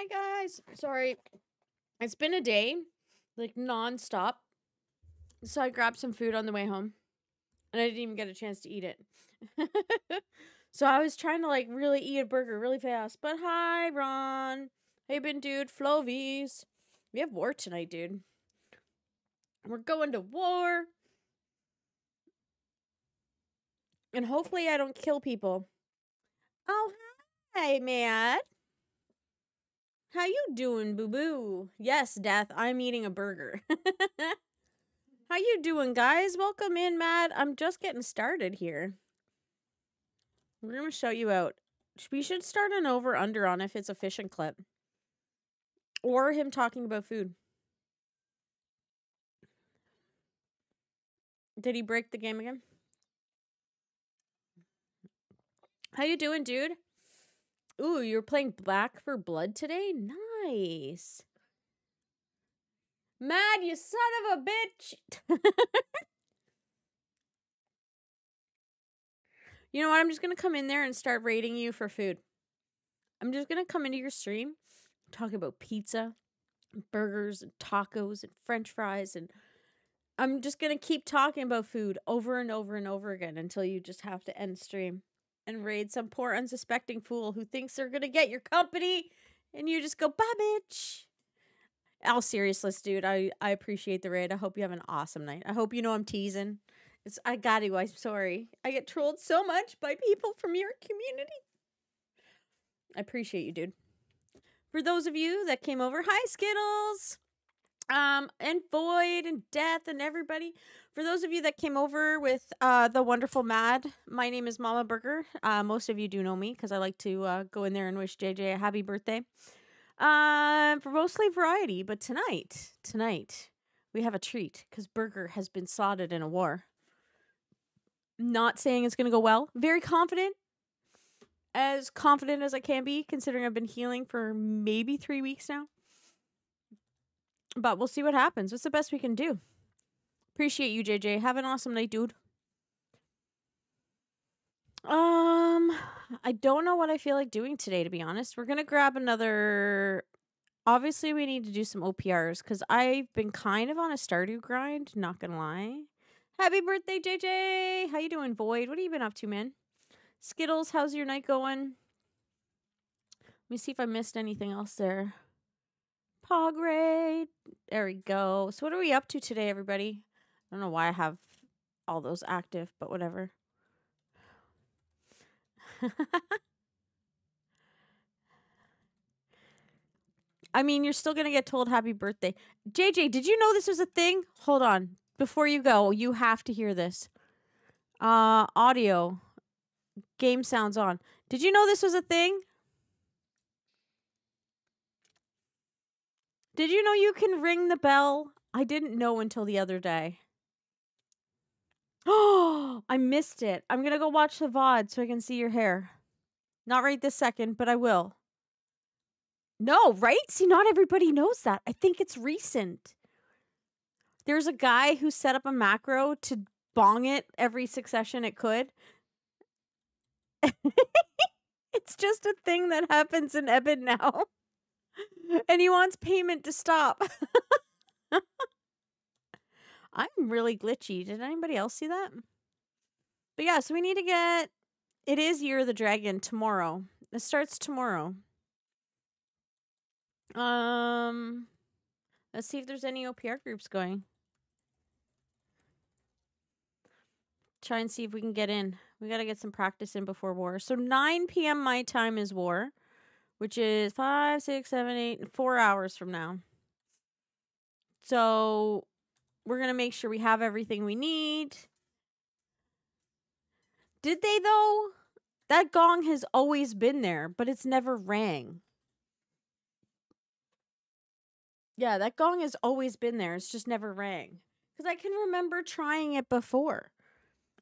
Hi guys. Sorry. It's been a day, like nonstop. So I grabbed some food on the way home. And I didn't even get a chance to eat it. so I was trying to like really eat a burger really fast. But hi, Ron. Hey, Ben dude, Flovies. We have war tonight, dude. We're going to war. And hopefully I don't kill people. Oh, hi, Matt. How you doing, boo-boo? Yes, Death, I'm eating a burger. How you doing, guys? Welcome in, Matt. I'm just getting started here. We're going to show you out. We should start an over-under on if it's a fishing clip. Or him talking about food. Did he break the game again? How you doing, dude? Ooh, you're playing Black for Blood today? Nice. Mad, you son of a bitch. you know what? I'm just going to come in there and start rating you for food. I'm just going to come into your stream, talk about pizza, burgers, and tacos, and french fries, and I'm just going to keep talking about food over and over and over again until you just have to end stream and raid some poor unsuspecting fool who thinks they're gonna get your company and you just go, bye bitch. All seriousness, dude. I, I appreciate the raid. I hope you have an awesome night. I hope you know I'm teasing. It's I got to. I'm sorry. I get trolled so much by people from your community. I appreciate you, dude. For those of you that came over, hi Skittles um, and Void and Death and everybody. For those of you that came over with uh, the wonderful Mad, my name is Mama Burger. Uh, most of you do know me because I like to uh, go in there and wish JJ a happy birthday. Uh, for mostly variety, but tonight, tonight, we have a treat because Burger has been slotted in a war. Not saying it's going to go well. Very confident. As confident as I can be, considering I've been healing for maybe three weeks now. But we'll see what happens. What's the best we can do? Appreciate you, JJ. Have an awesome night, dude. Um, I don't know what I feel like doing today, to be honest. We're gonna grab another. Obviously, we need to do some OPRs because I've been kind of on a Stardew grind. Not gonna lie. Happy birthday, JJ! How you doing, Void? What have you been up to, man? Skittles, how's your night going? Let me see if I missed anything else there. Pograde. There we go. So what are we up to today, everybody? I don't know why I have all those active, but whatever. I mean, you're still going to get told happy birthday. JJ, did you know this was a thing? Hold on. Before you go, you have to hear this. Uh audio. Game sounds on. Did you know this was a thing? Did you know you can ring the bell? I didn't know until the other day. Oh, I missed it. I'm going to go watch the VOD so I can see your hair. Not right this second, but I will. No, right? See, not everybody knows that. I think it's recent. There's a guy who set up a macro to bong it every succession it could. it's just a thing that happens in Ebon now and he wants payment to stop. I'm really glitchy. Did anybody else see that? But yeah, so we need to get. It is Year of the Dragon tomorrow. It starts tomorrow. Um, let's see if there's any OPR groups going. Try and see if we can get in. We got to get some practice in before war. So 9 p.m. my time is war which is five, six, seven, eight, four hours from now. So we're going to make sure we have everything we need. Did they, though? That gong has always been there, but it's never rang. Yeah, that gong has always been there. It's just never rang. Because I can remember trying it before,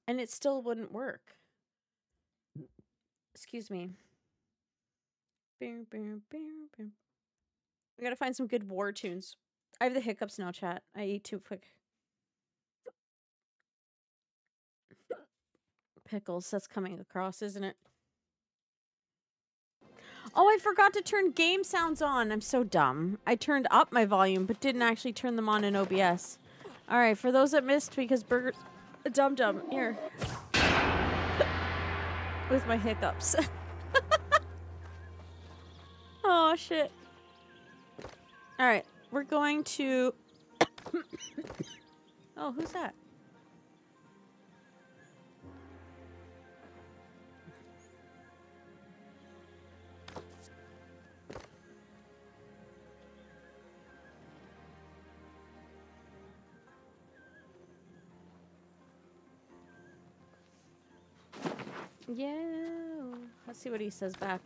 and it still wouldn't work. Excuse me. We gotta find some good war tunes. I have the hiccups now, chat. I eat too quick. Pickles, that's coming across, isn't it? Oh, I forgot to turn game sounds on. I'm so dumb. I turned up my volume, but didn't actually turn them on in OBS. All right, for those that missed, because Burger... Dum Dum, here. With my hiccups. oh, shit. All right, we're going to... oh, who's that? Yeah. Let's see what he says back.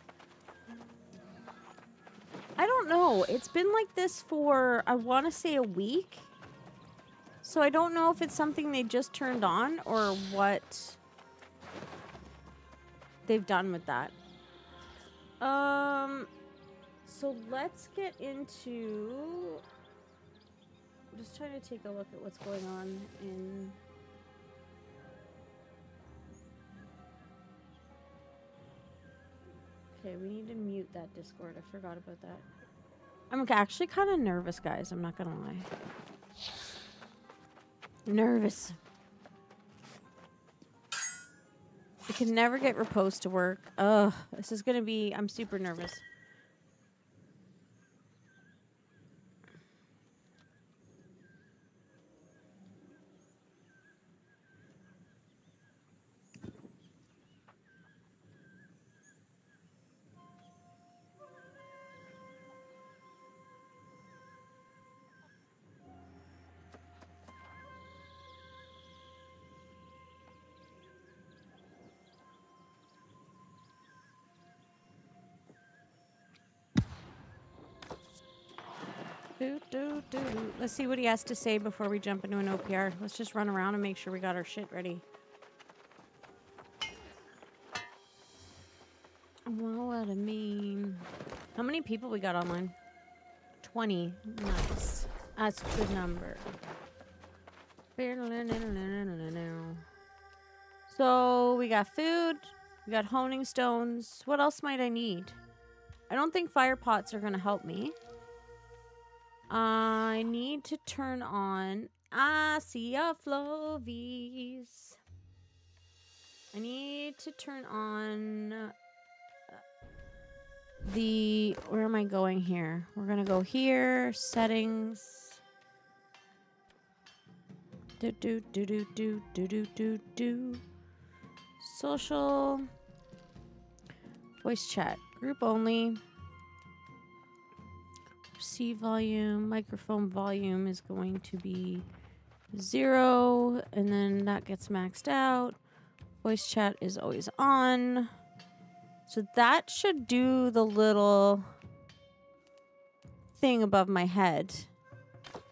I don't know. It's been like this for, I want to say a week. So I don't know if it's something they just turned on or what they've done with that. Um, so let's get into. I'm just trying to take a look at what's going on in. Okay, we need to mute that Discord. I forgot about that. I'm actually kind of nervous, guys. I'm not gonna lie. Nervous. I can never get Riposte to work. Ugh, this is gonna be. I'm super nervous. Do. Let's see what he has to say before we jump into an OPR. Let's just run around and make sure we got our shit ready. Well, what I mean. How many people we got online? 20. Nice. That's a good number. So, we got food. We got honing stones. What else might I need? I don't think fire pots are going to help me. I need to turn on Asia Flovies. I need to turn on uh, the where am I going here? We're gonna go here, settings. Do do do do do do do do do. Social. Voice chat. Group only. C volume, microphone volume is going to be zero, and then that gets maxed out. Voice chat is always on. So that should do the little thing above my head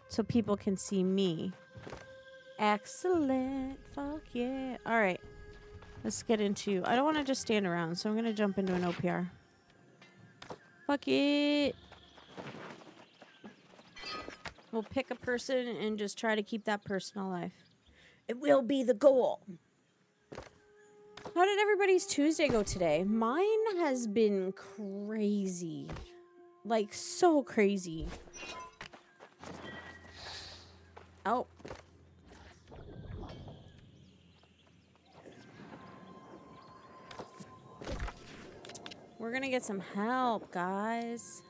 so people can see me. Excellent. Fuck yeah. All right. Let's get into... I don't want to just stand around, so I'm going to jump into an OPR. Fuck it. We'll pick a person and just try to keep that person alive. It will be the goal. How did everybody's Tuesday go today? Mine has been crazy. Like, so crazy. Oh. We're gonna get some help, guys.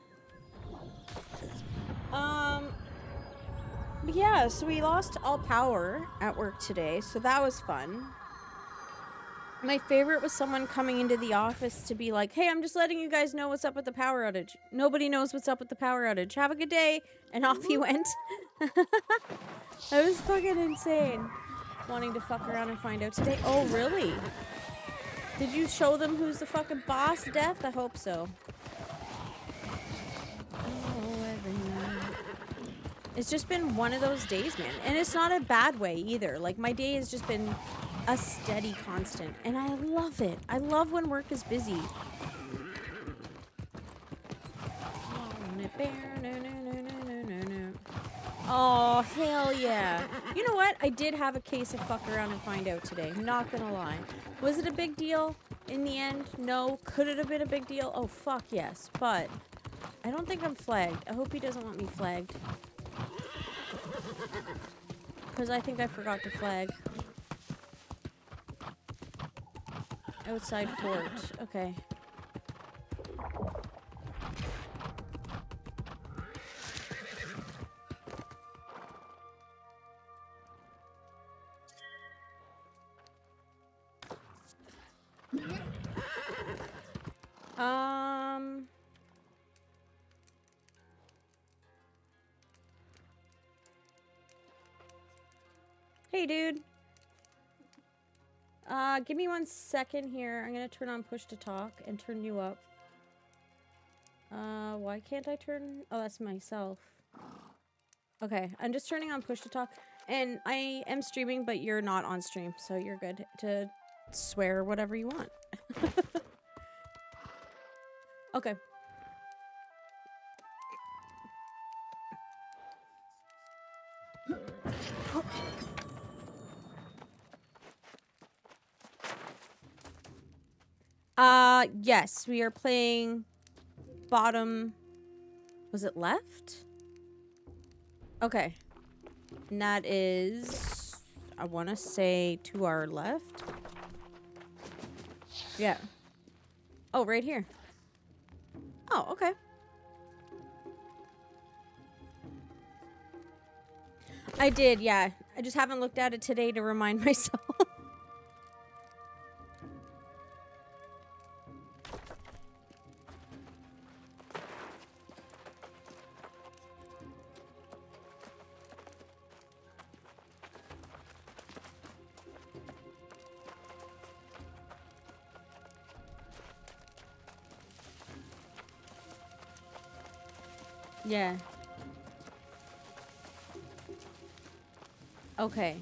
Um, yeah, so we lost all power at work today, so that was fun. My favorite was someone coming into the office to be like, hey, I'm just letting you guys know what's up with the power outage. Nobody knows what's up with the power outage. Have a good day. And off he went. that was fucking insane. Wanting to fuck around and find out today. Oh, really? Did you show them who's the fucking boss, Death? I hope so. It's just been one of those days, man. And it's not a bad way either. Like, my day has just been a steady constant. And I love it. I love when work is busy. Oh, hell yeah. You know what? I did have a case of fuck around and find out today. Not gonna lie. Was it a big deal? in the end, no. Could it have been a big deal? Oh, fuck yes. But I don't think I'm flagged. I hope he doesn't want me flagged. Because I think I forgot to flag. Outside fort. Okay. Um... Hey, dude. Uh, give me one second here. I'm gonna turn on push to talk and turn you up. Uh, why can't I turn? Oh, that's myself. Okay, I'm just turning on push to talk. And I am streaming, but you're not on stream, so you're good to swear whatever you want. okay. Uh, yes, we are playing bottom. Was it left? Okay. And that is, I want to say to our left. Yeah. Oh, right here. Oh, okay. I did, yeah. I just haven't looked at it today to remind myself. Yeah. Okay.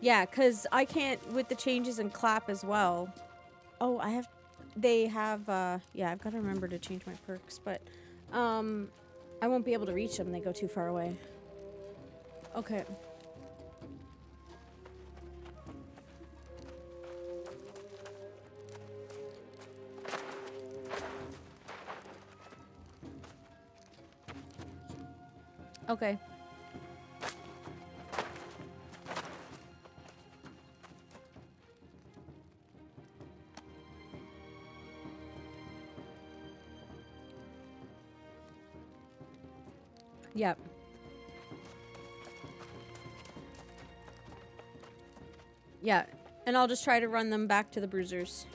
Yeah, because I can't, with the changes in clap as well. Oh, I have, they have, uh, yeah, I've got to remember to change my perks, but, um, I won't be able to reach them. They go too far away. Okay. Okay. Yep. Yeah, and I'll just try to run them back to the bruisers.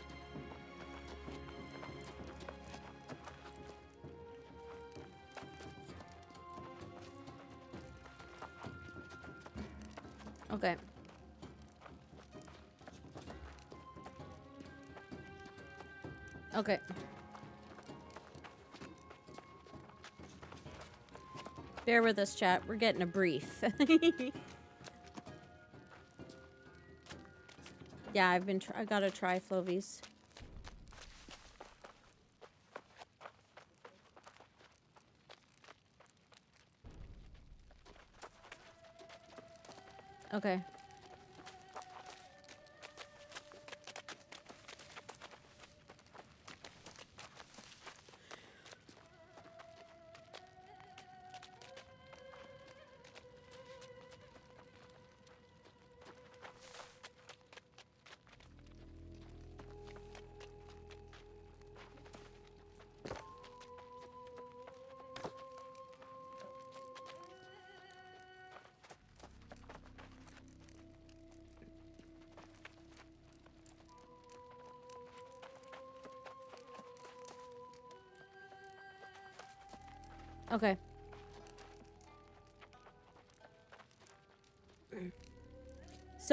Okay. Bear with us, chat. We're getting a brief. yeah, I've been. I gotta try Flovies. Okay.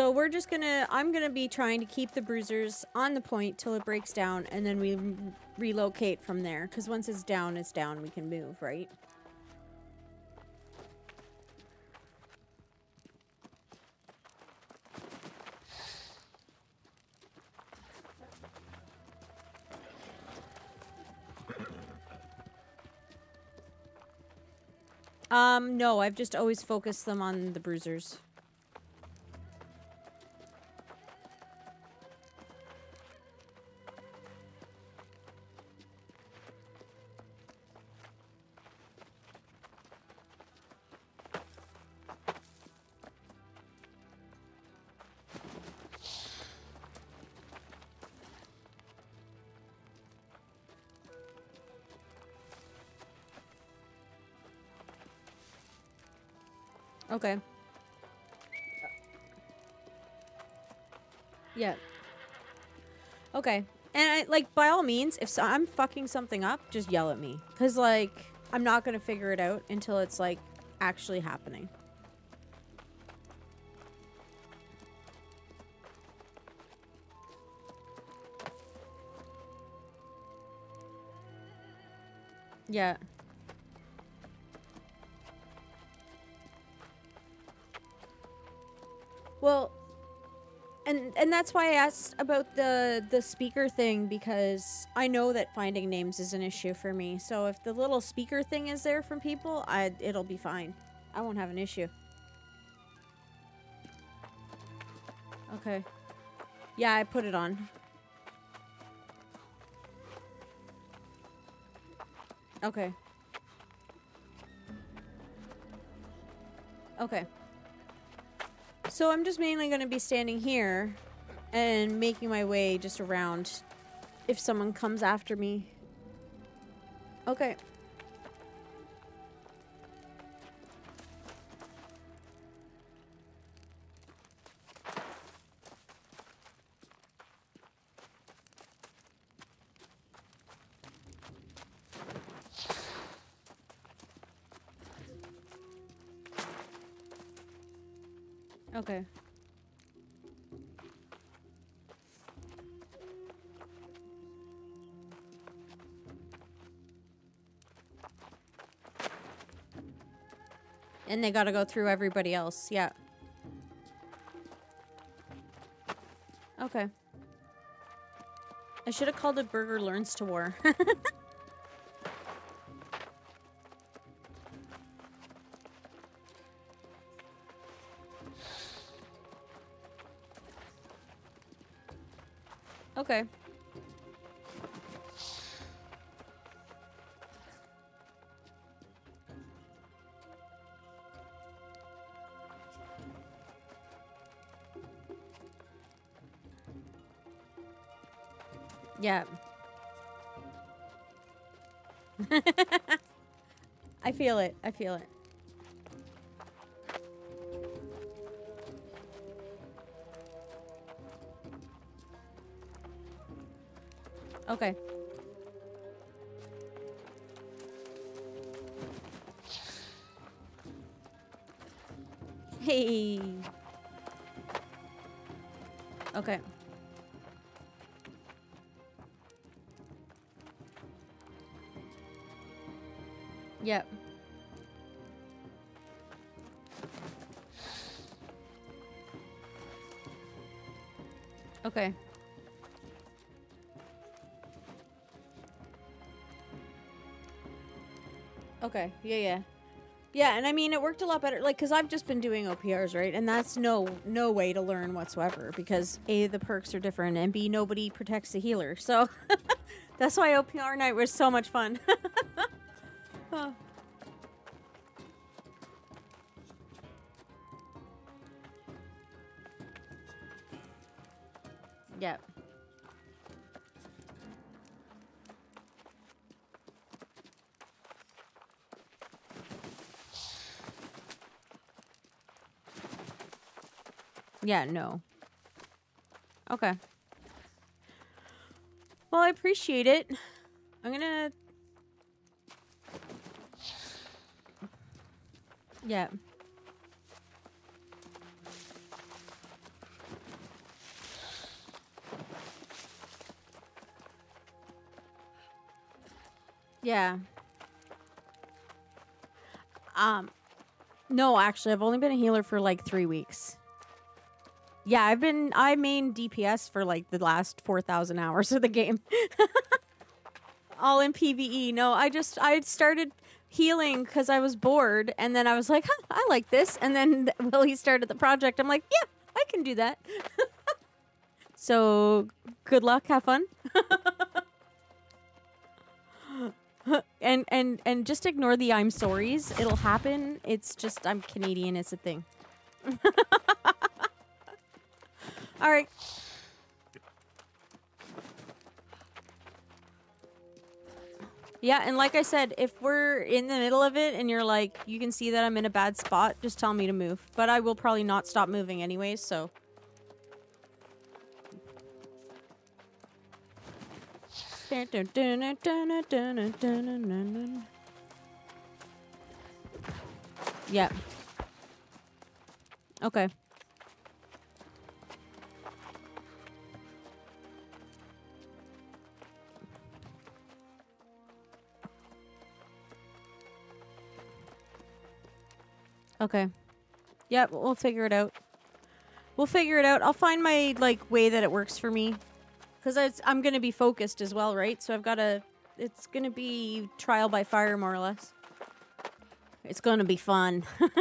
So we're just gonna, I'm gonna be trying to keep the bruisers on the point till it breaks down and then we relocate from there. Because once it's down, it's down, we can move, right? Um, no, I've just always focused them on the bruisers. Okay. And I, like by all means, if so, I'm fucking something up, just yell at me cuz like I'm not to figure it out until it's like actually happening. Yeah. That's why I asked about the the speaker thing because I know that finding names is an issue for me. So if the little speaker thing is there from people, I it'll be fine. I won't have an issue. Okay. Yeah, I put it on. Okay. Okay. So I'm just mainly going to be standing here and making my way just around if someone comes after me. Okay. They gotta go through everybody else, yeah. Okay. I should have called it Burger Learns to War. Okay. Yeah. I feel it. I feel it. Okay. Yeah, yeah. Yeah, and I mean it worked a lot better like cuz I've just been doing OPRs, right? And that's no no way to learn whatsoever because A the perks are different and B nobody protects the healer. So that's why OPR night was so much fun. Yeah, no. Okay. Well, I appreciate it. I'm gonna... Yeah. Yeah. Um, no, actually, I've only been a healer for like three weeks. Yeah, I've been I main DPS for like the last 4,000 hours of the game. All in PvE. No, I just I started healing cuz I was bored and then I was like, huh, I like this." And then Willie started the project. I'm like, "Yeah, I can do that." so, good luck, have fun. and and and just ignore the I'm sorries. It'll happen. It's just I'm Canadian, it's a thing. All right. Yeah, and like I said, if we're in the middle of it and you're like, you can see that I'm in a bad spot, just tell me to move. But I will probably not stop moving anyways, so. Yeah. Okay. Okay. Yep, we'll figure it out. We'll figure it out. I'll find my, like, way that it works for me. Because I'm going to be focused as well, right? So I've got to... It's going to be trial by fire, more or less. It's going to be fun.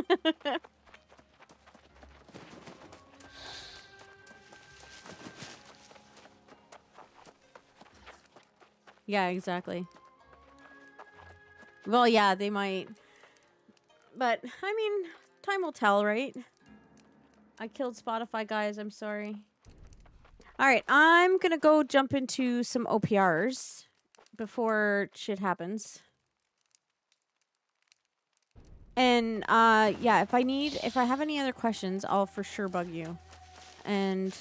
yeah, exactly. Well, yeah, they might... But, I mean, time will tell, right? I killed Spotify, guys. I'm sorry. All right, I'm to go jump into some OPRs before shit happens. And, uh, yeah, if I need, if I have any other questions, I'll for sure bug you. And...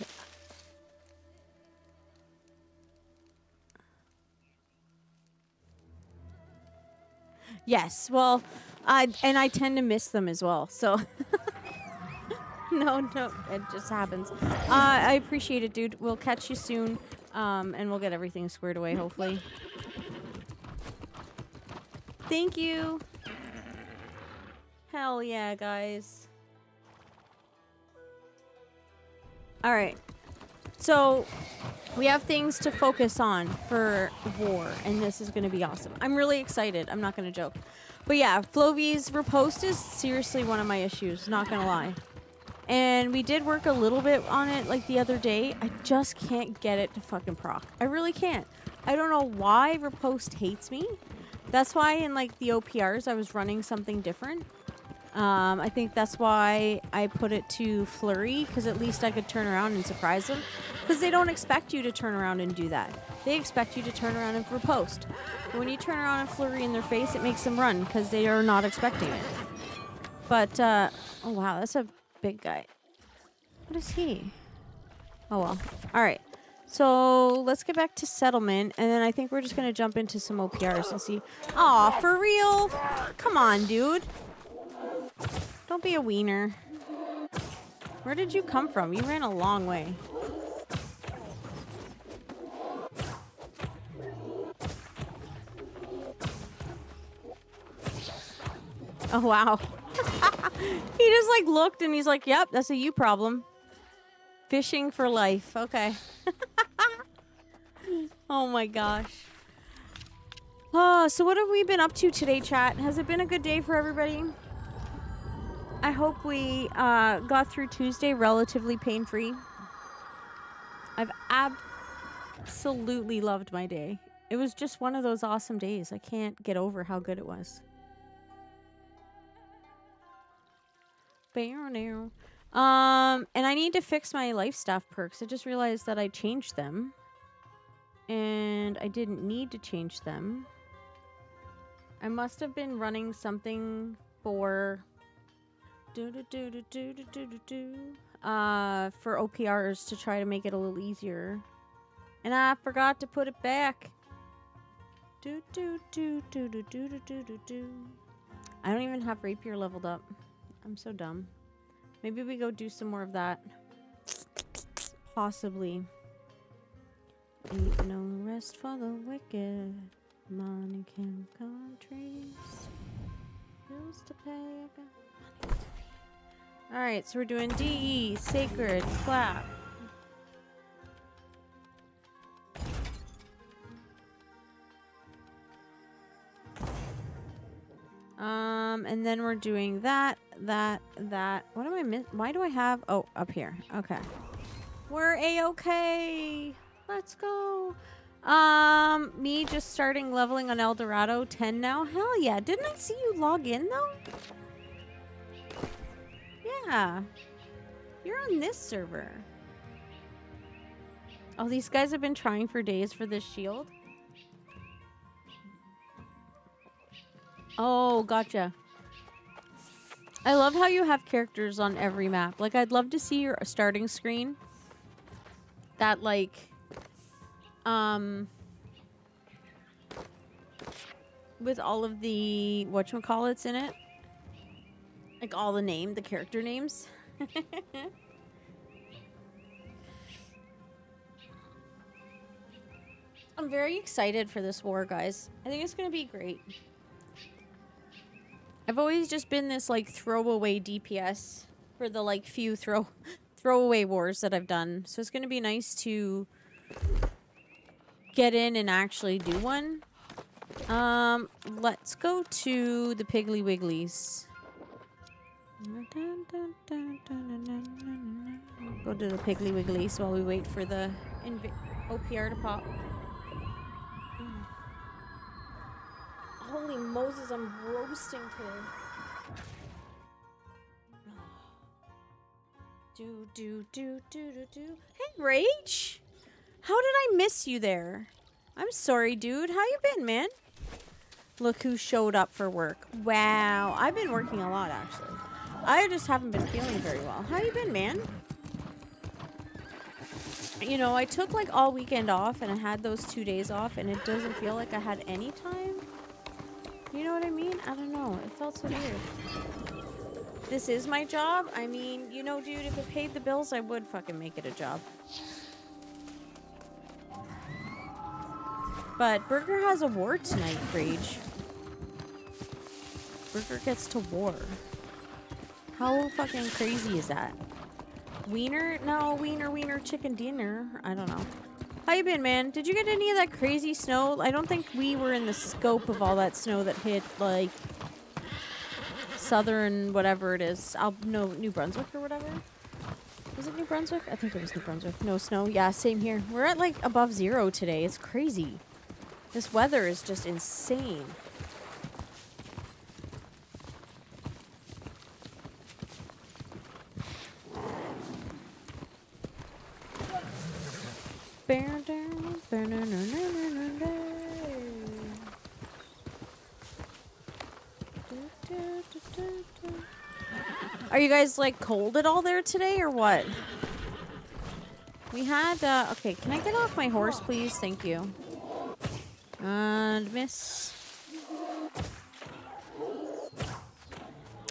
Yes, well, I and I tend to miss them as well. So no, no, it just happens. Uh, I appreciate it, dude. We'll catch you soon, um, and we'll get everything squared away, hopefully. Thank you. Hell yeah, guys. All right. So, we have things to focus on for war, and this is going to be awesome. I'm really excited. I'm not going to joke. But yeah, Flovi's riposte is seriously one of my issues, not gonna lie. And we did work a little bit on it like the other day. I just can't get it to fucking proc. I really can't. I don't know why riposte hates me. That's why in like the OPRs I was running something different. Um, I think that's why I put it to Flurry, because at least I could turn around and surprise them. Because they don't expect you to turn around and do that. They expect you to turn around and riposte. When you turn around and Flurry in their face, it makes them run, because they are not expecting it. But, uh, oh wow, that's a big guy. What is he? Oh well. Alright. So let's get back to settlement, and then I think we're just going to jump into some OPRs and see. Aw, for real? Come on, dude. Don't be a wiener. Where did you come from? You ran a long way. Oh, wow. he just like looked and he's like, yep, that's a you problem. Fishing for life. Okay. oh my gosh. Oh, so what have we been up to today, chat? Has it been a good day for everybody? I hope we uh, got through Tuesday relatively pain-free. I've absolutely loved my day. It was just one of those awesome days. I can't get over how good it was. Um, and I need to fix my life staff perks. I just realized that I changed them. And I didn't need to change them. I must have been running something for do do do do do do do do. Uh, for OPRs to try to make it a little easier. And I forgot to put it back. Do do do do do do do do do. I don't even have rapier leveled up. I'm so dumb. Maybe we go do some more of that. Possibly. Ain't no rest for the wicked. Money can countries. Bills to pay. Alright, so we're doing DE, Sacred, Clap. Um, and then we're doing that, that, that. What am I miss? Why do I have? Oh, up here. Okay. We're a-okay. Let's go. Um, me just starting leveling on El Dorado 10 now. Hell yeah. Didn't I see you log in though? Yeah. You're on this server. Oh, these guys have been trying for days for this shield. Oh, gotcha. I love how you have characters on every map. Like, I'd love to see your starting screen. That, like, um, with all of the whatchamacallits in it. Like, all the name, the character names. I'm very excited for this war, guys. I think it's going to be great. I've always just been this like throwaway DPS for the like few throw throwaway wars that I've done. So it's going to be nice to get in and actually do one. Um, let's go to the Piggly Wigglies. Go to the Piggly Wigglies while we wait for the OPR to pop. Holy Moses, I'm roasting today. Do, do, do, do, do, do. Hey, Rage! How did I miss you there? I'm sorry, dude. How you been, man? Look who showed up for work. Wow. I've been working a lot, actually. I just haven't been feeling very well. How you been, man? You know, I took like all weekend off and I had those two days off and it doesn't feel like I had any time you know what I mean? I don't know. It felt so weird. This is my job. I mean, you know, dude, if it paid the bills, I would fucking make it a job. But Burger has a war tonight, Rage. Burger gets to war. How fucking crazy is that? Wiener? No, wiener, wiener, chicken dinner. I don't know. How you been, man? Did you get any of that crazy snow? I don't think we were in the scope of all that snow that hit, like, southern whatever it is. I'll, no, New Brunswick or whatever. Was it New Brunswick? I think it was New Brunswick. No snow. Yeah, same here. We're at, like, above zero today. It's crazy. This weather is just insane. Are you guys like cold at all there today or what? We had, uh, okay, can I get off my horse please? Thank you. And miss.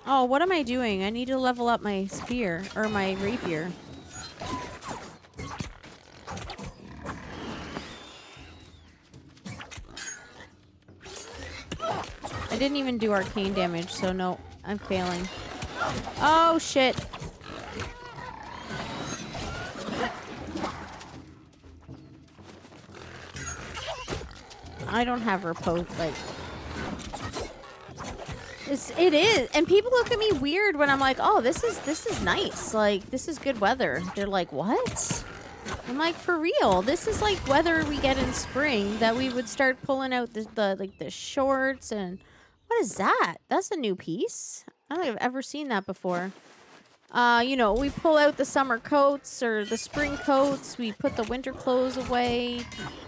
Oh, what am I doing? I need to level up my spear, or my rapier. Didn't even do arcane damage, so no, I'm failing. Oh, shit. I don't have riposte, like... It's, it is, and people look at me weird when I'm like, "Oh, this is this is nice. Like, this is good weather." They're like, "What?" I'm like, "For real? This is like weather we get in spring that we would start pulling out the, the like the shorts and what is that? That's a new piece. I don't think I've ever seen that before. Uh, you know, we pull out the summer coats or the spring coats. We put the winter clothes away,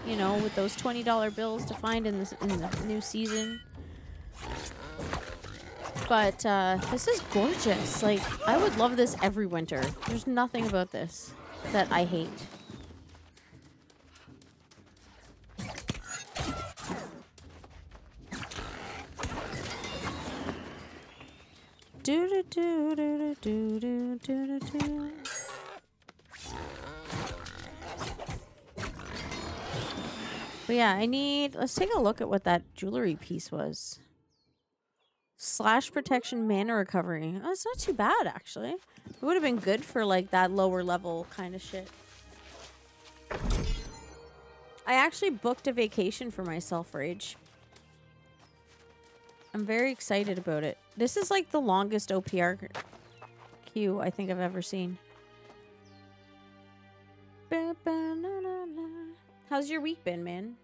you know, with those $20 bills to find in, this, in the new season. But uh, this is gorgeous. Like, I would love this every winter. There's nothing about this that I hate. Do do do do do do do do do. But yeah, I need. Let's take a look at what that jewelry piece was. Slash protection mana recovery. Oh, it's not too bad actually. It would have been good for like that lower level kind of shit. I actually booked a vacation for myself, Rage. I'm very excited about it. This is like the longest OPR queue I think I've ever seen. How's your week been, man?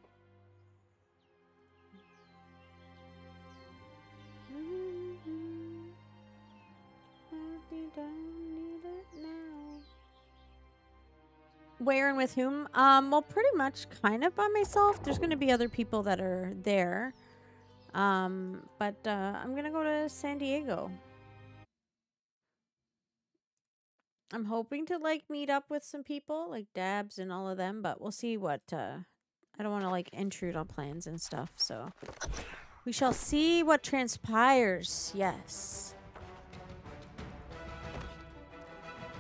Where and with whom? Um, well, pretty much kind of by myself. There's going to be other people that are there. Um, but uh, I'm gonna go to San Diego. I'm hoping to like meet up with some people like Dabs and all of them, but we'll see what. Uh, I don't want to like intrude on plans and stuff, so we shall see what transpires. Yes.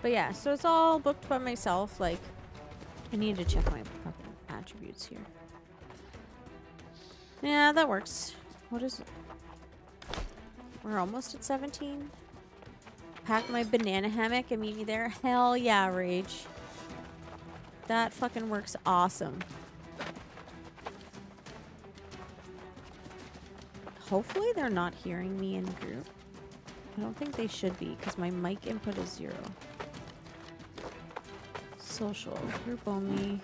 But yeah, so it's all booked by myself. Like, I need to check my attributes here. Yeah, that works. What is it? We're almost at 17. Pack my banana hammock and meet me there. Hell yeah, Rage. That fucking works awesome. Hopefully they're not hearing me in group. I don't think they should be because my mic input is zero. Social, group only.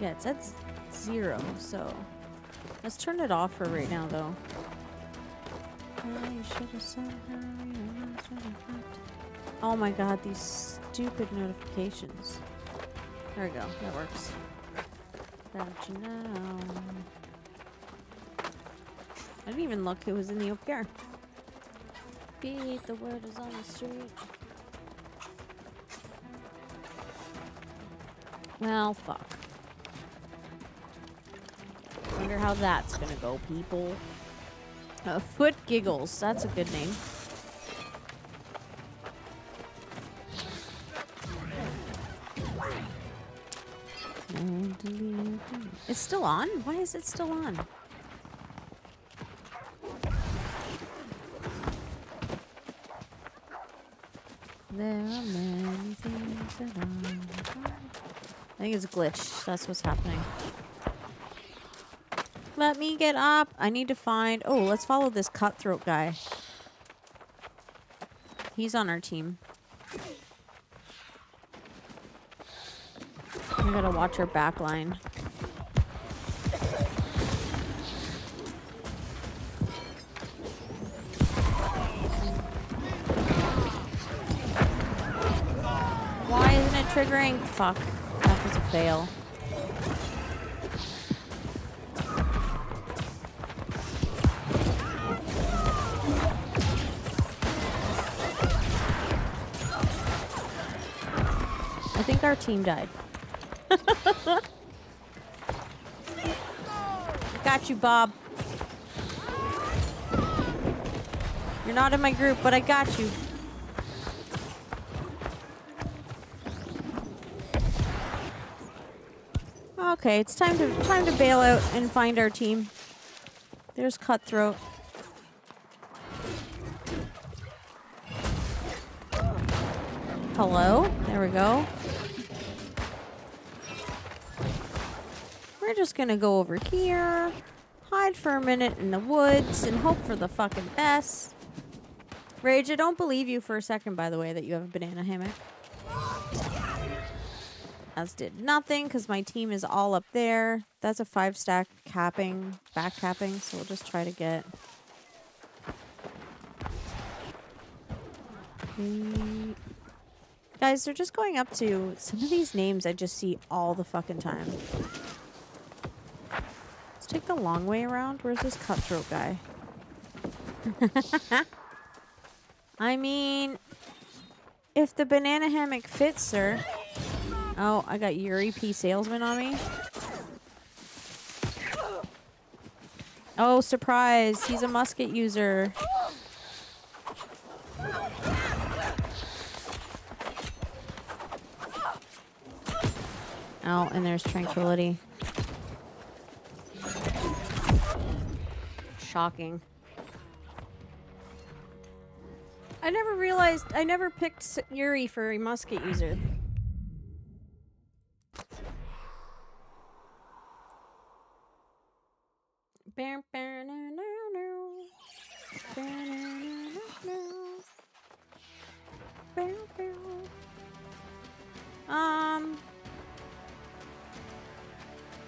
Yeah, it's at zero, so let's turn it off for right now, though. Oh my god, these stupid notifications. There we go, that works. Gotcha now. I didn't even look who was in the OPR. Beat the word is on the street. Well, fuck. Wonder how that's gonna go, people. Uh, Foot Giggles. That's a good name. It's still on? Why is it still on? There are many things that I I think it's glitched. That's what's happening. Let me get up. I need to find... Oh, let's follow this cutthroat guy. He's on our team. We gotta watch our back line. Why isn't it triggering? Fuck. That was a fail. Think our team died. Got you, Bob. You're not in my group, but I got you. Okay, it's time to time to bail out and find our team. There's Cutthroat. Hello? There we go. Just gonna go over here, hide for a minute in the woods, and hope for the fucking best. Rage, I don't believe you for a second, by the way, that you have a banana hammock. As did nothing, because my team is all up there. That's a five stack capping, back capping, so we'll just try to get... Guys, they're just going up to... Some of these names I just see all the fucking time. Take the long way around. Where's this cutthroat guy? I mean... If the banana hammock fits, sir... Oh, I got Yuri P. Salesman on me. Oh, surprise. He's a musket user. Oh, and there's Tranquility. Shocking. I never realized, I never picked Yuri for a musket user. Um,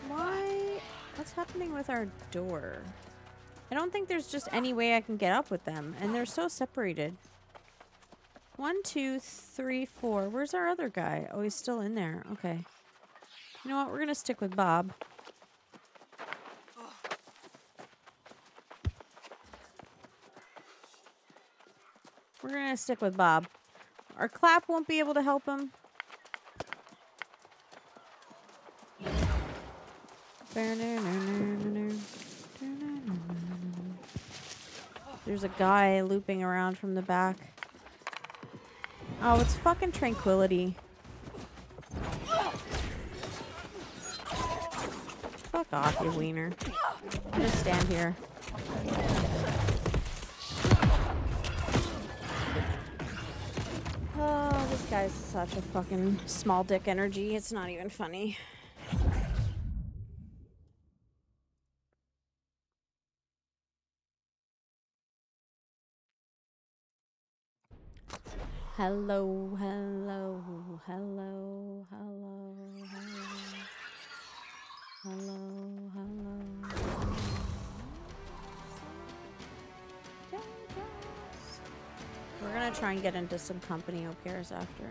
why? What's happening with our door? I don't think there's just any way I can get up with them, and they're so separated. One, two, three, four. Where's our other guy? Oh, he's still in there. Okay. You know what? We're gonna stick with Bob. We're gonna stick with Bob. Our clap won't be able to help him. There's a guy looping around from the back. Oh, it's fucking tranquility. Fuck off, you wiener. Gonna stand here. Oh, this guy's such a fucking small dick energy. It's not even funny. Hello, hello, hello, hello, hello, hello, hello. We're gonna try and get into some company au pairs after.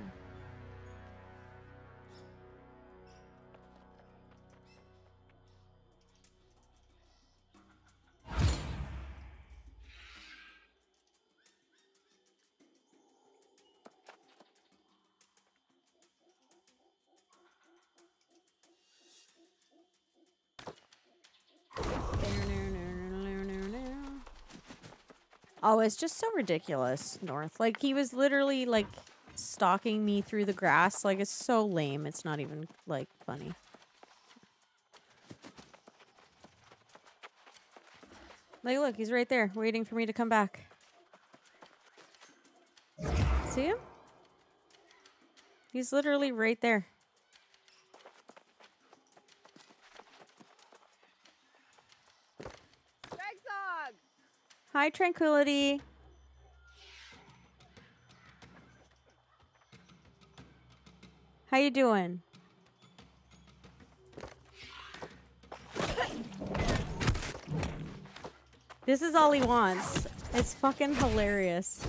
Oh, it's just so ridiculous, North. Like he was literally like stalking me through the grass. Like it's so lame. It's not even like funny. Like look, he's right there waiting for me to come back. See him? He's literally right there. Hi, Tranquility. How you doing? This is all he wants. It's fucking hilarious.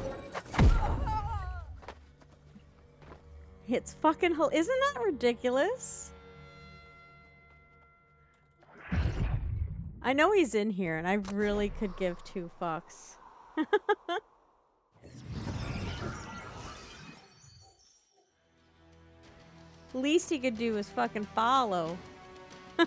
It's fucking Isn't that ridiculous? I know he's in here, and I really could give two fucks. Least he could do is fucking follow. I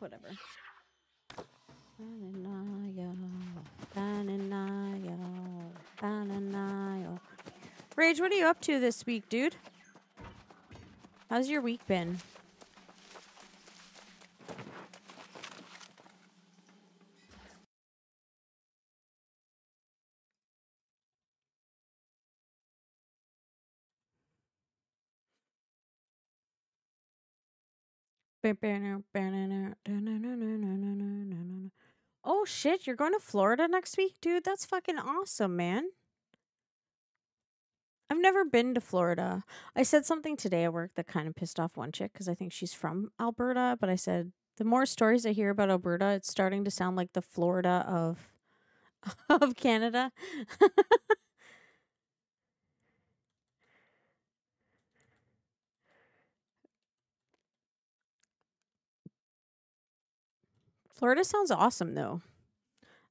whatever. Rage, what are you up to this week, dude? How's your week been? Bam, bam, shit, you're going to Florida next week, dude? That's fucking awesome, man. I've never been to Florida. I said something today at work that kind of pissed off one chick because I think she's from Alberta, but I said the more stories I hear about Alberta, it's starting to sound like the Florida of of Canada. Florida sounds awesome though.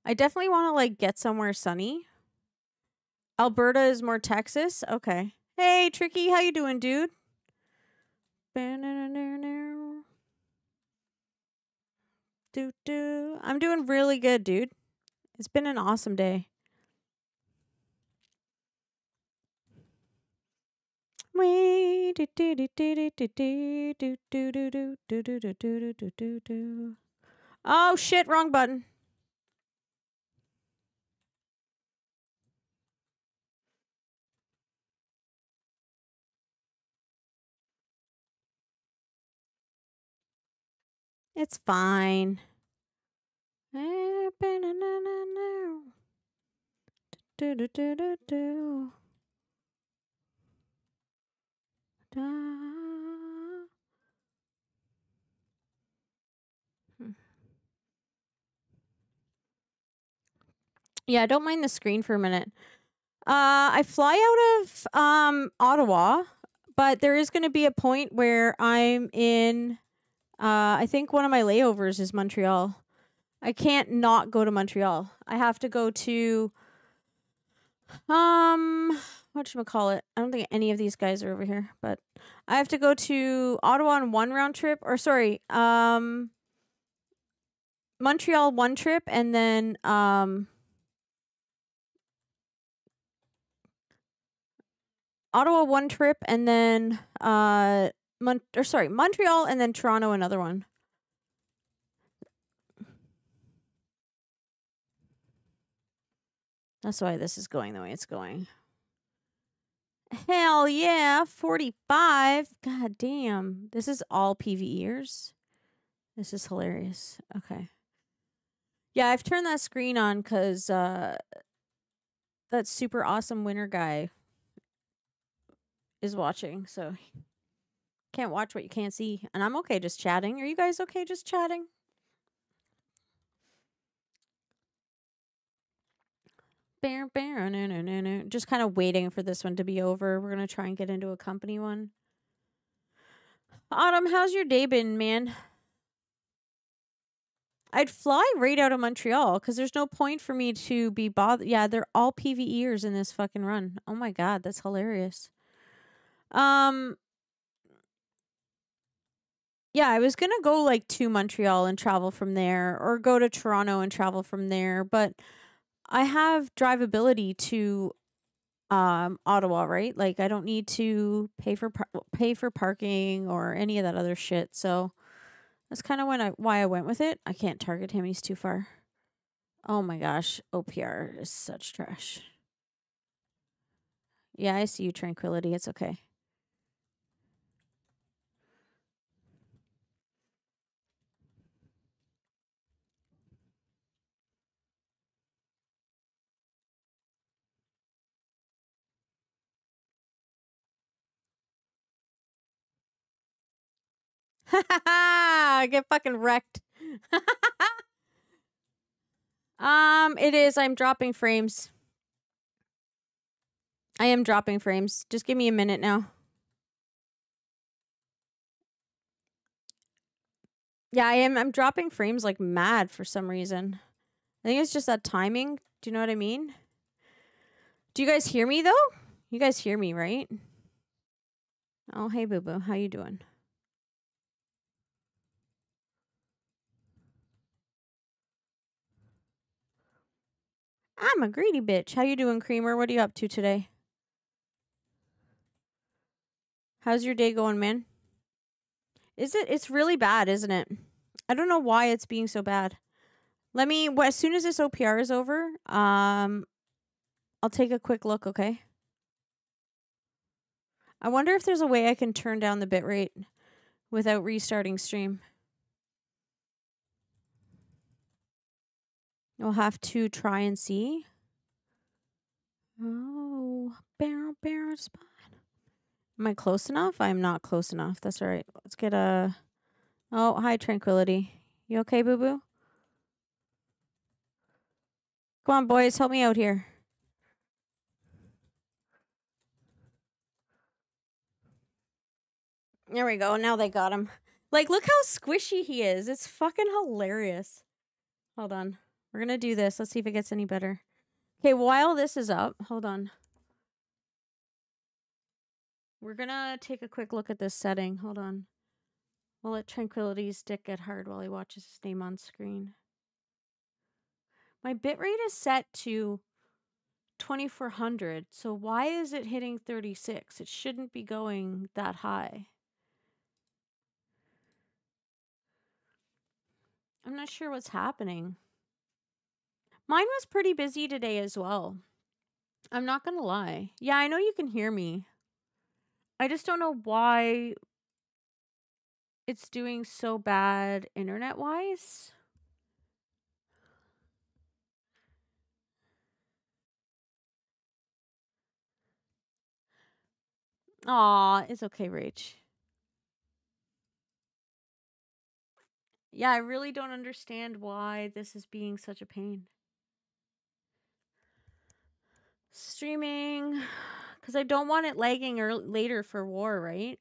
I definitely want to like get somewhere sunny. Alberta is more Texas. Okay. Hey, Tricky, how you doing, dude? Do do. I'm doing really good, dude. It's been an awesome day. Do do do do do do do do do do do do do do do. Oh shit, wrong button. It's fine. Da. Hmm. Yeah, don't mind the screen for a minute. Uh, I fly out of um, Ottawa, but there is going to be a point where I'm in. Uh, I think one of my layovers is Montreal. I can't not go to Montreal. I have to go to um what should we call it? I don't think any of these guys are over here, but I have to go to Ottawa on one round trip or sorry, um Montreal one trip and then um Ottawa one trip and then uh Mon- or sorry, Montreal and then Toronto another one. That's why this is going the way it's going. Hell yeah, 45. God damn. This is all PVEers. This is hilarious. Okay. Yeah, I've turned that screen on because uh, that super awesome winner guy is watching. So can't watch what you can't see. And I'm okay just chatting. Are you guys okay just chatting? Just kind of waiting for this one to be over. We're going to try and get into a company one. Autumn, how's your day been, man? I'd fly right out of Montreal because there's no point for me to be bothered. Yeah, they're all PVEers in this fucking run. Oh my god, that's hilarious. Um, yeah, I was gonna go like to Montreal and travel from there, or go to Toronto and travel from there, but I have drivability to um Ottawa, right? Like I don't need to pay for par- pay for parking or any of that other shit. So that's kind of when I why I went with it. I can't target him; he's too far. Oh my gosh, OPR is such trash. Yeah, I see you, Tranquility. It's okay. Get fucking wrecked. um, it is. I'm dropping frames. I am dropping frames. Just give me a minute now. Yeah, I am. I'm dropping frames like mad for some reason. I think it's just that timing. Do you know what I mean? Do you guys hear me though? You guys hear me, right? Oh, hey, boo boo. How you doing? I'm a greedy bitch. How you doing, Creamer? What are you up to today? How's your day going, man? Is it? It's really bad, isn't it? I don't know why it's being so bad. Let me. Well, as soon as this OPR is over, um, I'll take a quick look. Okay. I wonder if there's a way I can turn down the bitrate without restarting stream. We'll have to try and see. Oh, barrel barrel spot. Am I close enough? I'm not close enough. That's all right. Let's get a. Oh, hi, Tranquility. You okay, boo boo? Come on, boys, help me out here. There we go. Now they got him. Like, look how squishy he is. It's fucking hilarious. Hold on. We're going to do this. Let's see if it gets any better. Okay, while this is up, hold on. We're going to take a quick look at this setting. Hold on. We'll let Tranquility's dick get hard while he watches his name on screen. My bitrate is set to 2400. So why is it hitting 36? It shouldn't be going that high. I'm not sure what's happening. Mine was pretty busy today as well. I'm not going to lie. Yeah, I know you can hear me. I just don't know why it's doing so bad internet wise. Aw, it's okay, Rach. Yeah, I really don't understand why this is being such a pain. Streaming, because I don't want it lagging or later for war, right?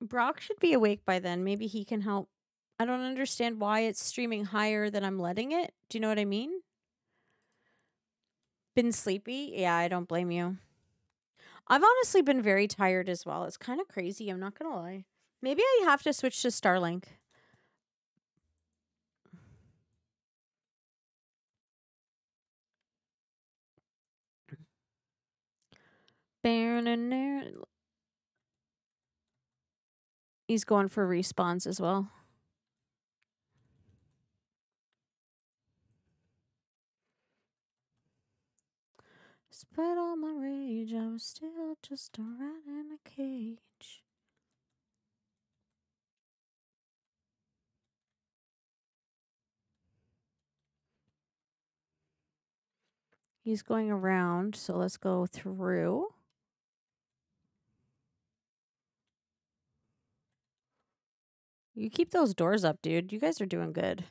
Brock should be awake by then. Maybe he can help. I don't understand why it's streaming higher than I'm letting it. Do you know what I mean? Been sleepy? Yeah, I don't blame you. I've honestly been very tired as well. It's kind of crazy. I'm not going to lie. Maybe I have to switch to Starlink. He's going for respawns as well. Despite all my rage, I was still just a rat in a cage. He's going around, so let's go through. You keep those doors up, dude. You guys are doing good.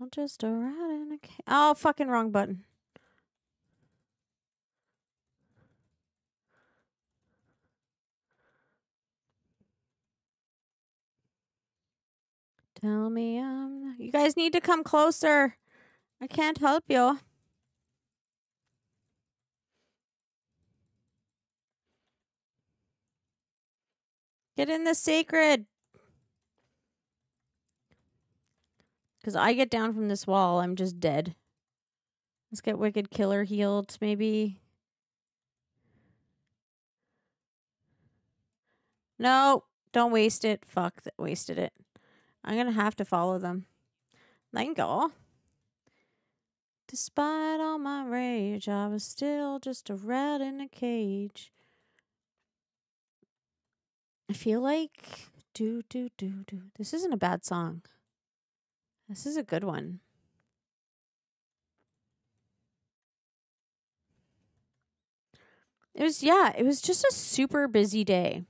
I'll just a rat in a cage. Oh, fucking wrong button. Tell me um you guys need to come closer. I can't help you. Get in the sacred. Because I get down from this wall, I'm just dead. Let's get Wicked Killer healed, maybe. No, don't waste it. Fuck, that wasted it. I'm going to have to follow them. Thank you. Despite all my rage, I was still just a rat in a cage. I feel like do do do do. This isn't a bad song. This is a good one. It was yeah, it was just a super busy day.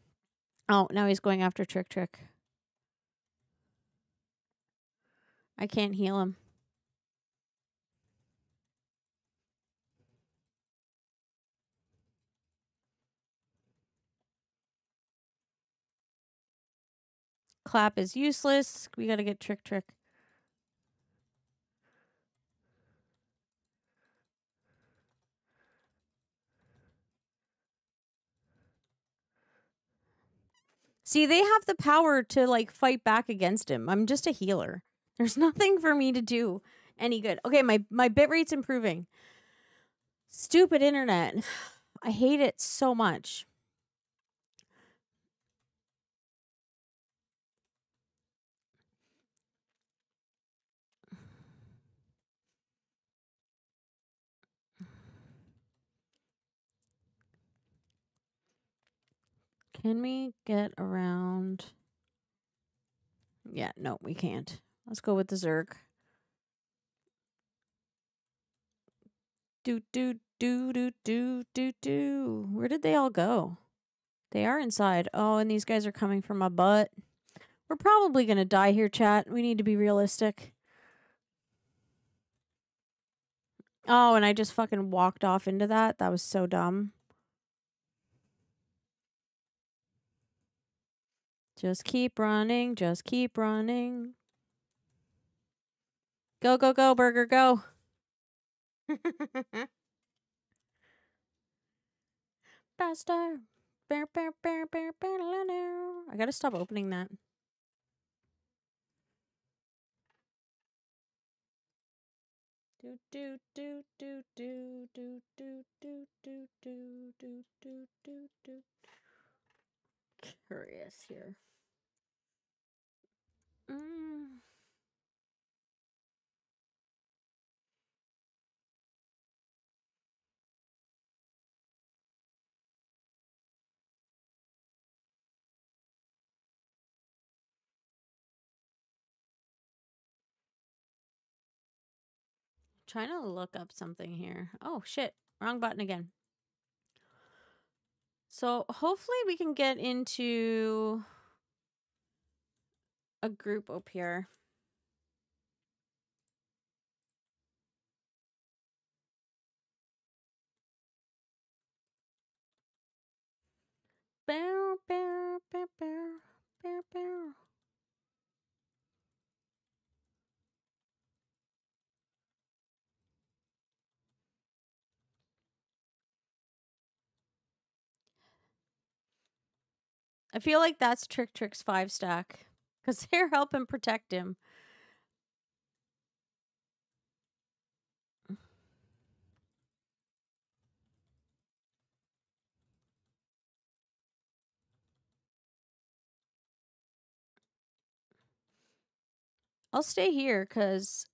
Oh, now he's going after Trick Trick. I can't heal him. Clap is useless. We got to get Trick Trick. See, they have the power to like fight back against him. I'm just a healer. There's nothing for me to do any good. Okay, my my bit rate's improving. Stupid internet. I hate it so much. Can we get around? Yeah, no, we can't. Let's go with the Zerg. Do do do do do do do. Where did they all go? They are inside. Oh, and these guys are coming from my butt. We're probably gonna die here, chat. We need to be realistic. Oh, and I just fucking walked off into that. That was so dumb. Just keep running, just keep running. Go, go, go, burger, go. Faster. I gotta stop opening that. Do do do do do do do do do do do do do do curious here. Mm. Trying to look up something here. Oh shit, wrong button again. So hopefully we can get into a group up here. Bow, bow, bow, bow, bow, bow. I feel like that's Trick Trick's five stack because they're helping protect him. I'll stay here because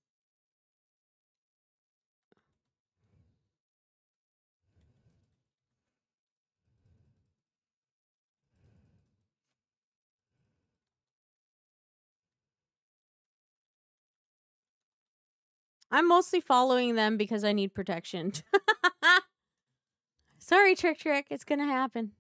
I'm mostly following them because I need protection. Sorry, Trick Trick. It's going to happen.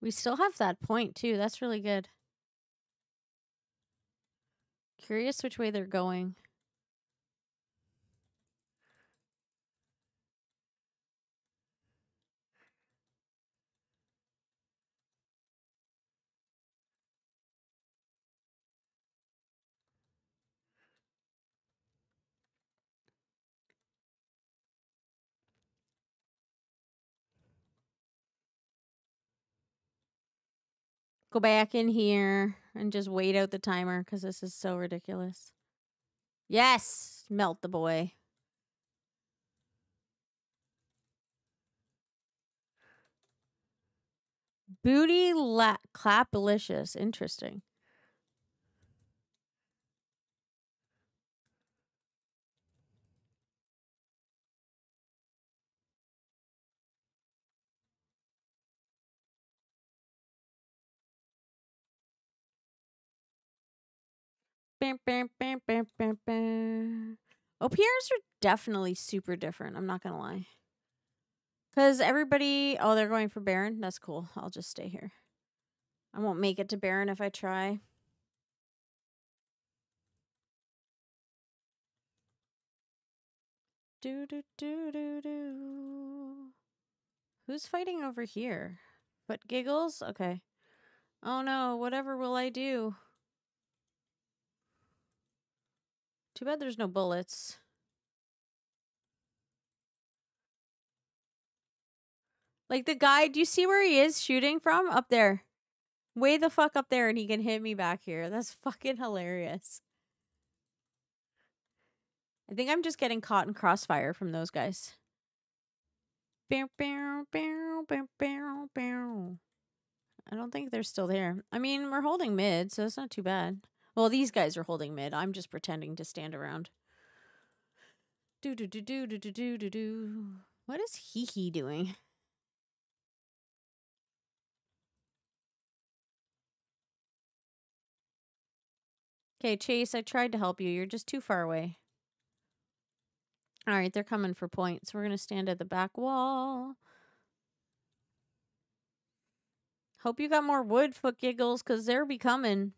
We still have that point, too. That's really good. Curious which way they're going. Go back in here and just wait out the timer because this is so ridiculous. Yes, melt the boy. Booty la- clapalicious. Interesting. Bam, bam, bam, bam, bam, bam. OPRs are definitely super different. I'm not going to lie. Because everybody, oh, they're going for Baron. That's cool. I'll just stay here. I won't make it to Baron if I try. Do, do, do, do, do. Who's fighting over here? But giggles? Okay. Oh no, whatever will I do? Too bad there's no bullets. Like the guy, do you see where he is shooting from? Up there. Way the fuck up there and he can hit me back here. That's fucking hilarious. I think I'm just getting caught in crossfire from those guys. I don't think they're still there. I mean, we're holding mid, so it's not too bad. Well, these guys are holding mid. I'm just pretending to stand around. Do do do do do do do do do. What is he he doing? Okay, Chase, I tried to help you. You're just too far away. All right, they're coming for points. We're going to stand at the back wall. Hope you got more wood, foot giggles, because they're be coming.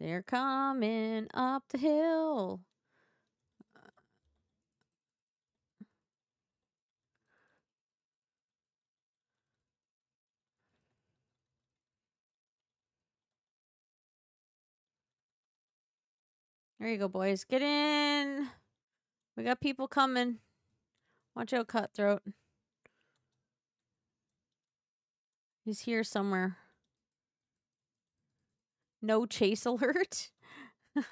They're coming up the hill. There you go, boys. Get in. We got people coming. Watch out, Cutthroat. He's here somewhere. No chase alert.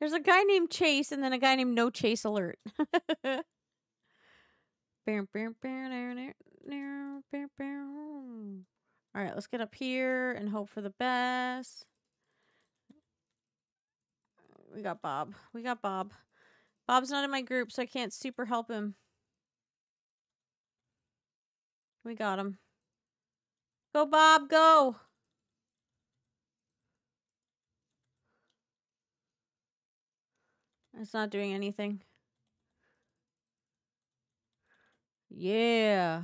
There's a guy named Chase and then a guy named No Chase Alert. All right, let's get up here and hope for the best. We got Bob. We got Bob. Bob's not in my group, so I can't super help him. We got him. Go, Bob, go! It's not doing anything. Yeah.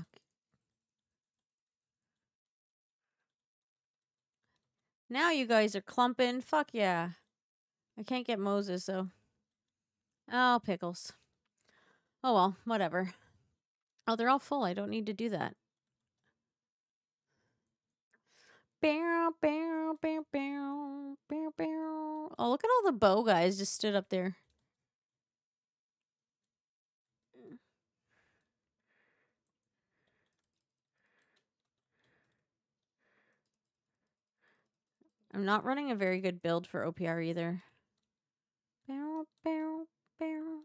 Now you guys are clumping. Fuck yeah. I can't get Moses, though. Oh, pickles. Oh, well, whatever. Oh, they're all full. I don't need to do that. Oh, look at all the bow guys just stood up there. I'm not running a very good build for OPR either. Barrel, barrel, barrel.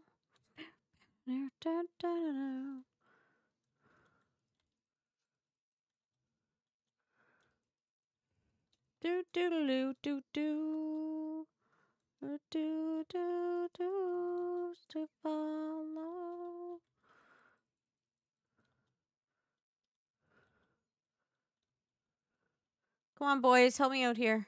Do do do do do do do do to follow. Come on, boys, help me out here.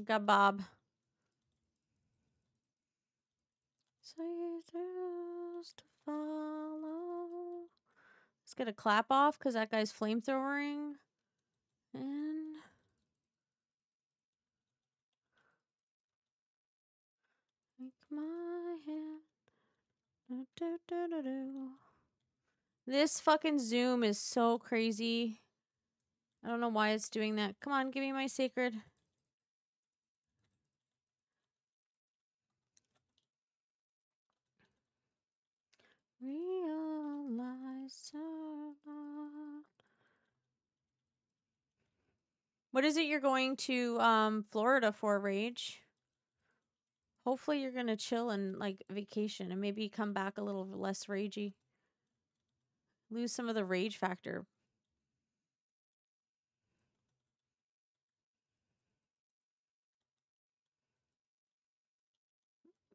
I got Bob. So you just to follow. Let's get a clap off because that guy's flamethrowering. And make my hand. Do, do, do, do, do. This fucking Zoom is so crazy. I don't know why it's doing that. Come on, give me my sacred. Realize What is it you're going to um Florida for, Rage? Hopefully you're gonna chill and like vacation and maybe come back a little less ragey. Lose some of the rage factor.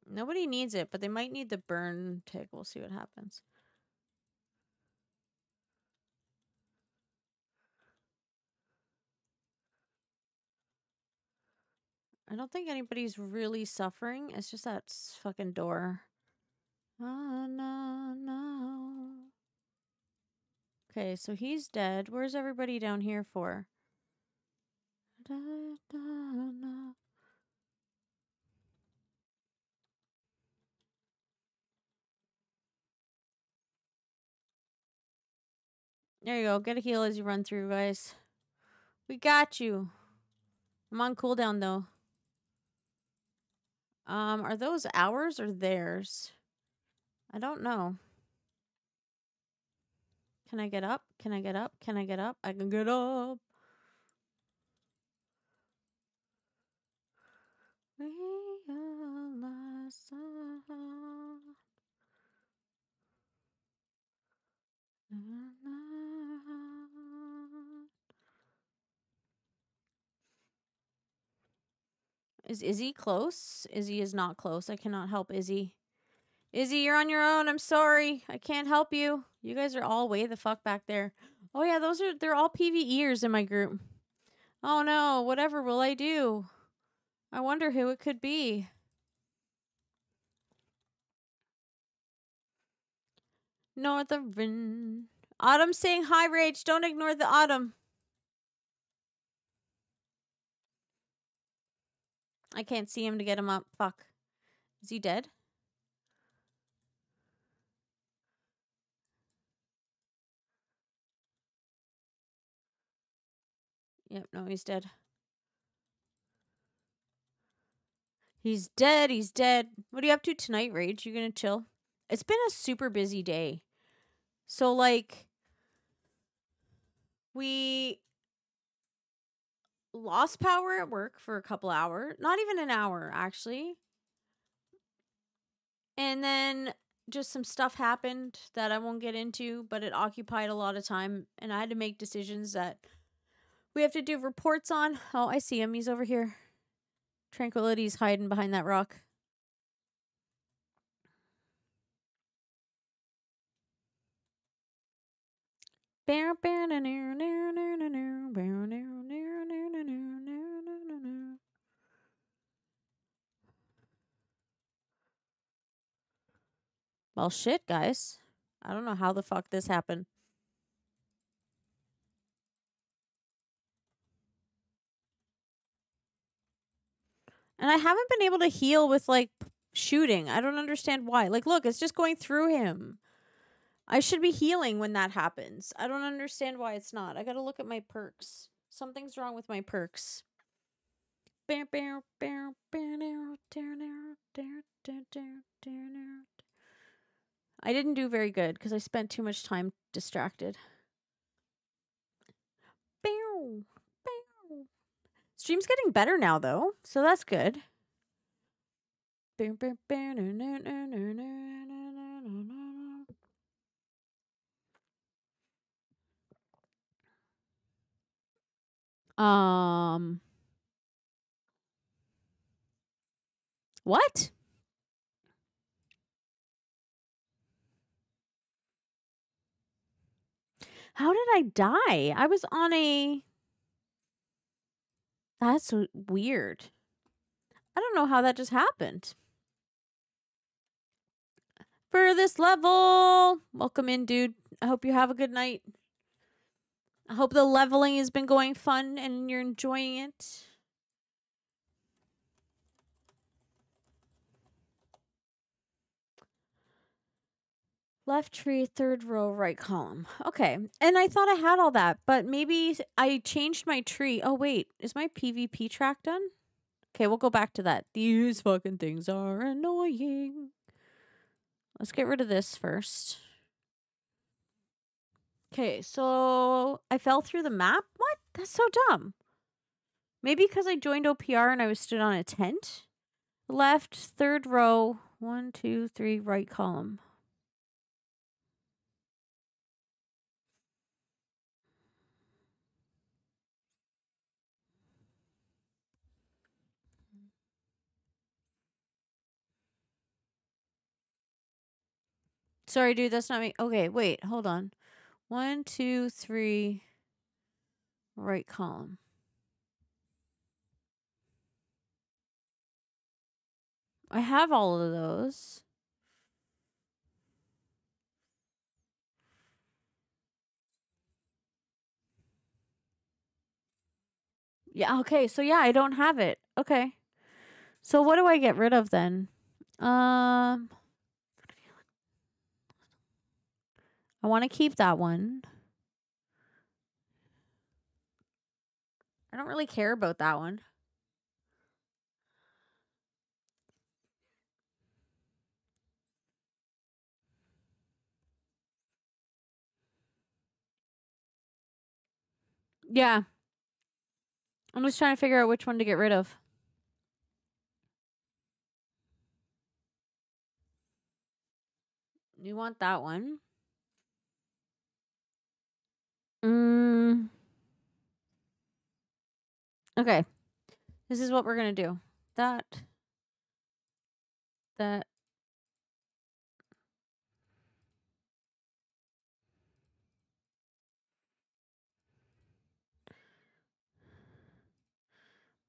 Nobody needs it, but they might need the burn tick. We'll see what happens. I don't think anybody's really suffering. It's just that fucking door. No, no. Okay, so he's dead. Where's everybody down here for? Da, da. There you go. Get a heal as you run through, guys. We got you. I'm on cooldown, though. Um, are those ours or theirs? I don't know. Can I get up? Can I get up? Can I get up? I can get up. Is Izzy close? Izzy is not close. I cannot help Izzy. Izzy, you're on your own. I'm sorry. I can't help you. You guys are all way the fuck back there. Oh yeah, those are they're all PvEers in my group. Oh no, whatever will I do? I wonder who it could be. Northern. Autumn saying hi, Rage. Don't ignore the autumn. I can't see him to get him up. Fuck. Is he dead? Yep, no, he's dead. He's dead. He's dead. What are you up to tonight, Rage? You gonna chill? It's been a super busy day. So like we lost power at work for a couple hours, not even an hour actually. And then just some stuff happened that I won't get into, but it occupied a lot of time and I had to make decisions that we have to do reports on. Oh, I see him. He's over here. Tranquility's hiding behind that rock. Well, shit, guys. I don't know how the fuck this happened. And I haven't been able to heal with like shooting. I don't understand why. Like, look, it's just going through him. I should be healing when that happens. I don't understand why it's not. I gotta look at my perks. Something's wrong with my perks. I didn't do very good because I spent too much time distracted. Stream's getting better now, though, so that's good. Um. What? How did I die? I was on a. That's weird. I don't know how that just happened. For this level, welcome in, dude. I hope you have a good night. I hope the leveling has been going fun and you're enjoying it. Left tree, third row, right column. Okay. And I thought I had all that, but maybe I changed my tree. Oh, wait. Is my PvP track done? Okay, we'll go back to that. These fucking things are annoying. Let's get rid of this first. Okay, so I fell through the map? What? That's so dumb. Maybe because I joined OPR and I was stood on a tent? Left, third row, one, two, three, right column. Sorry, dude, that's not me. Okay, wait, hold on. One, two, three, right column. I have all of those. Yeah, okay. So yeah, I don't have it. Okay. So what do I get rid of then? Um I want to keep that one. I don't really care about that one. Yeah. I'm just trying to figure out which one to get rid of. You want that one? Mm. Okay. This is what we're going to do. that. That.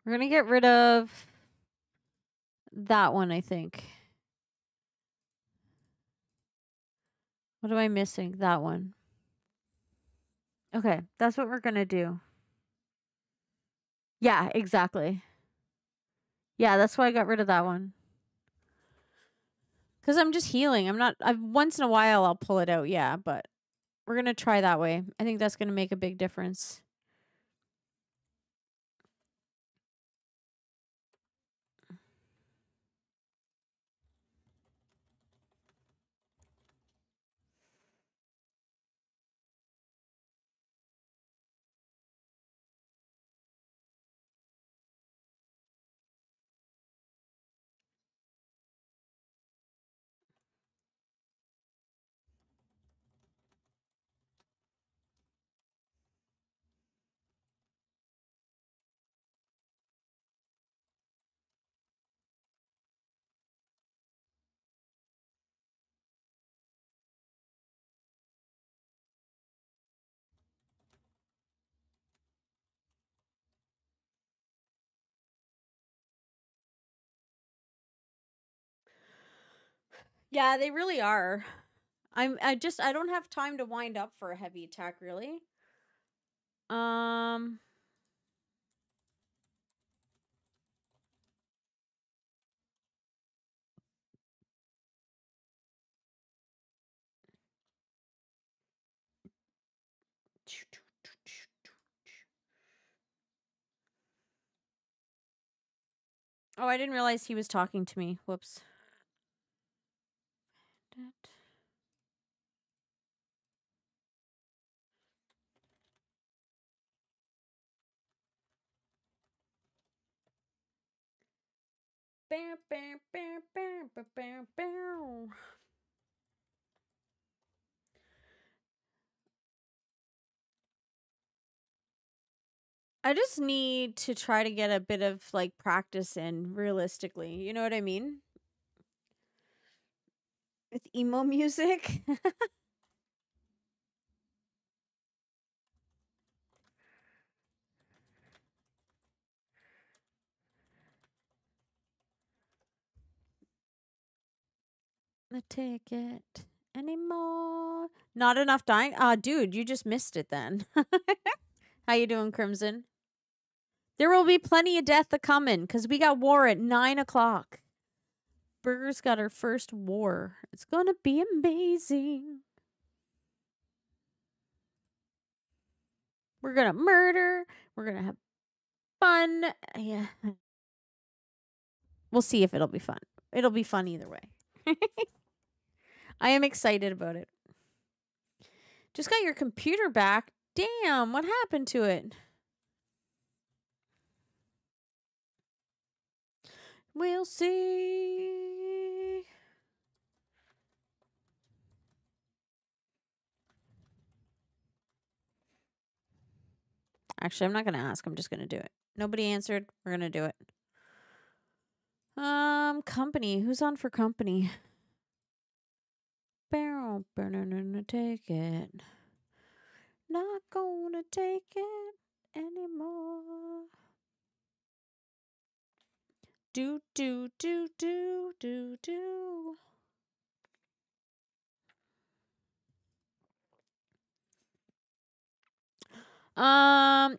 We're going to get rid of that one, I think. What am I missing? That one. Okay, that's what we're to do. Yeah, exactly. Yeah, that's why I got rid of that one. Cuz I'm just healing. I'm not I once in a while I'll pull it out, yeah, but we're to try that way. I think that's to make a big difference. Yeah, they really are. I'm I just I don't have time to wind up for a heavy attack really. Um Oh, I didn't realize he was talking to me. Whoops. Bam, bam, bam, bam, bam, bam, bam. I just need to try to get a bit of like practice in realistically. You know what I mean? With emo music. the ticket anymore. Not enough dying. Ah, dude, you just missed it then. How you doing, Crimson? There will be plenty of death a coming because we got war at nine o'clock. Burger's got her first war. It's gonna be amazing. We're gonna murder. We're gonna have fun. Yeah. We'll see if it'll be fun. It'll be fun either way. I am excited about it. Just got your computer back. Damn, what happened to it? We'll see. Actually, I'm not going to ask. I'm just going to do it. Nobody answered. We're going to do it. Um, company. Who's on for company? Barrel burning take it. Not gonna take it anymore. Do do do do do do. Um,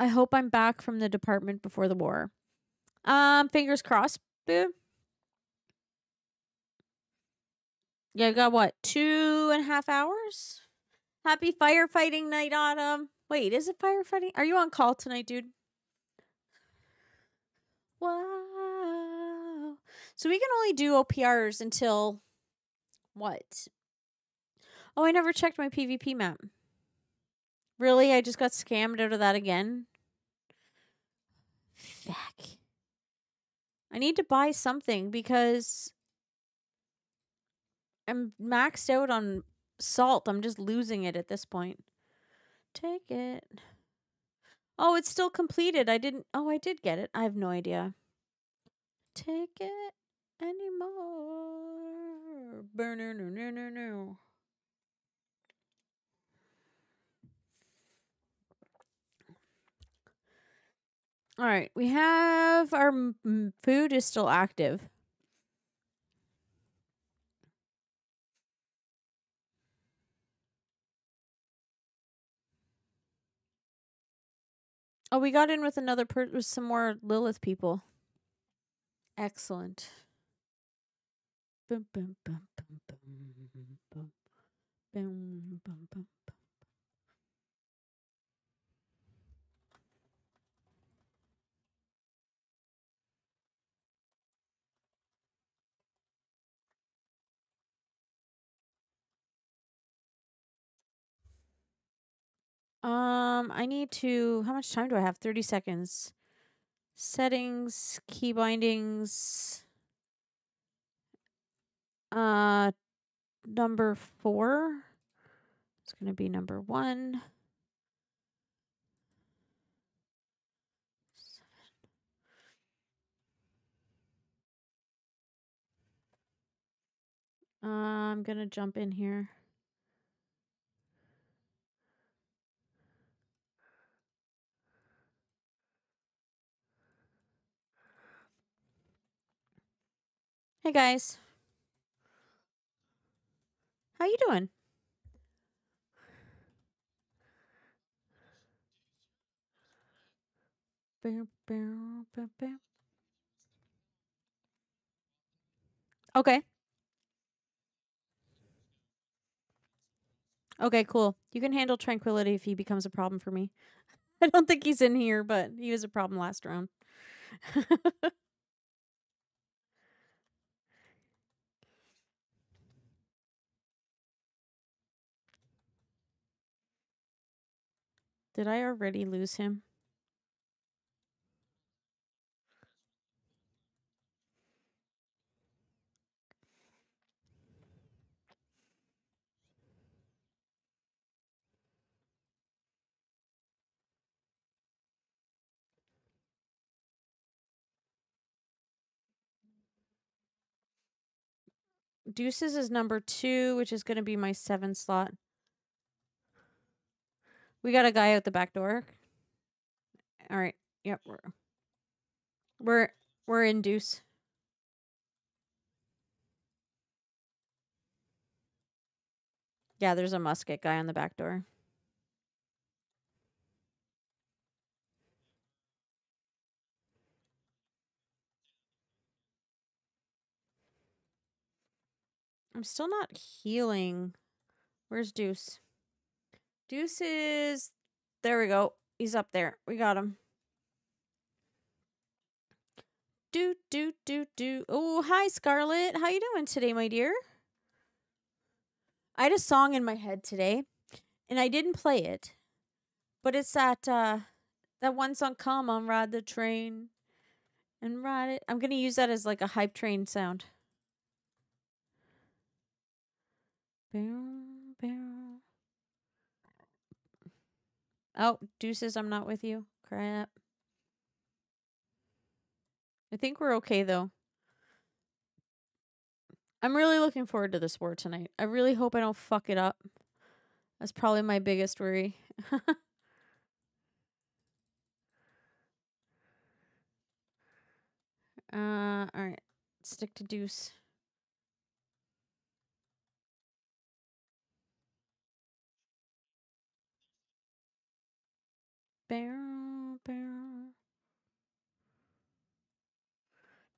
I hope I'm back from the department before the war. Um, fingers crossed, boo. Yeah, I got what? Two and a half hours? Happy firefighting night, Autumn. Wait, is it firefighting? Are you on call tonight, dude? Wow. So we can only do OPRs until what? Oh, I never checked my PvP map. Really? I just got scammed out of that again? Fuck. I need to buy something because I'm maxed out on salt. I'm just losing it at this point. Take it. Oh, it's still completed. I didn't. Oh, I did get it. I have no idea. Take it anymore. Burner, no, no, no, no. All right, we have our food is still active. Oh, we got in with another per with some more Lilith people. Excellent. Um, I need to. How much time do I have? 30 seconds. Settings, key bindings. Uh, number four. It's going to be number one. Uh, I'm going to jump in here. Hey guys. How you doing? Okay. Okay, cool. You can handle tranquility if he becomes a problem for me. I don't think he's in here, but he was a problem last round. Did I already lose him? Deuces is number two, which is going to be my seven slot. We got a guy out the back door. All right. Yep. We're we're, we're in deuce. Yeah, there's a musket guy on the back door. I'm still not healing. Where's Deuce? Deuce is. There we go. He's up there. We got him. Do do do do. Oh, hi Scarlet. How you doing today, my dear? I had a song in my head today, and I didn't play it, but it's that uh that one song. Come on, ride the train, and ride it. I'm gonna use that as like a hype train sound. Bow, bow. Oh, deuces, I'm not with you. Crap. I think we're okay though. I'm really looking forward to this war tonight. I really hope I don't fuck it up. That's probably my biggest worry. uh, all right. Stick to deuce.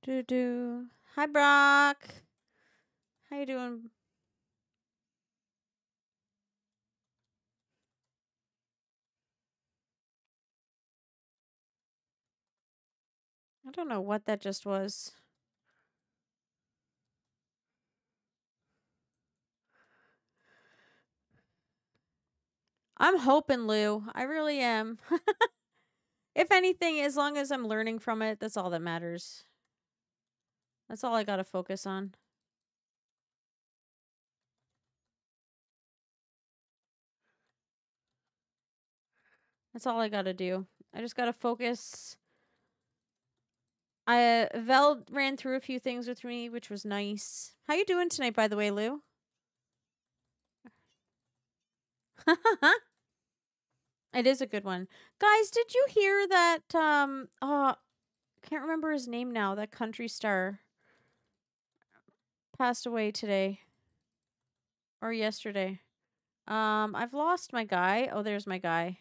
Do do. Hi, Brock. How you doing? I don't know what that just was. I'm hoping, Lou. I really am. if anything, as long as I'm learning from it, that's all that matters. That's all I got to focus on. That's all I got to do. I just got to focus I Vel ran through a few things with me, which was nice. How you doing tonight, by the way, Lou? it is a good one. Guys, did you hear that um oh can't remember his name now, that country star passed away today or yesterday. Um I've lost my guy. Oh, there's my guy.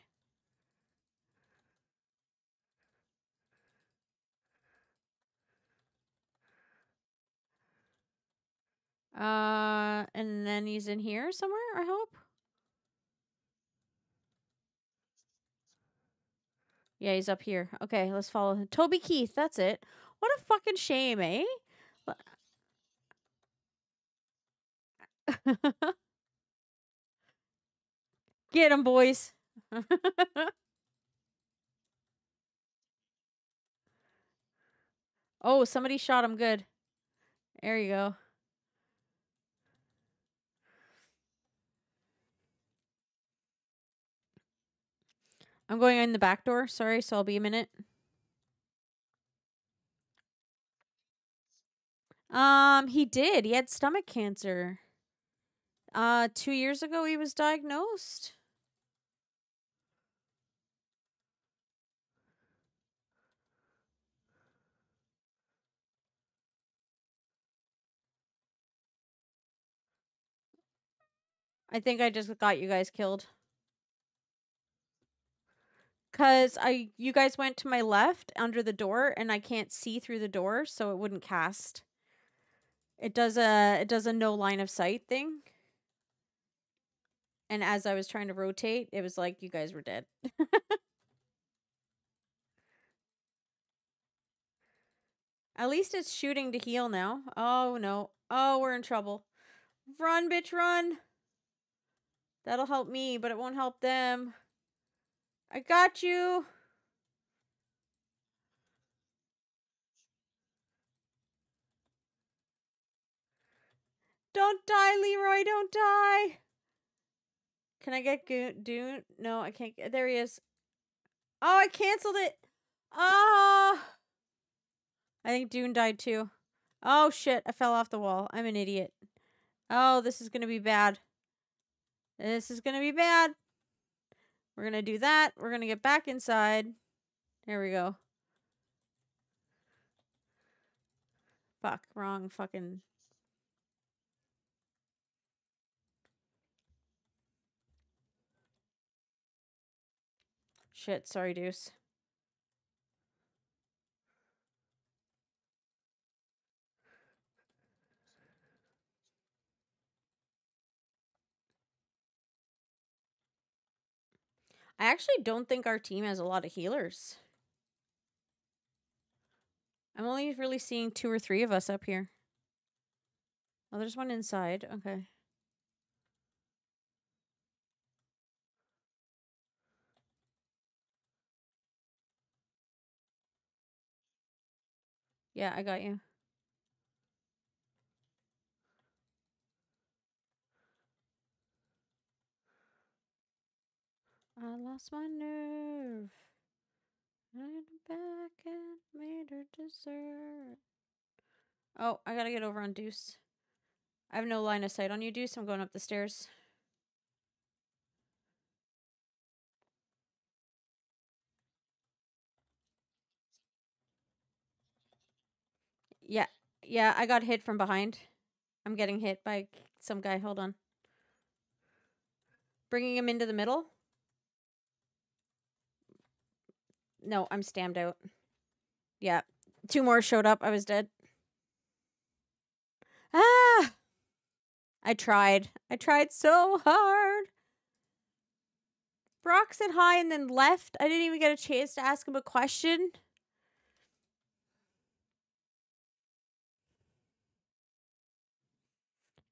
Uh, and then he's in here somewhere, I hope. Yeah, he's up here. Okay, let's follow him. Toby Keith, that's it. What a fucking shame, eh? Get him, boys. oh, somebody shot him good. There you go. I'm going in the back door. Sorry, so I'll be a minute. Um, he did. He had stomach cancer. Uh, two years ago he was diagnosed. I think I just got you guys killed. Cause I you guys went to my left under the door and I can't see through the door, so it wouldn't cast. It does a it does a no line of sight thing. And as I was trying to rotate, it was like you guys were dead. At least it's shooting to heal now. Oh no. Oh, we're in trouble. Run, bitch, run. That'll help me, but it won't help them. I got you. Don't die, Leroy. Don't die. Can I get Dune? No, I can't. Get, there he is. Oh, I canceled it. Oh. I think Dune died too. Oh, shit. I fell off the wall. I'm an idiot. Oh, this is going to be bad. This is going to be bad. We're going to do that. We're going to get back inside. There we go. Fuck. Wrong fucking... Shit. Sorry, Deuce. I actually don't think our team has a lot of healers. I'm only really seeing two or three of us up here. Oh, there's one inside. Okay. Yeah, I got you. I lost my nerve. Ran back and made her dessert. Oh, I gotta get over on Deuce. I have no line of sight on you, Deuce. I'm going up the stairs. Yeah, yeah, I got hit from behind. I'm getting hit by some guy. Hold on. Bringing him into the middle. No, I'm stammed out. Yeah. Two more showed up. I was dead. Ah! I tried. I tried so hard. Brock said hi and then left. I didn't even get a chance to ask him a question.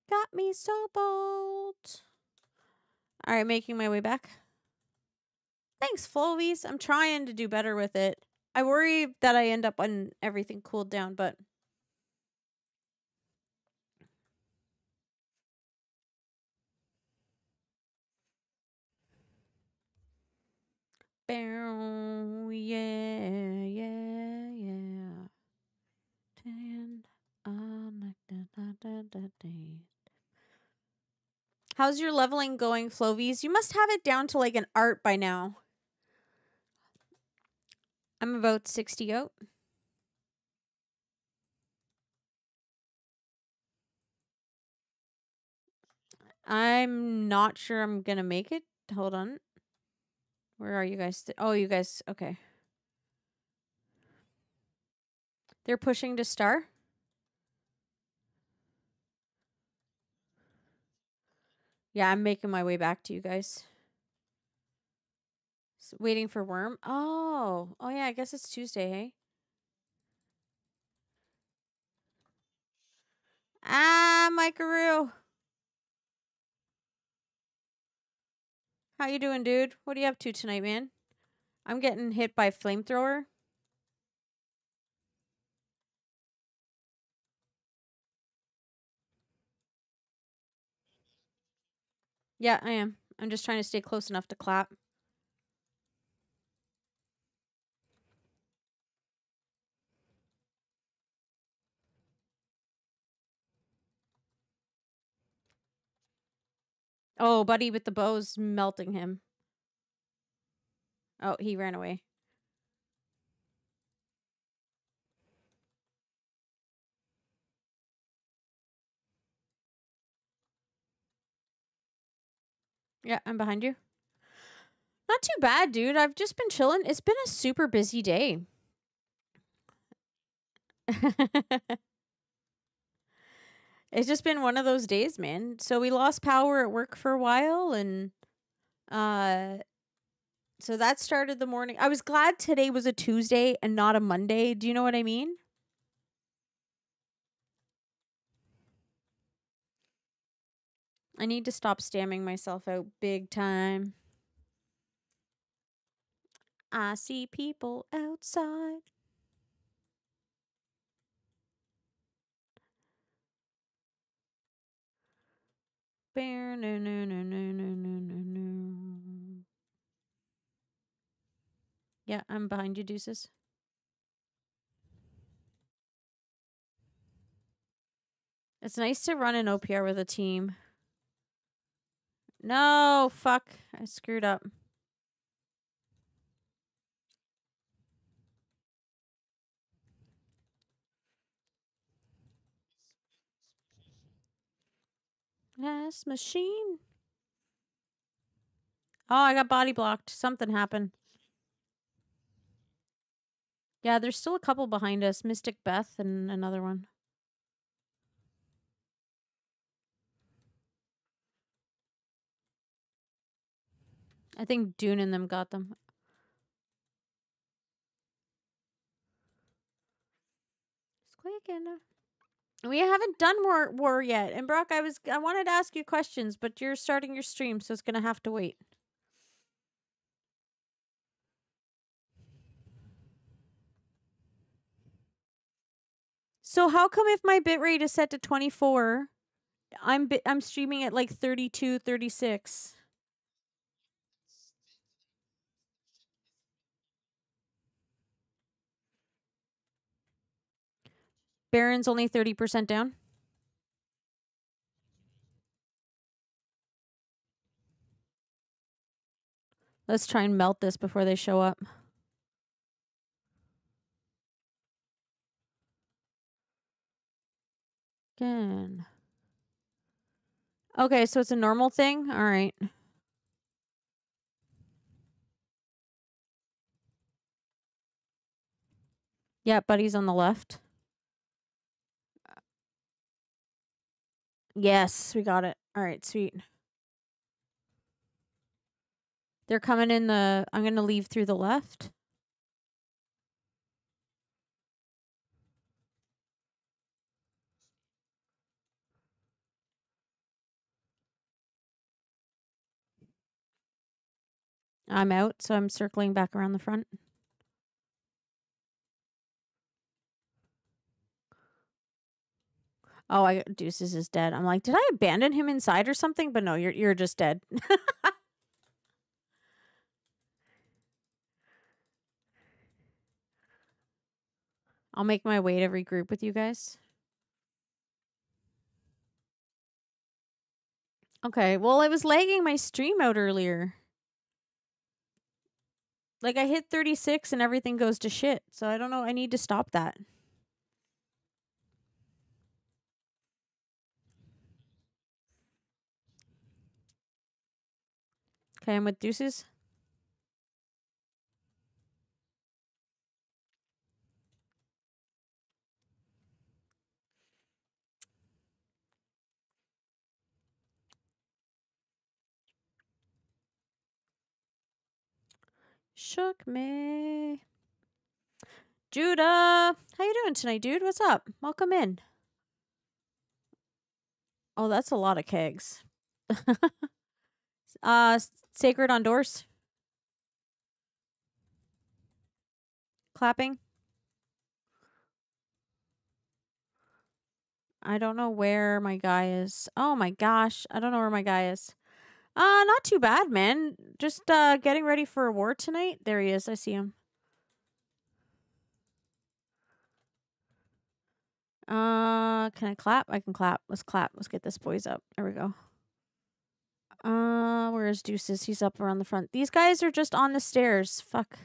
Got me so bold. All right, making my way back. Thanks, Flowies. I'm trying to do better with it. I worry that I end up when everything cooled down, but... Bow, yeah, yeah, yeah. How's your leveling going, Flovies? You must have it down to like an art by now. I'm about 60 out. I'm not sure I'm going to make it. Hold on. Where are you guys? oh, you guys. Okay. They're pushing to star. Yeah, I'm making my way back to you guys. Waiting for worm. Oh, oh yeah. I guess it's Tuesday. Hey. Ah, Microo. How you doing, dude? What are you up to tonight, man? I'm getting hit by flamethrower. Yeah, I am. I'm just trying to stay close enough to clap. Oh, buddy with the bow's melting him. Oh, he ran away. Yeah, I'm behind you. Not too bad, dude. I've just been chilling. It's been a super busy day. it's just been one of those days, man. So we lost power at work for a while and uh so that started the morning. I was glad today was a Tuesday and not a Monday. Do you know what I mean? I need to stop stamming myself out big time. I see people outside. No, no, no, no, no, no, no. Yeah, I'm behind you, Deuces. It's nice to run an OPR with a team. No, fuck. I screwed up. Last machine. Oh, I got body blocked. Something happened. Yeah, there's still a couple behind us. Mystic Beth and another one. I think Dune and them got them. Squeaking. We haven't done war war yet. And Brock, I was I wanted to ask you questions, but you're starting your stream, so it's gonna have to wait. So how come if my bitrate is set to 24, I'm I'm streaming at like 32, 36? Baron's only 30% down. Let's try and melt this before they show up. Again. Okay, so it's a normal thing? All right. Yeah, buddy's on the left. Yes, we got it. All right, sweet. They're coming in the. I'm going to leave through the left. I'm out, so I'm circling back around the front. Oh, I Deuces is dead. I'm like, did I abandon him inside or something? But no, you're you're just dead. I'll make my way to regroup with you guys. Okay, well, I was lagging my stream out earlier. Like, I hit 36 and everything goes to shit. So I don't know. I need to stop that. Okay, I'm with deuces. Shook me. Judah, how you doing tonight, dude? What's up? Welcome in. Oh, that's a lot of kegs. uh, sacred on doors. Clapping. I don't know where my guy is. Oh my gosh, I don't know where my guy is. Uh, not too bad, man. Just uh getting ready for a war tonight. There he is. I see him. Uh, can I clap? I can clap. Let's clap. Let's get this boys up. There we go. Uh, where is Deuces? He's up around the front. These guys are just on the stairs. Fuck.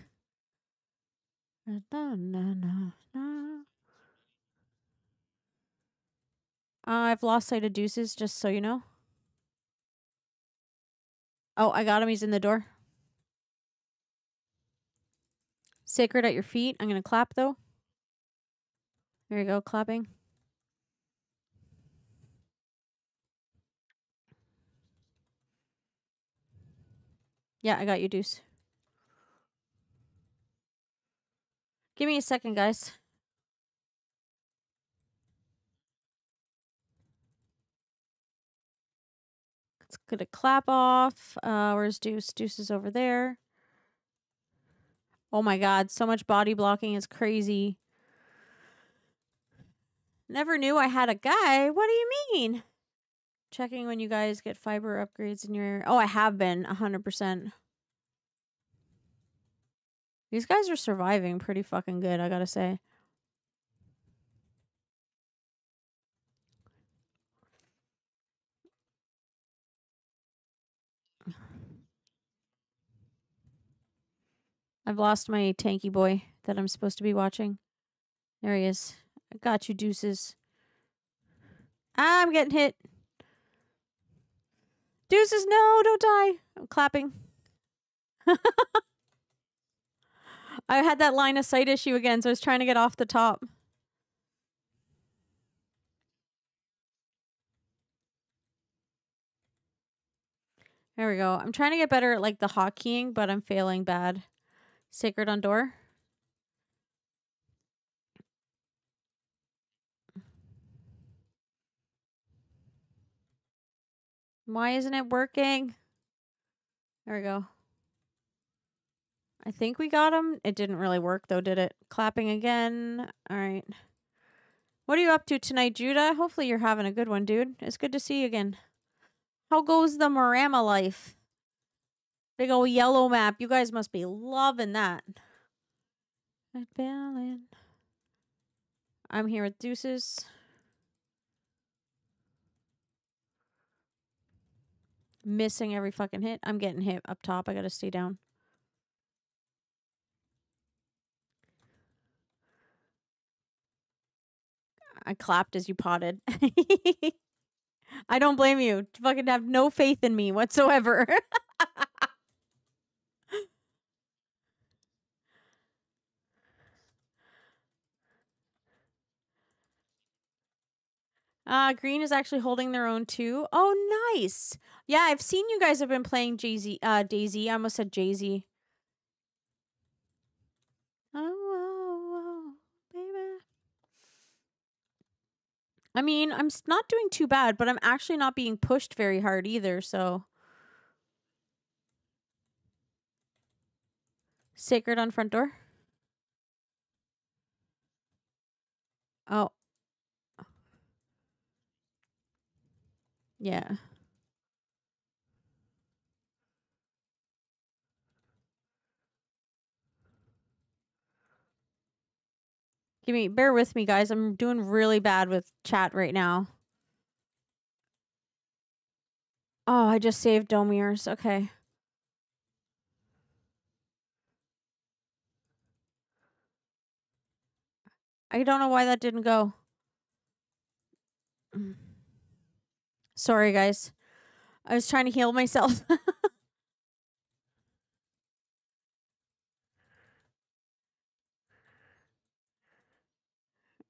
No, no, no, Uh, I've lost sight of Deuces, just so you know. Oh, I got him. He's in the door. Sacred at your feet. I'm going to clap, though. There you go, clapping. Yeah, I got you, Deuce. Give me a second, guys. It's gonna clap off. Uh, where's Deuce? Deuce is over there. Oh my god, so much body blocking is crazy. Never knew I had a guy. What do you mean? Checking when you guys get fiber upgrades in your... Oh, I have been, 100%. These guys are surviving pretty fucking good, I gotta say. I've lost my tanky boy that I'm supposed to be watching. There he is. I got you, deuces. I'm getting hit. Deuces, no, don't die. I'm clapping. I had that line of sight issue again, so I was trying to get off the top. There we go. I'm trying to get better at like the hotkeying, but I'm failing bad. Sacred on door. Why isn't it working? There we go. I think we got him. It didn't really work though, did it? Clapping again. All right. What are you up to tonight, Judah? Hopefully you're having a good one, dude. It's good to see you again. How goes the Marama life? Big old yellow map. You guys must be loving that. I'm here with Deuces. Missing every fucking hit. I'm getting hit up top. I gotta stay down. I clapped as you potted. I don't blame you. Fucking have no faith in me whatsoever. Uh, Green is actually holding their own too. Oh, nice. Yeah, I've seen you guys have been playing Jay Z, uh, Daisy. I almost said Jay Z. Oh, oh, oh, baby. I mean, I'm not doing too bad, but I'm actually not being pushed very hard either, so. Sacred on front door. Oh, Yeah. Give me bear with me guys. I'm doing really bad with chat right now. Oh, I just saved Domiers. Okay. I don't know why that didn't go. Sorry, guys. I was trying to heal myself.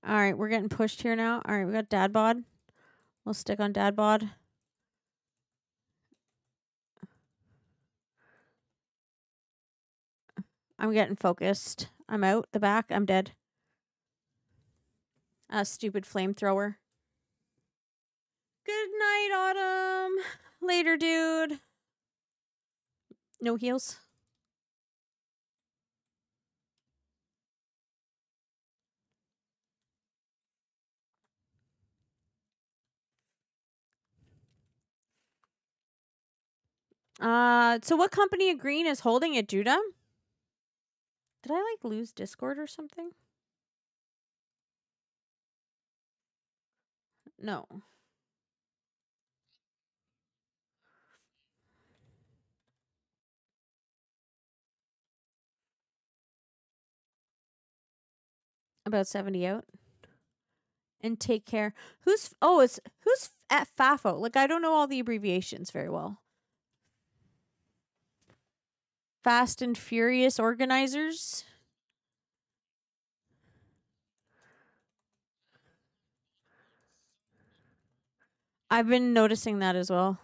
All right, we're getting pushed here now. All right, we got dad bod. We'll stick on dad bod. I'm getting focused. I'm out the back. I'm dead. A stupid flamethrower. Good night, Autumn. Later, dude. No heals. Uh, so what company of green is holding it, Judah? Did I like lose Discord or something? No. About 70 out. And take care. Who's oh, it's who's at FAFO? Like I don't know all the abbreviations very well. Fast and Furious organizers. I've been noticing that as well.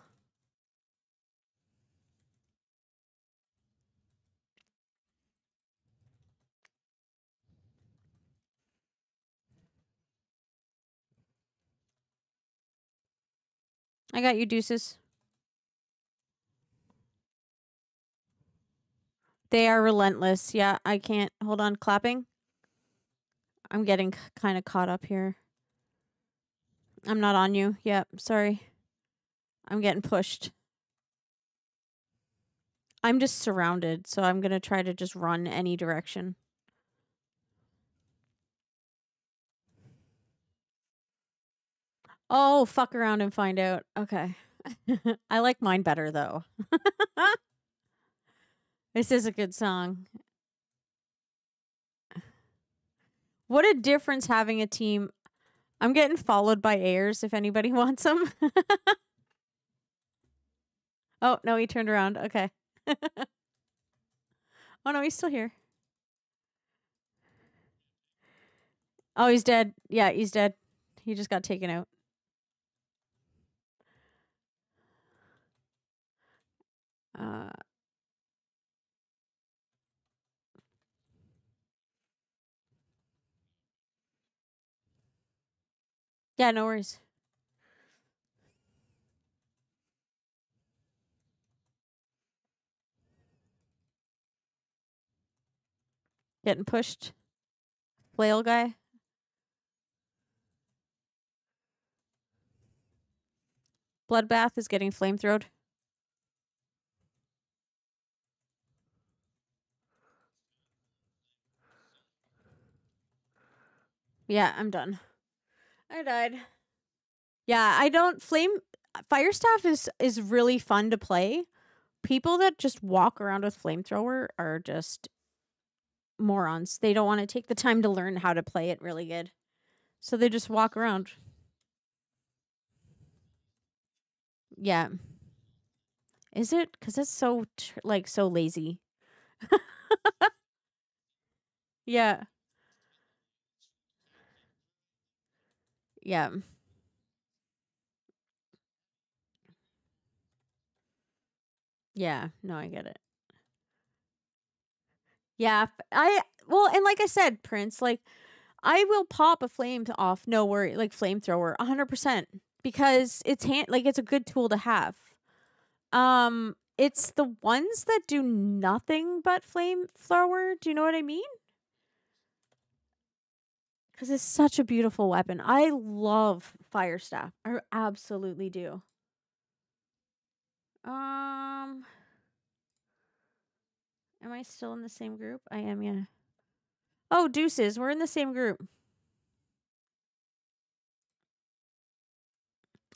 I got you, deuces. They are relentless. Yeah, I can't. Hold on, clapping. I'm getting kind of caught up here. I'm not on you. Yep, sorry. I'm getting pushed. I'm just surrounded, so I'm going to try to just run any direction. Oh, fuck around and find out. Okay. I like mine better, though. this is a good song. What a difference having a team I'm getting followed by airs if anybody wants them. oh, no, he turned around. Okay. oh, no, he's still here. Oh, he's dead. Yeah, he's dead. He just got taken out. Uh, Yeah, no worries. Getting pushed. Flail guy. Bloodbath is getting flamethrowed. Yeah, I'm done. I died. Yeah, I don't flame uh, fire staff is is really fun to play. People that just walk around with flamethrower are just morons. They don't want to take the time to learn how to play it really good. So they just walk around. Yeah. Is it? Cuz it's so like so lazy. yeah. Yeah. Yeah, no, I get it. Yeah, I well, and like I said, Prince, like I will pop a flame off, no worry, like flamethrower, hundred percent, because it's hand like it's a good tool to have. Um, it's the ones that do nothing but flamethrower. Do you know what I mean? Because it's such a beautiful weapon. I love fire staff. I absolutely do. Um, am I still in the same group? I am. Yeah. Oh, deuces. We're in the same group.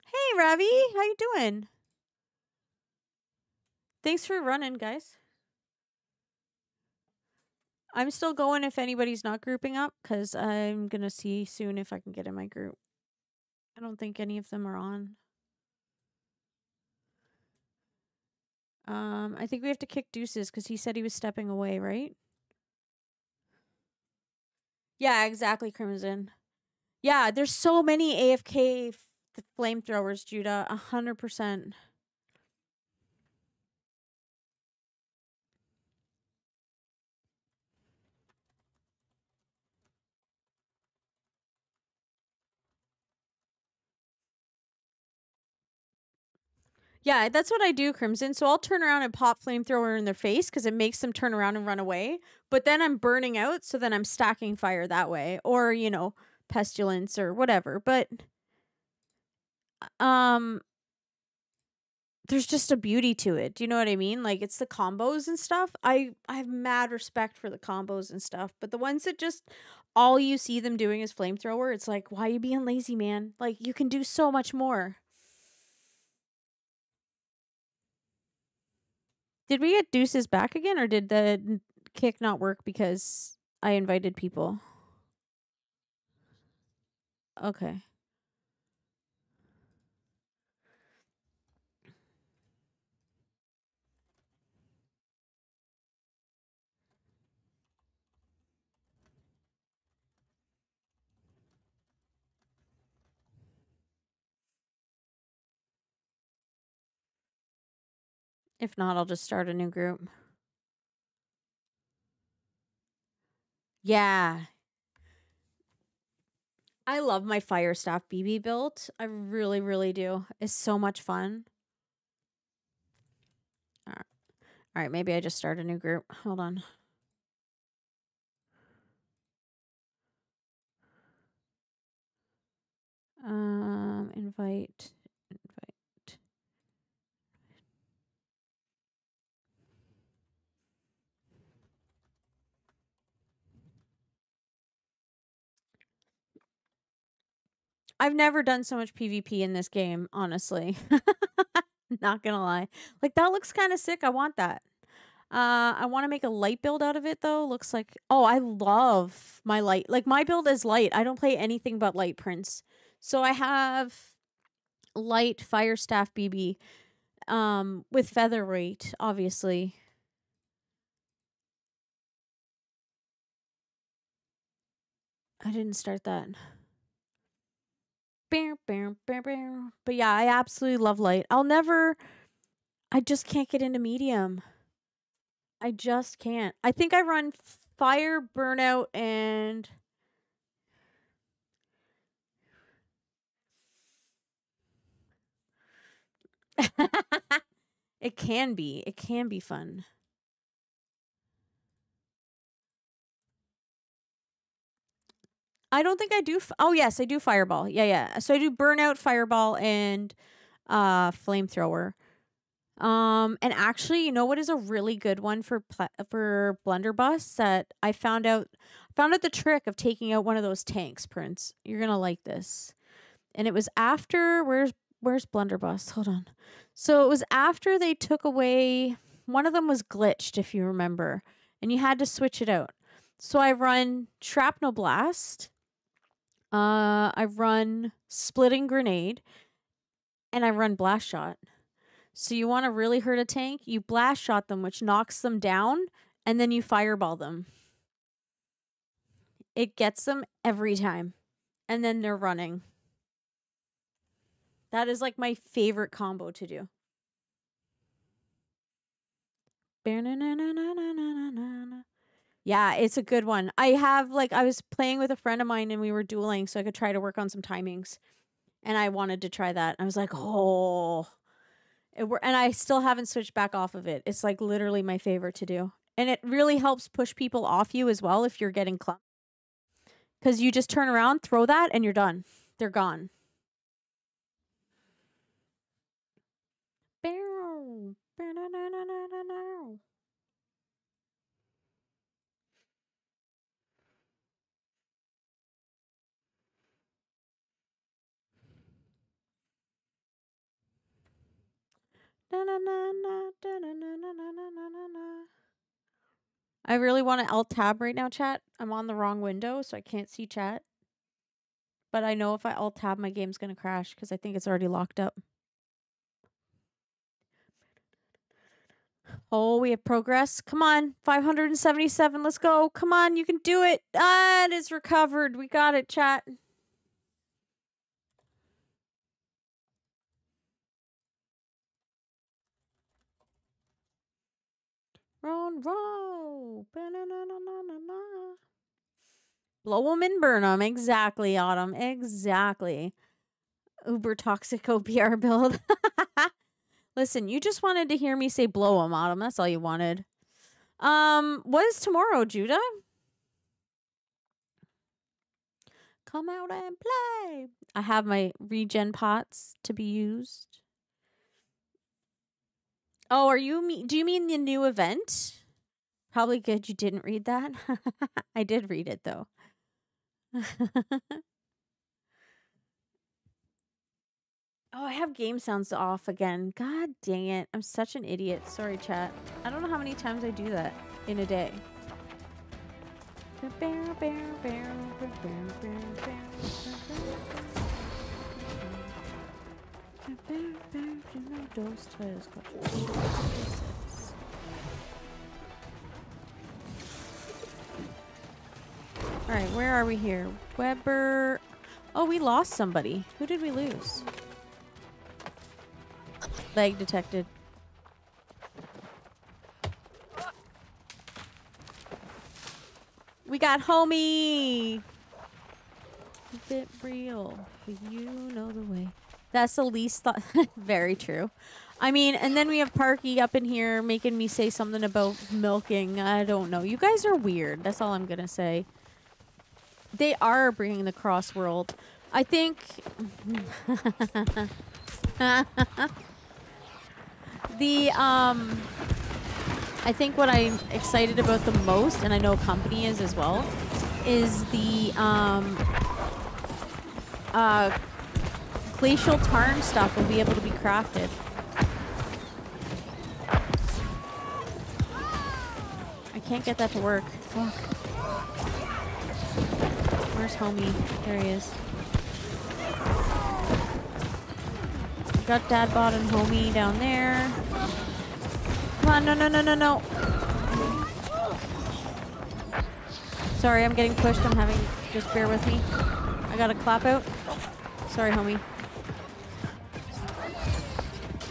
Hey, Ravi. How you doing? Thanks for running, guys. I'm still going if anybody's not grouping up because I'm going to see soon if I can get in my group. I don't think any of them are on. Um, I think we have to kick Deuces because he said he was stepping away, right? Yeah, exactly, Crimson. Yeah, there's so many AFK flamethrowers, Judah. A hundred percent. Yeah, that's what I do, Crimson. So I'll turn around and pop flamethrower in their face because it makes them turn around and run away. But then I'm burning out, so then I'm stacking fire that way, or you know, pestilence or whatever. But um, there's just a beauty to it. Do you know what I mean? Like it's the combos and stuff. I I have mad respect for the combos and stuff, but the ones that just all you see them doing is flamethrower, it's like why are you being lazy, man? Like you can do so much more. Did we get deuces back again, or did the kick not work because I invited people? Okay. If not, I'll just start a new group. Yeah. I love my fire staff BB built. I really, really do. It's so much fun. All right. All right, maybe I just start a new group. Hold on. Um, invite. I've never done so much PvP in this game, honestly. Not gonna lie. Like that looks kind of sick. I want that. Uh, I want to make a light build out of it though. Looks like oh, I love my light. Like my build is light. I don't play anything but light prince. So I have light fire staff BB um with featherweight, obviously. I didn't start that. But yeah, I absolutely love light. I'll never I just can't get into medium. I just can't. I think I run fire, burnout, and it can be. It can be fun. I don't think I do. Oh yes, I do fireball. Yeah, yeah. So I do burnout, fireball, and uh, flamethrower. Um, and actually, you know what is a really good one for for blunderbuss that I found out found out the trick of taking out one of those tanks, Prince. You're gonna like this. And it was after where's where's blunderbuss? Hold on. So it was after they took away one of them was glitched, if you remember, and you had to switch it out. So I run shrapnel blast uh, I run splitting grenade, and I run blast shot. So you want to really hurt a tank, you blast shot them, which knocks them down, and then you fireball them. It gets them every time, and then they're running. That is like my favorite combo to do. Yeah, it's a good one. I have like I was playing with a friend of mine and we were dueling so I could try to work on some timings. And I wanted to try that. I was like, "Oh." It were, and I still haven't switched back off of it. It's like literally my favorite to do. And it really helps push people off you as well if you're getting clumped. Cuz you just turn around, throw that and you're done. They're gone. Bow. I really want to alt tab right now, chat. I'm on the wrong window, so I can't see chat. But I know if I alt tab, my game's going to crash because I think it's already locked up. Oh, we have progress. Come on. 577. Let's go. Come on. You can do it. Ah, it is recovered. We got it, chat. Run, row. Blow 'em and burn 'em. Exactly, Autumn. Exactly. Uber toxic OPR build. Listen, you just wanted to hear me say blow 'em, Autumn. That's all you wanted. Um, what is tomorrow, Judah? Come out and play. I have my regen pots to be used. Oh, are you? Do you mean the new event? Probably good you didn't read that. I did read it though. Oh, I have game sounds off again. God dang it. I'm such an idiot. Sorry, chat. I don't know how many times I do that in a day. Alright, where are we here? Weber. Oh, we lost somebody. Who did we lose? Leg detected. We got homie. Bit real, but you know the way. That's the least thought. Very true. I mean, and then we have Parky up in here making me say something about milking. I don't know. You guys are weird. That's all I'm gonna say. They are bringing the cross world. I think. the um I think what I'm excited about the most, and I know company is as well, is the um uh glacial tarn stuff will be able to be crafted. I can't get that to work. Fuck. Where's homie? There he is. Got dad bod and homie down there. Come on, no, no, no, no, no. Sorry, I'm getting pushed. I'm having, just bear with me. I got a clap out. Sorry, homie.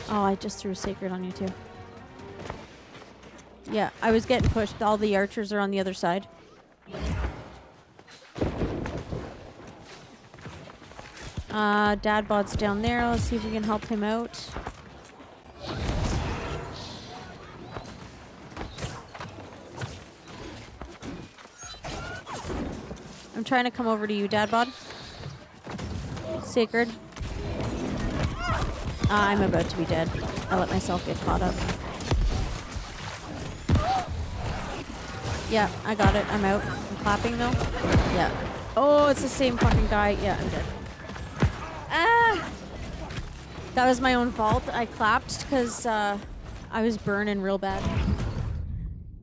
Oh, I just threw a sacred on you too. Yeah, I was getting pushed. All the archers are on the other side. Uh, Dad bod's down there. Let's see if we can help him out. I'm trying to come over to you, Dad bod. Sacred. I'm about to be dead. I let myself get caught up. Yeah, I got it. I'm out. I'm clapping though. Yeah. Oh, it's the same fucking guy. Yeah, I'm dead. Ah! That was my own fault. I clapped because uh, I was burning real bad.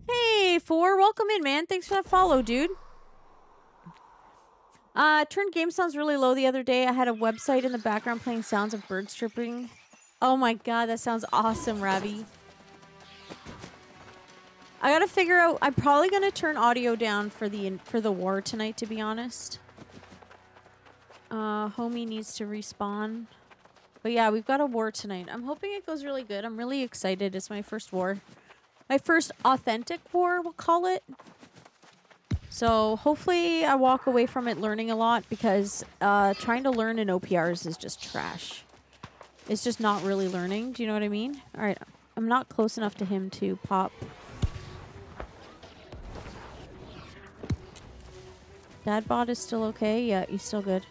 Hey, Four, welcome in, man. Thanks for that follow, dude. Uh, turned game sounds really low the other day. I had a website in the background playing sounds of birds chirping. Oh my god, that sounds awesome, Ravi. I gotta figure out. I'm probably gonna turn audio down for the for the war tonight. To be honest. Uh, homie needs to respawn. But yeah, we've got a war tonight. I'm hoping it goes really good. I'm really excited. It's my first war. My first authentic war, we'll call it. So hopefully I walk away from it learning a lot because uh, trying to learn in OPRs is just trash. It's just not really learning. Do you know what I mean? All right. I'm not close enough to him to pop. Dad bod is still okay? Yeah, he's still good.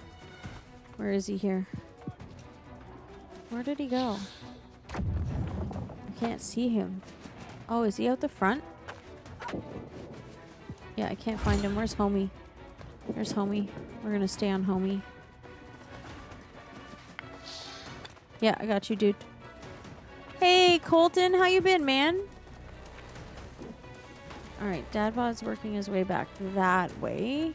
Where is he here? Where did he go? I can't see him. Oh, is he out the front? Yeah, I can't find him. Where's homie? There's homie. We're gonna stay on homie. Yeah, I got you, dude. Hey, Colton, how you been, man? All right, Dadbod's working his way back that way.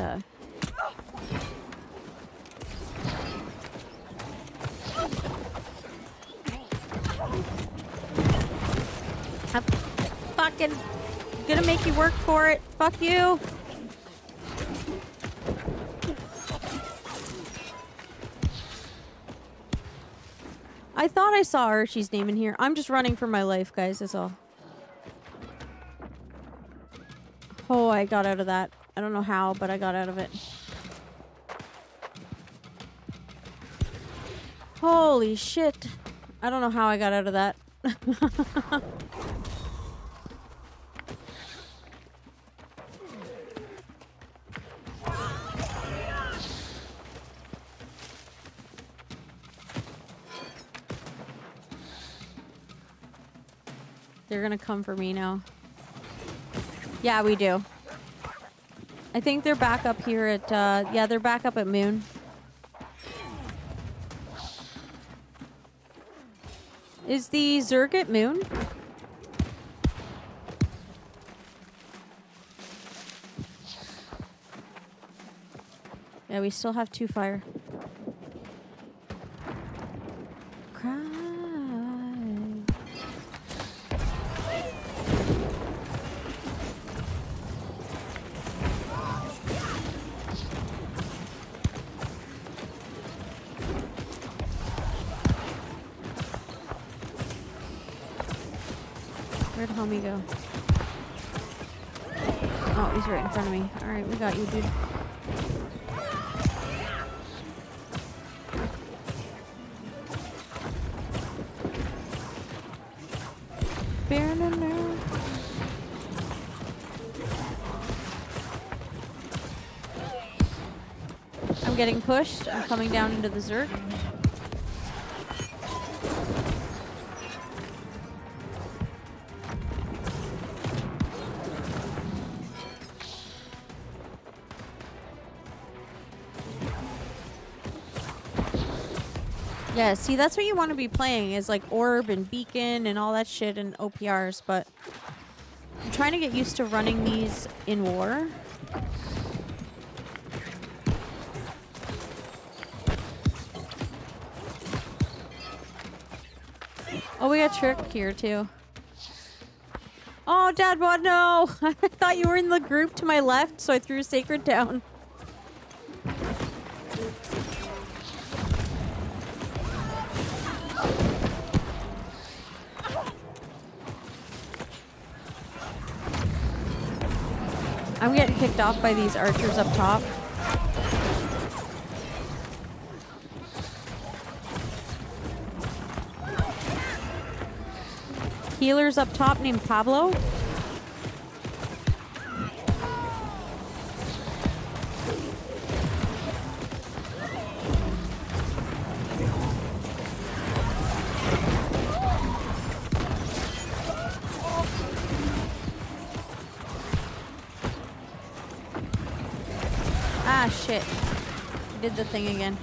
Uh... I'm fucking gonna make you work for it. Fuck you. I thought I saw Archie's name in here. I'm just running for my life, guys, that's all. Oh, I got out of that. I don't know how, but I got out of it. Holy shit. I don't know how I got out of that. They're gonna come for me now. Yeah, we do. I think they're back up here at, uh, yeah, they're back up at Moon. Is the Zerg at Moon? Yeah, we still have two fire. Front of me. Alright, we got you, dude. I'm getting pushed. I'm coming down into the Zerg. Yeah, see, that's what you want to be playing is like Orb and Beacon and all that shit and OPRs, but I'm trying to get used to running these in war. Oh, we got Trick here too. Oh, Dadbod, no! I thought you were in the group to my left, so I threw Sacred down. Picked off by these archers up top. Healers up top named Pablo. The thing again.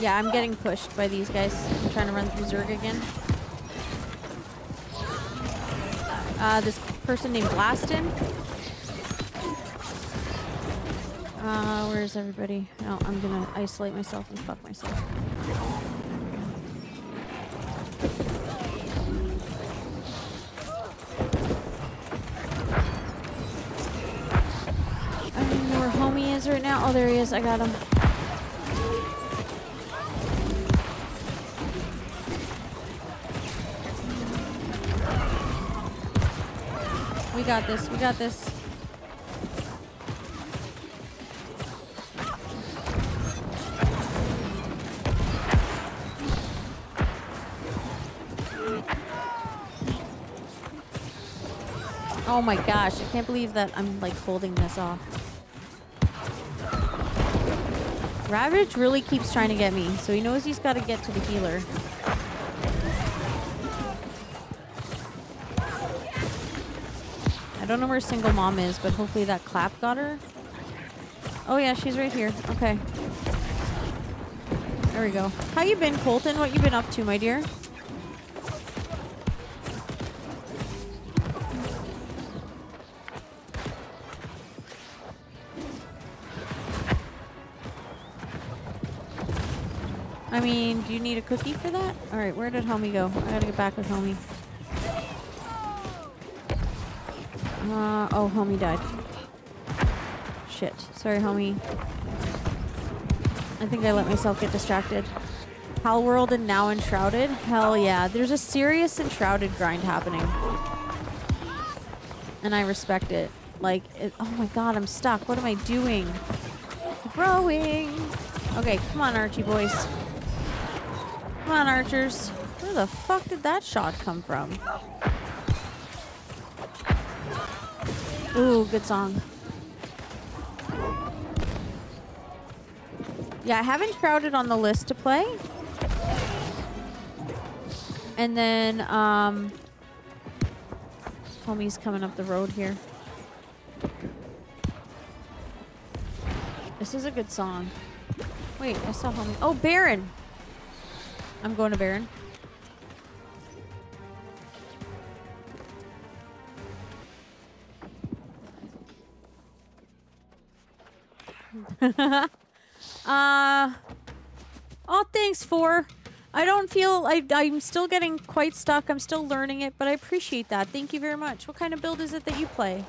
Yeah, I'm getting pushed by these guys. I'm trying to run through Zerg again. Uh, this person named Blastin. Uh, where's everybody? No, I'm gonna isolate myself and fuck myself. Oh, there he is. I got him. We got this. We got this. Oh my gosh, I can't believe that I'm like holding this off. Ravage really keeps trying to get me, so he knows he's got to get to the healer. I don't know where single mom is, but hopefully that clap got her. Oh yeah, she's right here. Okay. There we go. How you been, Colton? What you been up to, my dear? Mean, do you need a cookie for that? Alright, where did homie go? I gotta get back with homie. Uh, oh, homie died. Shit. Sorry, homie. I think I let myself get distracted. Hell Palworld and now Enshrouded? Hell yeah. There's a serious Enshrouded grind happening. And I respect it. Like, it, oh my god, I'm stuck. What am I doing? Growing! Okay, come on, Archie boys. Come on, archers. Where the fuck did that shot come from? Ooh, good song. Yeah, I haven't crowded on the list to play. And then, um... Homie's coming up the road here. This is a good song. Wait, I saw homie. Oh, Baron! I'm going to Baron. uh oh thanks for I don't feel I, I'm still getting quite stuck. I'm still learning it, but I appreciate that. Thank you very much. What kind of build is it that you play?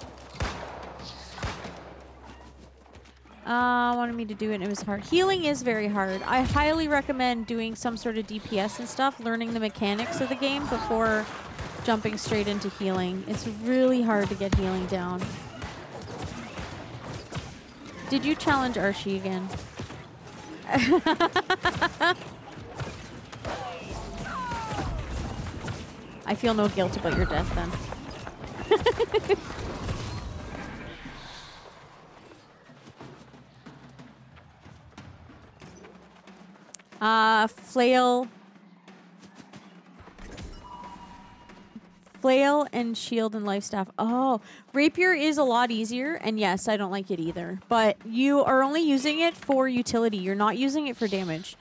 Uh, wanted me to do it and it was hard. Healing is very hard. I highly recommend doing some sort of DPS and stuff, learning the mechanics of the game before jumping straight into healing. It's really hard to get healing down. Did you challenge Archie again? I feel no guilt about your death then. Uh, flail. Flail and shield and life staff. Oh, rapier is a lot easier, and yes, I don't like it either. But you are only using it for utility. You're not using it for damage.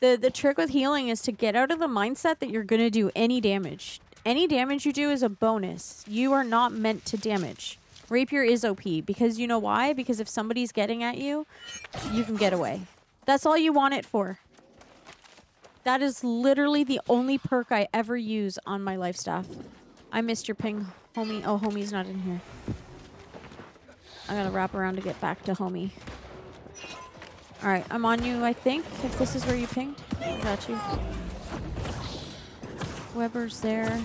The the trick with healing is to get out of the mindset that you're gonna do any damage. Any damage you do is a bonus. You are not meant to damage. Rapier is OP because you know why? Because if somebody's getting at you, you can get away. That's all you want it for. That is literally the only perk I ever use on my life staff. I missed your ping, homie. Oh, homie's not in here. I gotta wrap around to get back to homie. Alright, I'm on you, I think, if this is where you pinged. I Got you. Weber's there.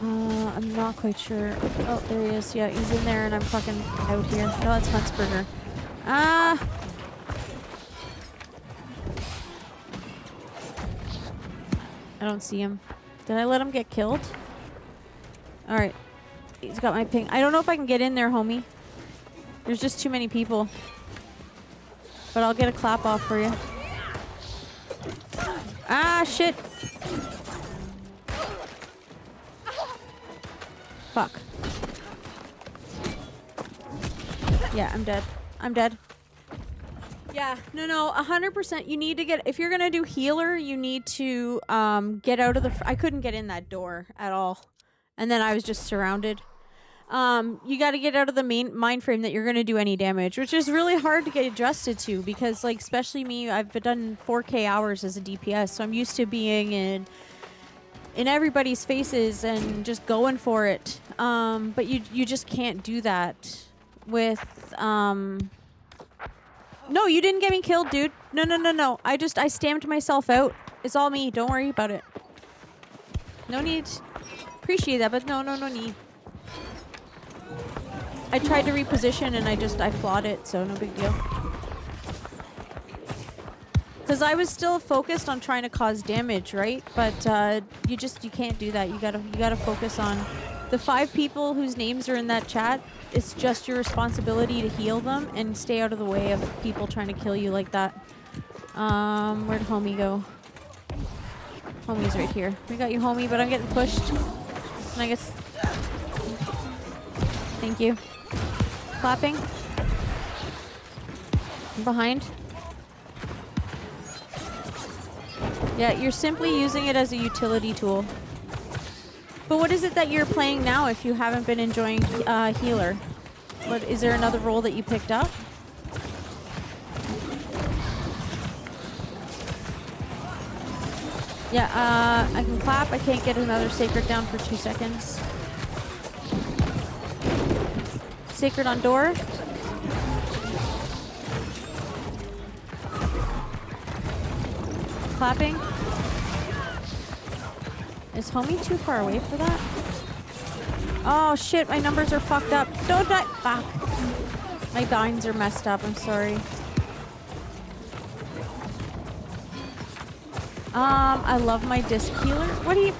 Uh, I'm not quite sure. Oh, there he is. Yeah, he's in there and I'm fucking out here. No, that's Huntsberger. Ah! I don't see him. Did I let him get killed? Alright. He's got my ping. I don't know if I can get in there, homie. There's just too many people. But I'll get a clap off for you. Ah, shit. Fuck. Yeah, I'm dead. I'm dead. Yeah, no, no, 100%. You need to get, if you're to do healer, you need to um, get out of the, I couldn't get in that door at all. And then I was just surrounded. Um, you got to get out of the main mind frame that you're to do any damage, which is really hard to get adjusted to because, like, especially me, I've done 4K hours as a DPS, so I'm used to being in in everybody's faces and just going for it. Um, but you you just can't do that with um, no, you didn't get me killed, dude. No, no, no, no. I just, I stamped myself out. It's all me. Don't worry about it. No need. Appreciate that, but no, no, no need. I tried to reposition and I just, I flawed it, so no big deal. Because I was still focused on trying to cause damage, right? But uh, you just, you can't do that. You gotta, you gotta focus on The five people whose names are in that chat, it's just your responsibility to heal them and stay out of the way of people trying to kill you like that. Um, where'd homie go? Homie's right here. We got you, homie, but I'm getting pushed. And I guess... Thank you. Clapping. Behind. Yeah, you're simply using it as a utility tool. But what is it that you're playing now if you haven't been enjoying uh, healer? What is there another role that you picked up? Yeah, uh, I can clap. I can't get another sacred down for two seconds. Sacred on door. Clapping. Is homie too far away for that? Oh shit, my numbers are fucked up. Don't die. Fuck. My binds are messed up. I'm sorry. Um, I love my disc healer. What do you...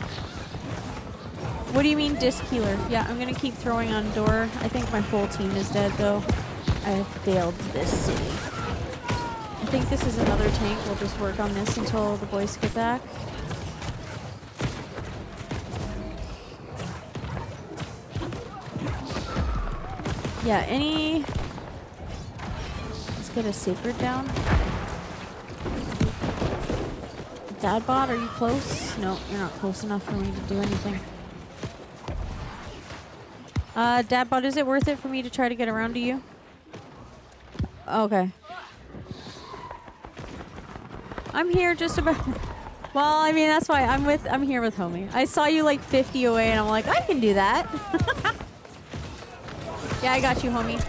What do you mean disc healer? Yeah, I'm gonna keep throwing on door. I think my whole team is dead though. I have failed this city. I think this is another tank. We'll just work on this until the boys get back. Yeah, any... Let's get a sacred down. Dadbod, are you close? No, you're not close enough for me to do anything. Uh, Dadbod, is it worth it for me to try to get around to you? Okay. I'm here just about... Well, I mean, that's why I'm with... I'm here with homie. I saw you like 50 away and I'm like, I can do that. Yeah, I got you, homie.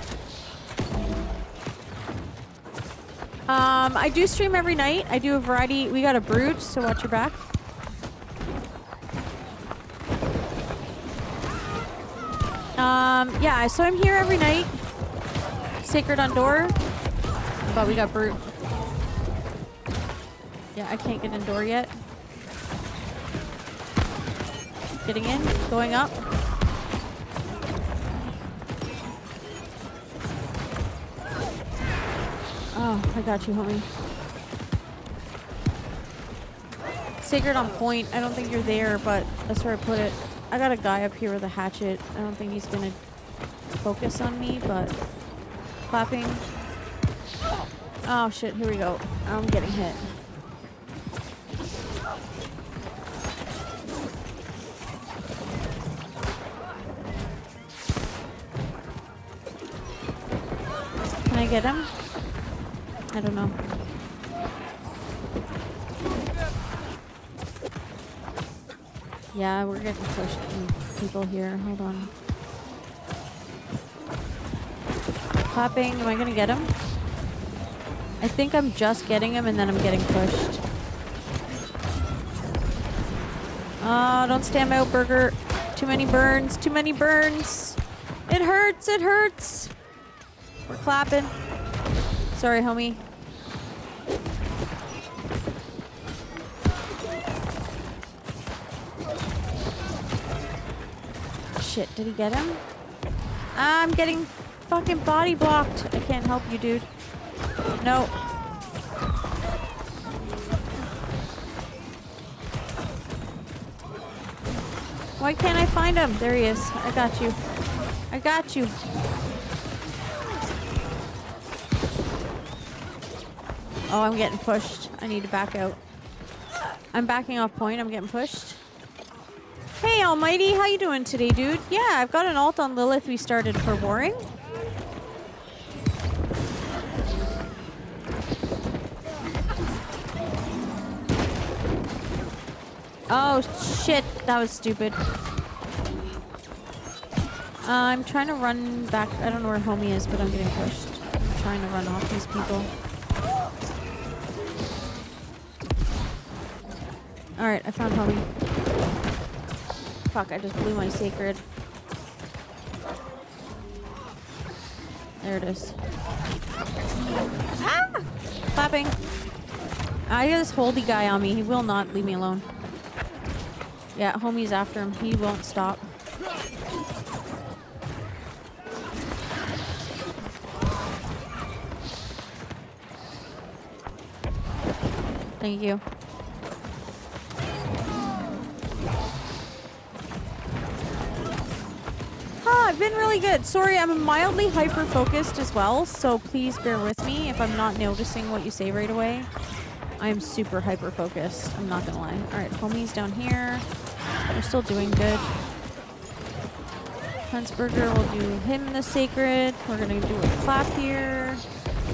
Um, I do stream every night. I do a variety. We got a brood, so watch your back. Um, yeah, so I'm here every night. Sacred on door. But we got brute. Yeah, I can't get in door yet. Getting in, going up. Oh, I got you, homie. Sacred on point. I don't think you're there, but that's where I put it. I got a guy up here with a hatchet. I don't think he's gonna focus on me, but clapping. Oh shit, here we go. I'm getting hit. Can I get him? I don't know. Yeah, we're getting pushed people here. Hold on. Popping. Am I gonna get him? I think I'm just getting him and then I'm getting pushed. Oh, don't stand out, Burger. Too many burns. Too many burns. It hurts. It hurts. We're clapping. Sorry, homie. Shit, did he get him? I'm getting fucking body blocked. I can't help you, dude. No. Why can't I find him? There he is. I got you. I got you. Oh, I'm getting pushed. I need to back out. I'm backing off point. I'm getting pushed. Hey, Almighty. How you doing today, dude? Yeah, I've got an alt on Lilith we started for warring. Oh, shit. That was stupid. Uh, I'm trying to run back. I don't know where homie is, but I'm getting pushed. I'm trying to run off these people. Alright, I found homie. Fuck, I just blew my sacred. There it is. Ah! Clapping. I got this holdy guy on me. He will not leave me alone. Yeah, homie's after him. He won't stop. Thank you. I've been really good. Sorry, I'm mildly hyper-focused as well, so please bear with me if I'm not noticing what you say right away. I am super hyper-focused. I'm not gonna lie. Alright, homie's down here. We're still doing good. Huntsberger will do him the sacred. We're gonna do a clap here.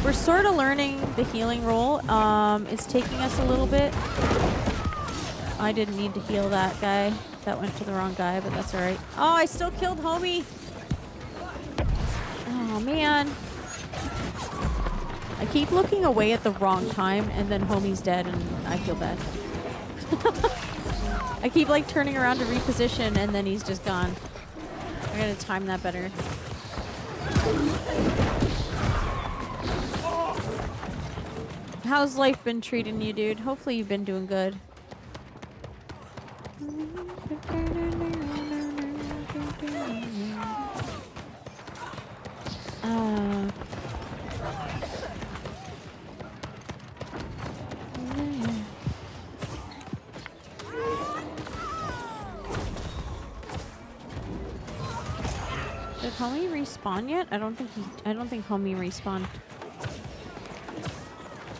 We're sort of learning the healing role. Um, it's taking us a little bit. I didn't need to heal that guy. That went to the wrong guy, but that's alright. Oh, I still killed homie. Oh, man. I keep looking away at the wrong time, and then homie's dead, and I feel bad. I keep, like, turning around to reposition, and then he's just gone. I gotta time that better. How's life been treating you, dude? Hopefully you've been doing good. Homie respawn yet? I don't think he I don't think homie respawned.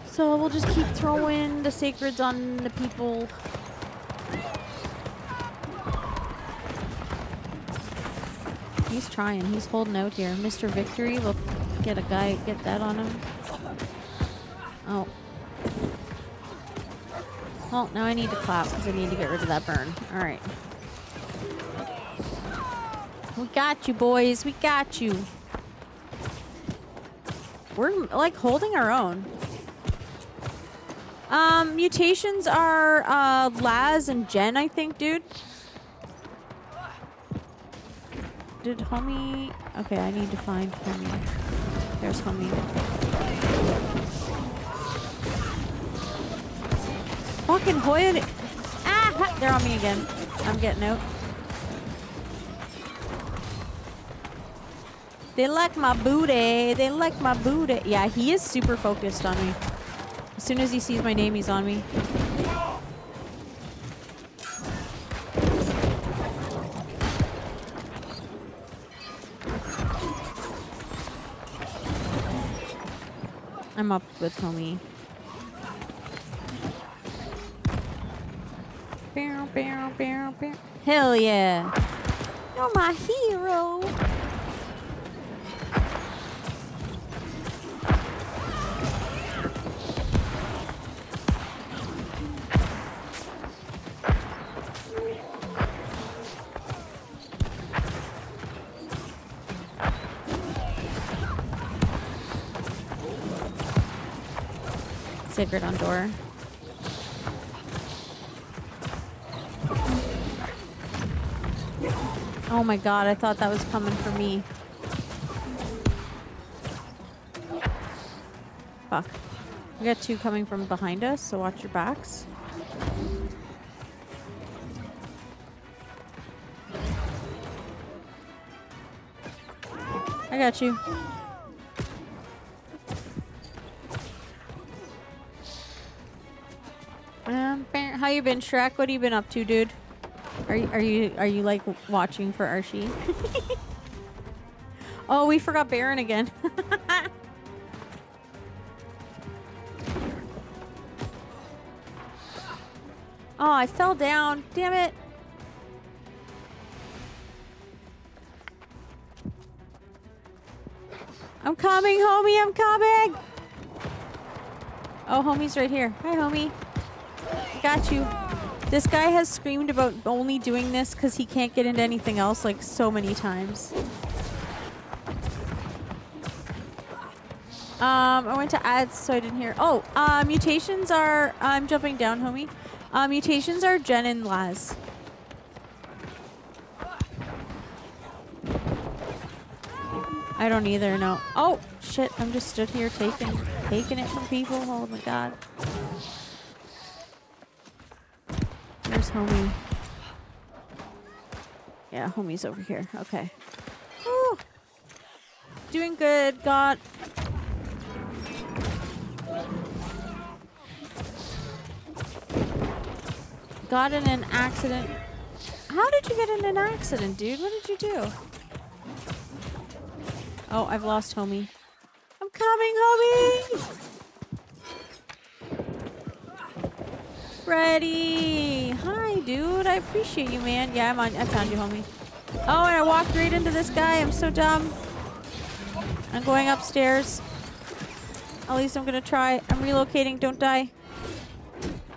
So we'll just keep throwing the sacreds on the people. Trying. He's holding out here. Mr. Victory will get a guy, get that on him. Oh. Well, now I need to clap because I need to get rid of that burn. Alright. We got you, boys. We got you. We're, like, holding our own. Um, mutations are, uh, Laz and Jen, I think, dude. Did homie... Okay, I need to find homie. There's homie. Fucking Hoya... Ah! They're on me again. I'm getting out. They like my booty. They like my booty. Yeah, he is super focused on me. As soon as he sees my name, he's on me. Up with homie. Hell yeah. You're my hero. Sacred on door. Oh my god, I thought that was coming for me. Fuck. We got two coming from behind us, so watch your backs. I got you. You been, Shrek? What have you been up to, dude? Are you are you are you like watching for Archie? oh, we forgot Baron again. oh, I fell down. Damn it. I'm coming, homie. I'm coming. Oh, homie's right here. Hi, homie. Got you. This guy has screamed about only doing this because he can't get into anything else like so many times. Um, I went to ads, so I didn't hear. Oh, uh, mutations are. I'm jumping down, homie. Uh, mutations are Jen and Laz. I don't either. No. Oh shit! I'm just stood here taking taking it from people. Oh my god. Where's homie? Yeah, homie's over here. Okay. Doing good. Got got in an accident. How did you get in an accident, dude? What did you do? Oh, I've lost homie. I'm coming, homie! Ready. Hi, dude. I appreciate you, man. Yeah, I'm on. I found you, homie. Oh, and I walked right into this guy. I'm so dumb. I'm going upstairs. At least I'm gonna try. I'm relocating. Don't die.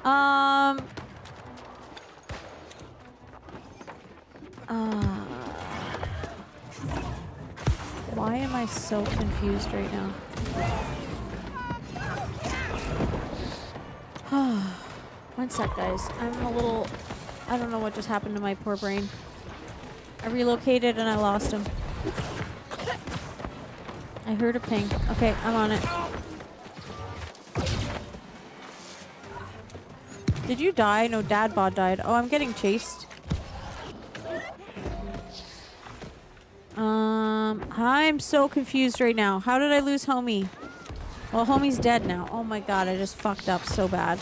Um. Uh, why am I so confused right now? One sec, guys. I'm a little... I don't know what just happened to my poor brain. I relocated and I lost him. I heard a ping. Okay, I'm on it. Did you die? No, dad bod died. Oh, I'm getting chased. Um, I'm so confused right now. How did I lose homie? Well, homie's dead now. Oh my god, I just fucked up so bad.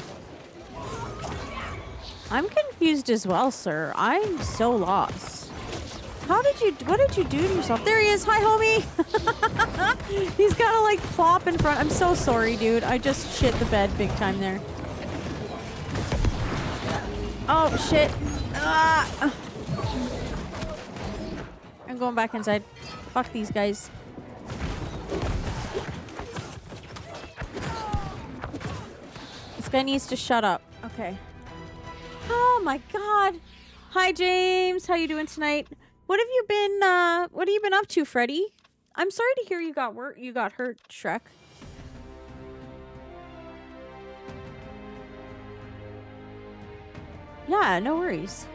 I'm confused as well, sir. I'm so lost. How did you, what did you do to yourself? There he is. Hi, homie. He's got to like plop in front. I'm so sorry, dude. I just shit the bed big time there. Oh, shit. Ah. I'm going back inside. Fuck these guys. This guy needs to shut up. Okay. Oh my god. Hi James. How you doing tonight? What have you been uh what have you been up to, Freddy? I'm sorry to hear you got work you got hurt, Shrek. Yeah, no worries.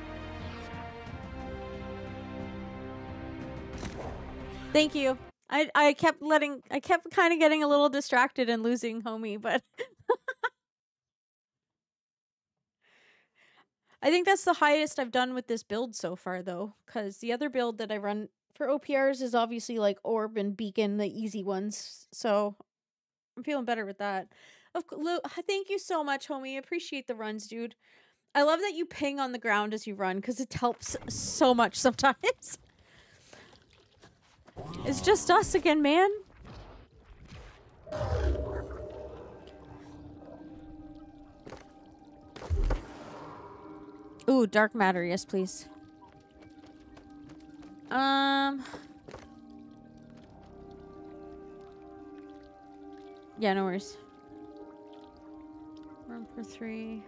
Thank you. I I kept letting I kept kind of getting a little distracted and losing homie, but I think that's the highest I've done with this build so far though, cuz the other build that I run for OPRs is obviously like orb and beacon, the easy ones. So I'm feeling better with that. Of thank you so much, homie. Appreciate the runs, dude. I love that you ping on the ground as you run because it helps so much sometimes. It's just us again, man. Ooh, dark matter. Yes, please. Um... Yeah, no worries. Room for three.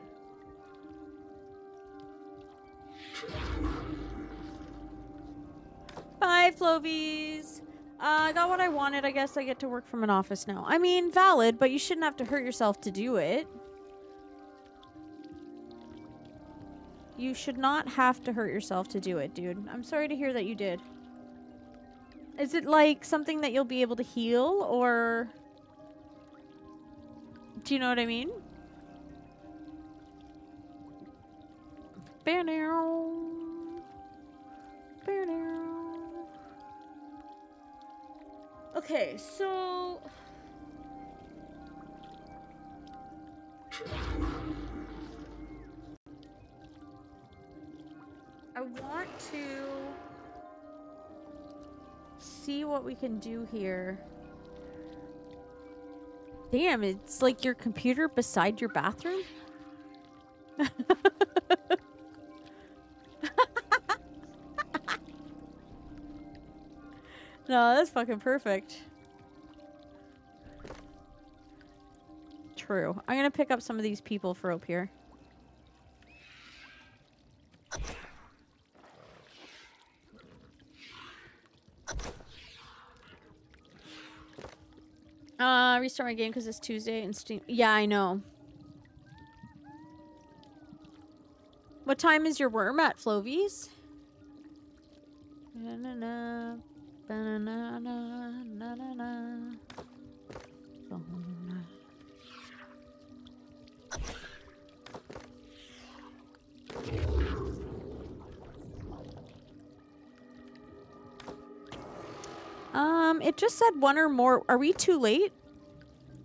Bye, Flovies. Uh, I got what I wanted. I guess I get to work from an office now. I mean, valid, but you shouldn't have to hurt yourself to do it. You should not have to hurt yourself to do it, dude. I'm sorry to hear that you did. Is it like something that you'll be able to heal or... Do you know what I mean? Okay, so... I want to see what we can do here. Damn, it's like your computer beside your bathroom? No, that's fucking perfect. True. I'm gonna pick up some of these people for up here. Uh, restart my game because it's Tuesday and Steam. Yeah, I know. What time is your worm at, Flovies? It just said one or more. Are we too late?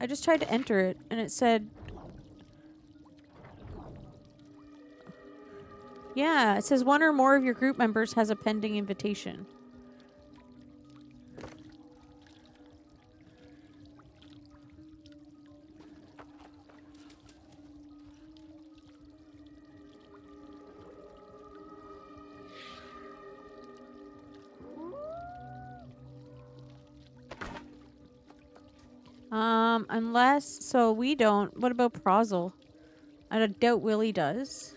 I just tried to enter it and it said Yeah, it says one or more of your group members has a pending invitation. Um, so we don't. What about Prozel? I doubt Willie does.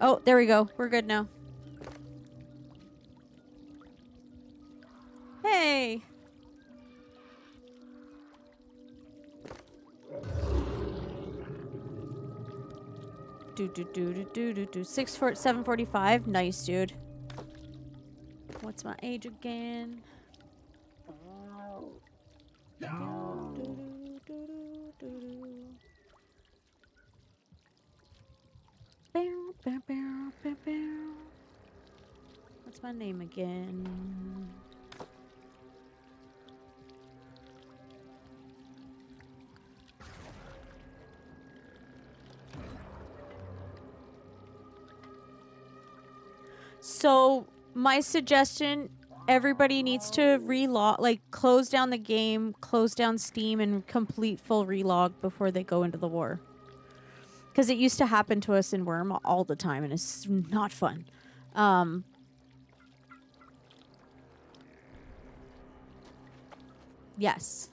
Oh, there we go. We're good now. Hey! Do do do do do do do. Six four seven forty five. Nice, dude. What's my age again? What's my name again? So, my suggestion everybody needs to relog like close down the game, close down Steam and complete full relog before they go into the war. Cuz it used to happen to us in Worm all the time and it's not fun. Um Yes.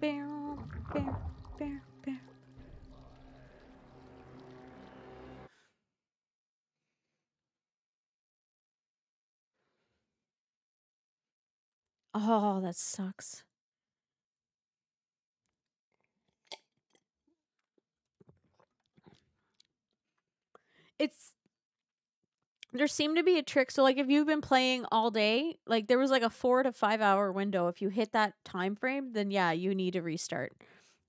Bear, bear, bear, bear. Oh, that sucks. It's there seemed to be a trick. So like if you've been playing all day, like there was like a 4 to 5 hour window. If you hit that time frame, then yeah, you need to restart.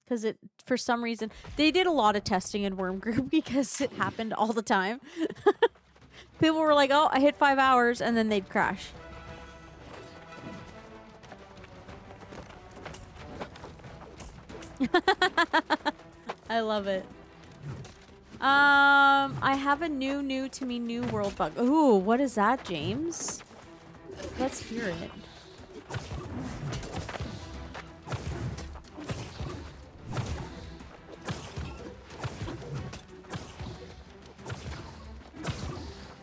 Cuz it for some reason they did a lot of testing in Worm Group because it happened all the time. People were like, "Oh, I hit 5 hours," and then they'd crash. I love it. Um, I have a new, new to me, new world bug. Ooh, what is that, James? Let's hear it.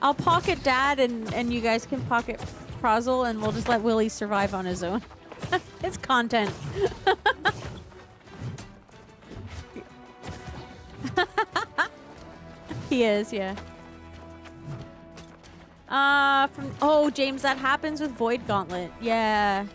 I'll pocket dad and, and you guys can pocket Prozel and we'll just let Willy survive on his own. it's content. he is, yeah. Uh, from oh James, that happens with Void Gauntlet. Yeah.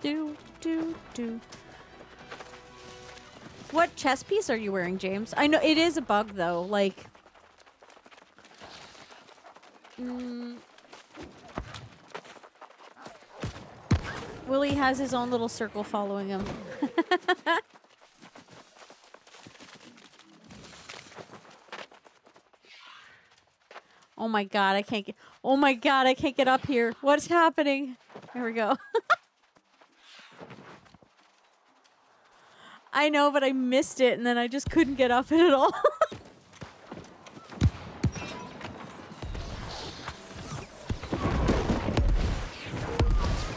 Do do do. What chest piece are you wearing, James? I know it is a bug though. Like, mm, Willy has his own little circle following him. oh my god, I can't get. Oh my god, I can't get up here. What's happening? Here we go. I know, but I missed it and then I just couldn't get up it at all.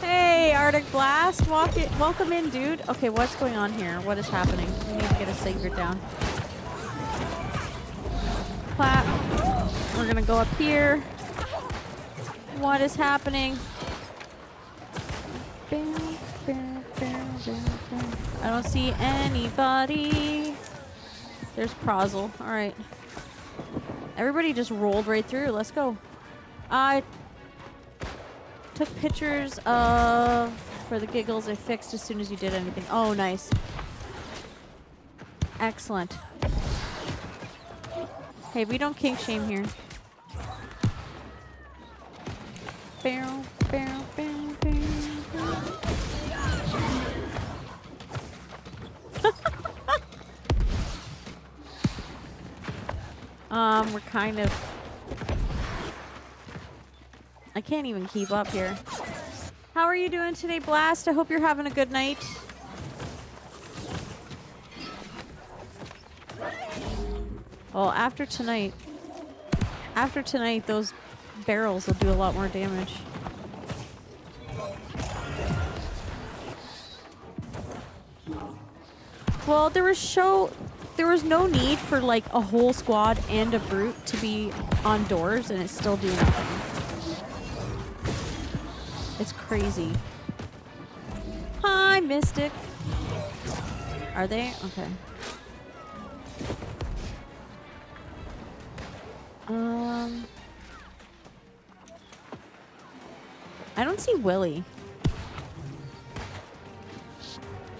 hey, Arctic Blast, walk it, welcome in, dude. Okay, what's going on here? What is happening? We need to get a sacred down. Clap. We're gonna go up here. What is happening? Bam, I don't see anybody. There's Prozel. All right. Everybody just rolled right through. Let's go. I took pictures of, for the giggles, I fixed as soon as you did anything. Oh, nice. Excellent. Hey, we don't kink shame here. Barrel, barrel, Um, we're kind of... I can't even keep up here. How are you doing today, Blast? I hope you're having a good night. Well, after tonight... After tonight, those barrels will do a lot more damage. Well, there was show there was no need for like a whole squad and a brute to be on doors and it still do nothing. It's crazy. Hi, Mystic. Are they? Okay. Um I don't see Willy.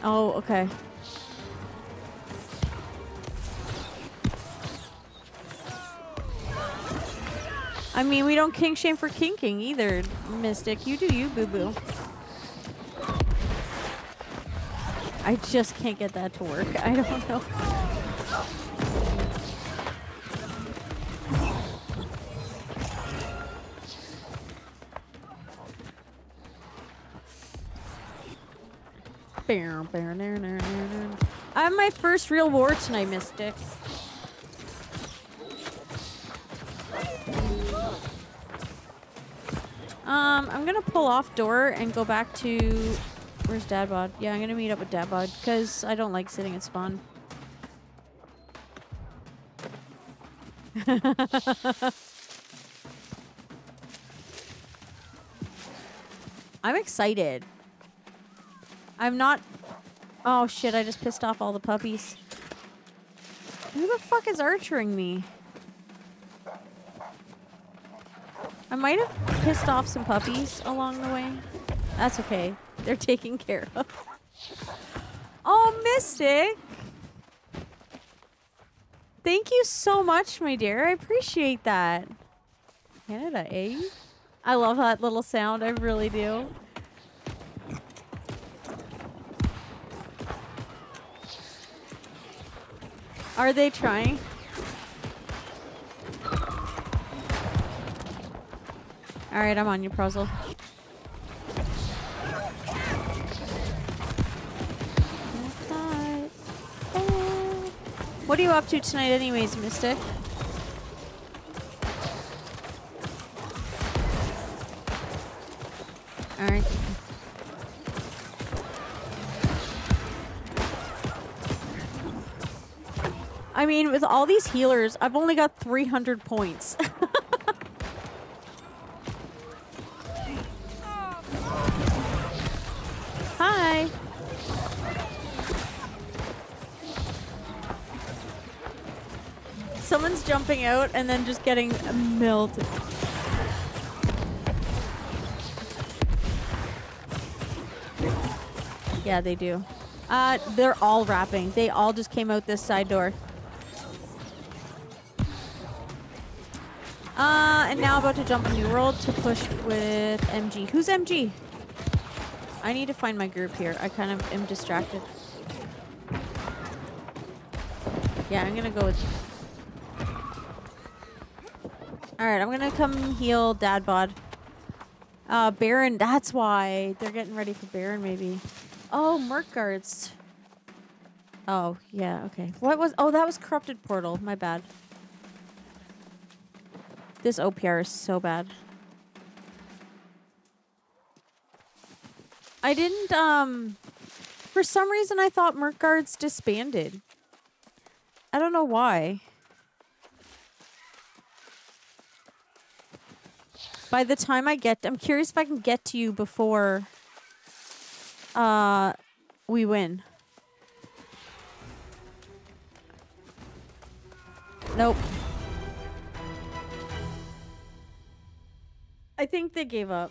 Oh, okay. I mean, we don't kink shame for kinking either, Mystic. You do you, boo-boo. I just can't get that to work. I don't know. I have my first real war tonight, Mystic. Um, I'm gonna pull off door and go back to... Where's Dadbod? Yeah, I'm gonna meet up with Dadbod, because I don't like sitting at spawn. I'm excited. I'm not... Oh shit, I just pissed off all the puppies. Who the fuck is archering me? I might have pissed off some puppies along the way. That's okay. They're taken care of. Oh, Mystic! Thank you so much, my dear. I appreciate that. Canada, eh? I love that little sound. I really do. Are they trying? Alright, I'm on you, Prozel. What are you up to tonight anyways, Mystic? Alright. I mean, with all these healers, I've only got 300 points. Hi. Someone's jumping out and then just getting melted. Yeah, they do. Uh, they're all rapping. They all just came out this side door. Uh, and now about to jump a New World to push with MG. Who's MG? I need to find my group here. I kind of am distracted. Yeah, I'm gonna go with... Alright, I'm gonna come heal Dad Bod. Uh, Baron, that's why. They're getting ready for Baron, maybe. Oh, Merc Guards. Oh, yeah, okay. What was... Oh, that was Corrupted Portal. My bad. This OPR is so bad. I didn't, um... For some reason, I thought Merc Guards disbanded. I don't know why. By the time I get... I'm curious if I can get to you before... Uh... We win. Nope. I think they gave up.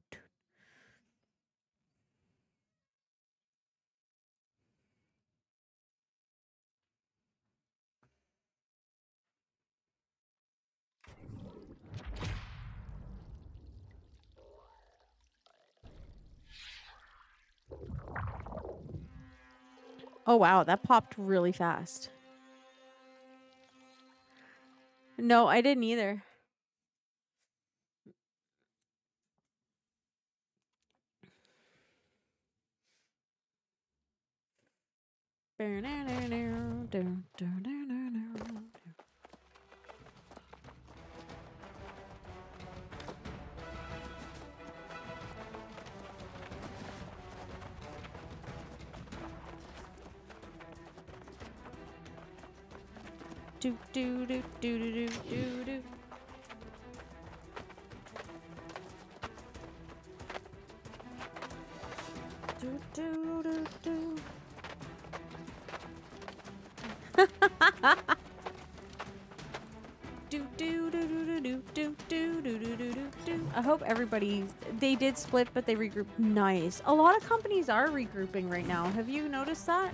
Oh wow, that popped really fast. No, I didn't either. Do do do do do do do do. Do do do. I hope everybody they did split, but they regrouped. Nice. A lot of companies are regrouping right now. Have you noticed that?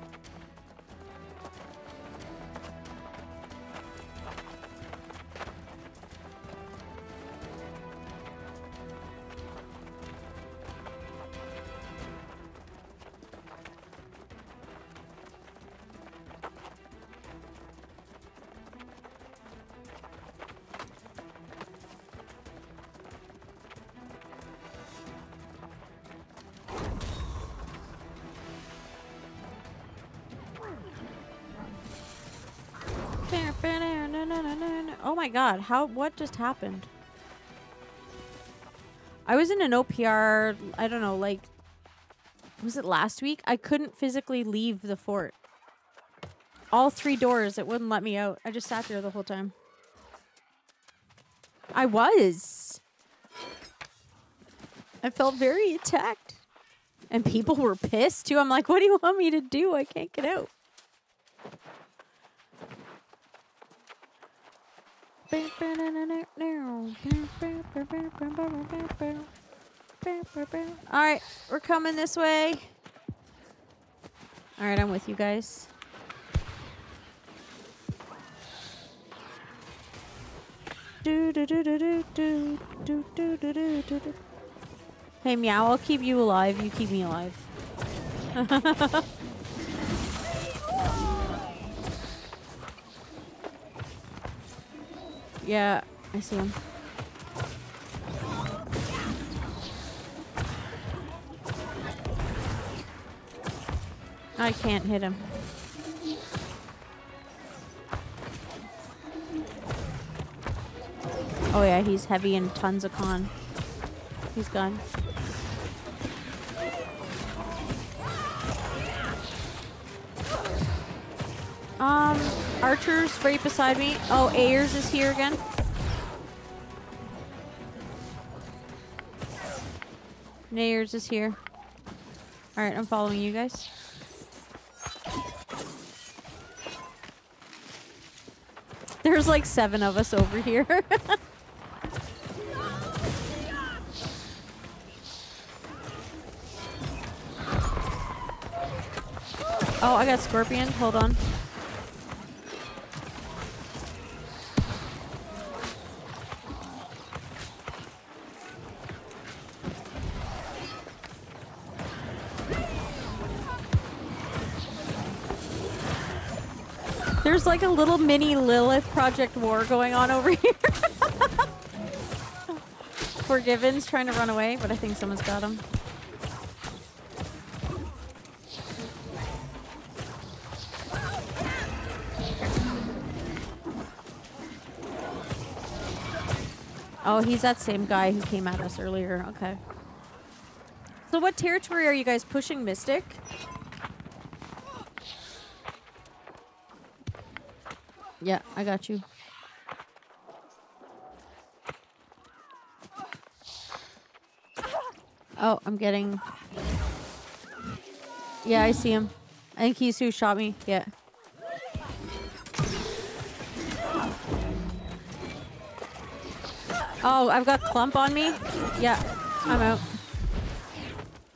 Oh my god, how what just happened? I was in an OPR, I don't know, like was it last week? I couldn't physically leave the fort. All three doors, it wouldn't let me out. I just sat there the whole time. I was. I felt very attacked. And people were pissed too. I'm like, what do you want me to do? I can't get out. Alright, we're coming this way. Alright, I'm with you guys. Hey meow, I'll keep you alive. You keep me alive. yeah, I see him. I can't hit him. Oh yeah, he's heavy and tons of con. He's gone. Um, Archer's right beside me. Oh, Ayers is here again. Nayers is here. Alright, I'm following you guys. There's like seven of us over here. oh, I got Scorpion. Hold on. There's like a little mini Lilith Project War going on over here. Forgiven's trying to run away, but I think someone's got him. Oh, he's that same guy who came at us earlier. Okay. So what territory are you guys pushing, Mystic? I got you. Oh, I'm getting... Yeah, I see him. I think he's who shot me. Yeah. Oh, I've got clump on me. Yeah, I'm out.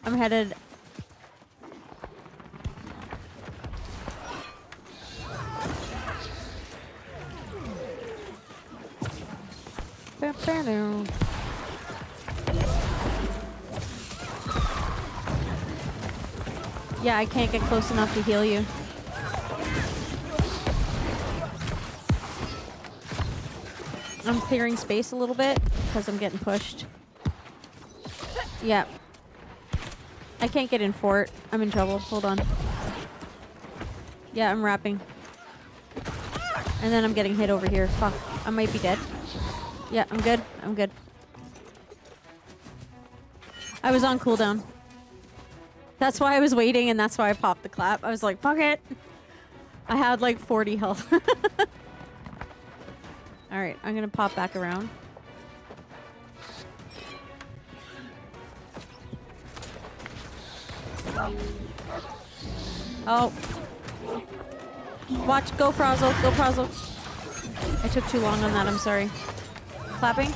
I'm headed Yeah, I can't get close enough to heal you. I'm clearing space a little bit because I'm getting pushed. Yeah. I can't get in fort. I'm in trouble. Hold on. Yeah, I'm wrapping. And then I'm getting hit over here. Fuck. I might be dead. Yeah, I'm good. I'm good. I was on cooldown. That's why I was waiting and that's why I popped the clap. I was like, fuck it. I had like 40 health. Alright, I'm gonna pop back around. Oh. Watch, go Frazzle, go Frazzle. I took too long on that, I'm sorry. Clapping?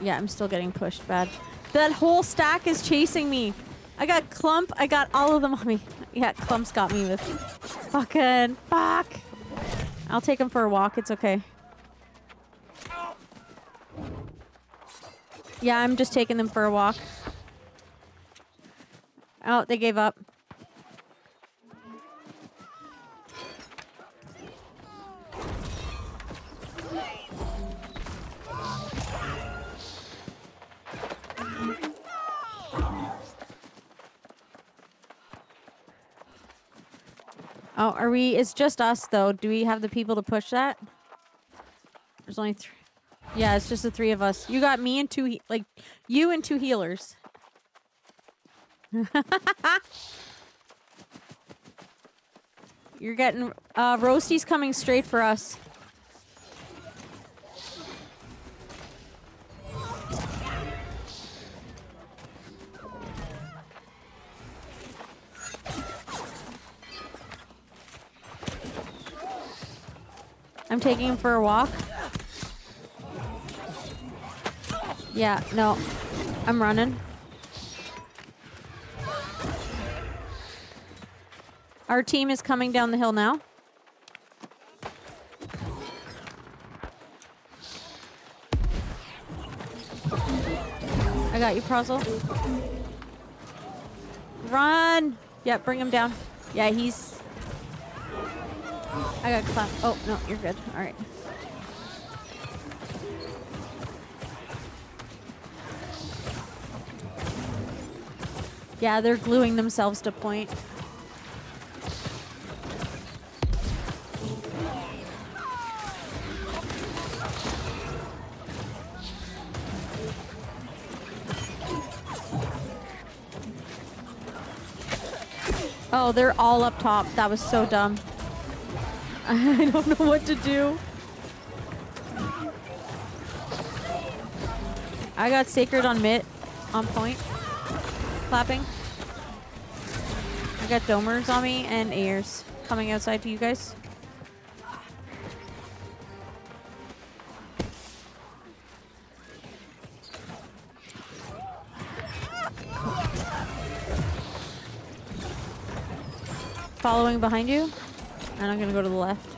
Yeah, I'm still getting pushed bad. That whole stack is chasing me. I got Clump. I got all of them on me. Yeah, Clump's got me with fucking fuck. I'll take him for a walk. It's okay. Yeah, I'm just taking them for a walk. Oh, they gave up. Are we? It's just us, though. Do we have the people to push that? There's only three. Yeah, it's just the three of us. You got me and two, like, you and two healers. You're getting, uh, Roasty's coming straight for us. I'm taking him for a walk. Yeah, no. I'm running. Our team is coming down the hill now. I got you, Prozel. Run! Yeah, bring him down. Yeah, he's I got clap. Oh, no, you're good. All right. Yeah, they're gluing themselves to point. Oh, they're all up top. That was so dumb. I don't know what to do. I got Sacred on mid, on point. Clapping. I got Domers on me and Ayers coming outside to you guys. Following behind you. And I'm gonna go to the left.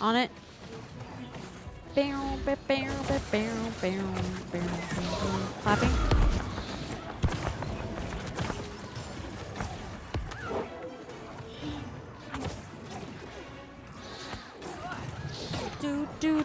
On it. Clapping.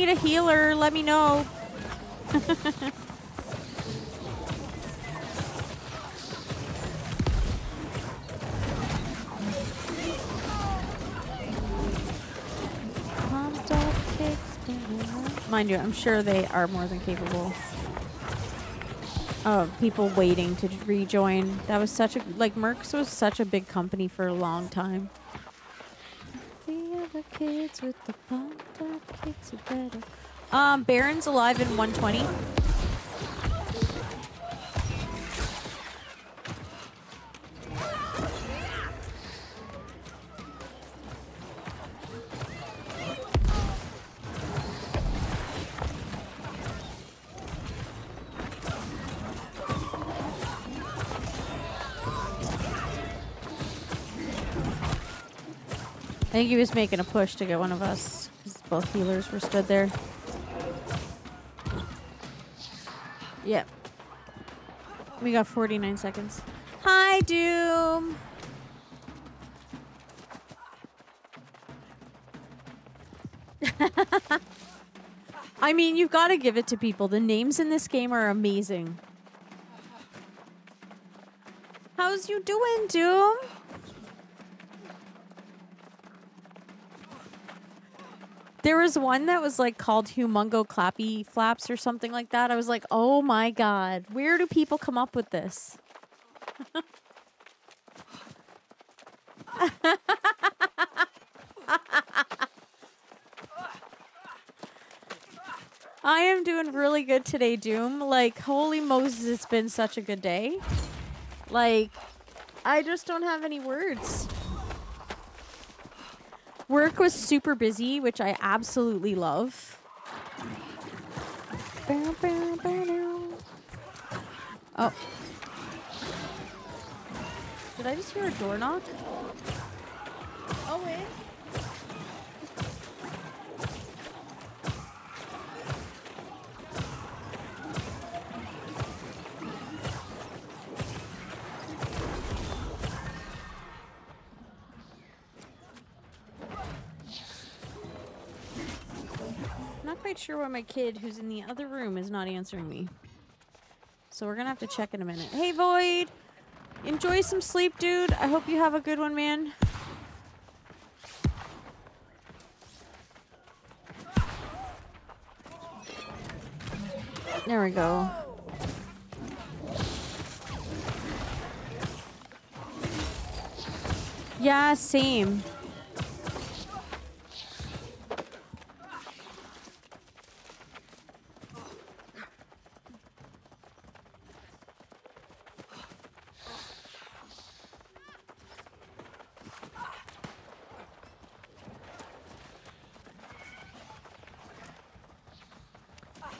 need a healer, let me know. Mind you, I'm sure they are more than capable of people waiting to rejoin. That was such a, like, Merck's was such a big company for a long time. The kids with the pumped up kicks are better. Um, Baron's alive in 120. Think he was making a push to get one of us because both healers were stood there. Yep. We got 49 seconds. Hi, Doom. I mean, you've got to give it to people. The names in this game are amazing. How's you doing, Doom? There was one that was like called Humongo Clappy Flaps or something like that. I was like, oh my god, where do people come up with this? I am doing really good today, Doom. Like, holy Moses, it's been such a good day. Like, I just don't have any words. Work was super busy, which I absolutely love. Oh. Did I just hear a door knock? Oh, wait. Sure why my kid who's in the other room is not answering me. So we're gonna have to check in a minute. Hey Void! Enjoy some sleep, dude. I hope you have a good one, man. There we go. Yeah, same.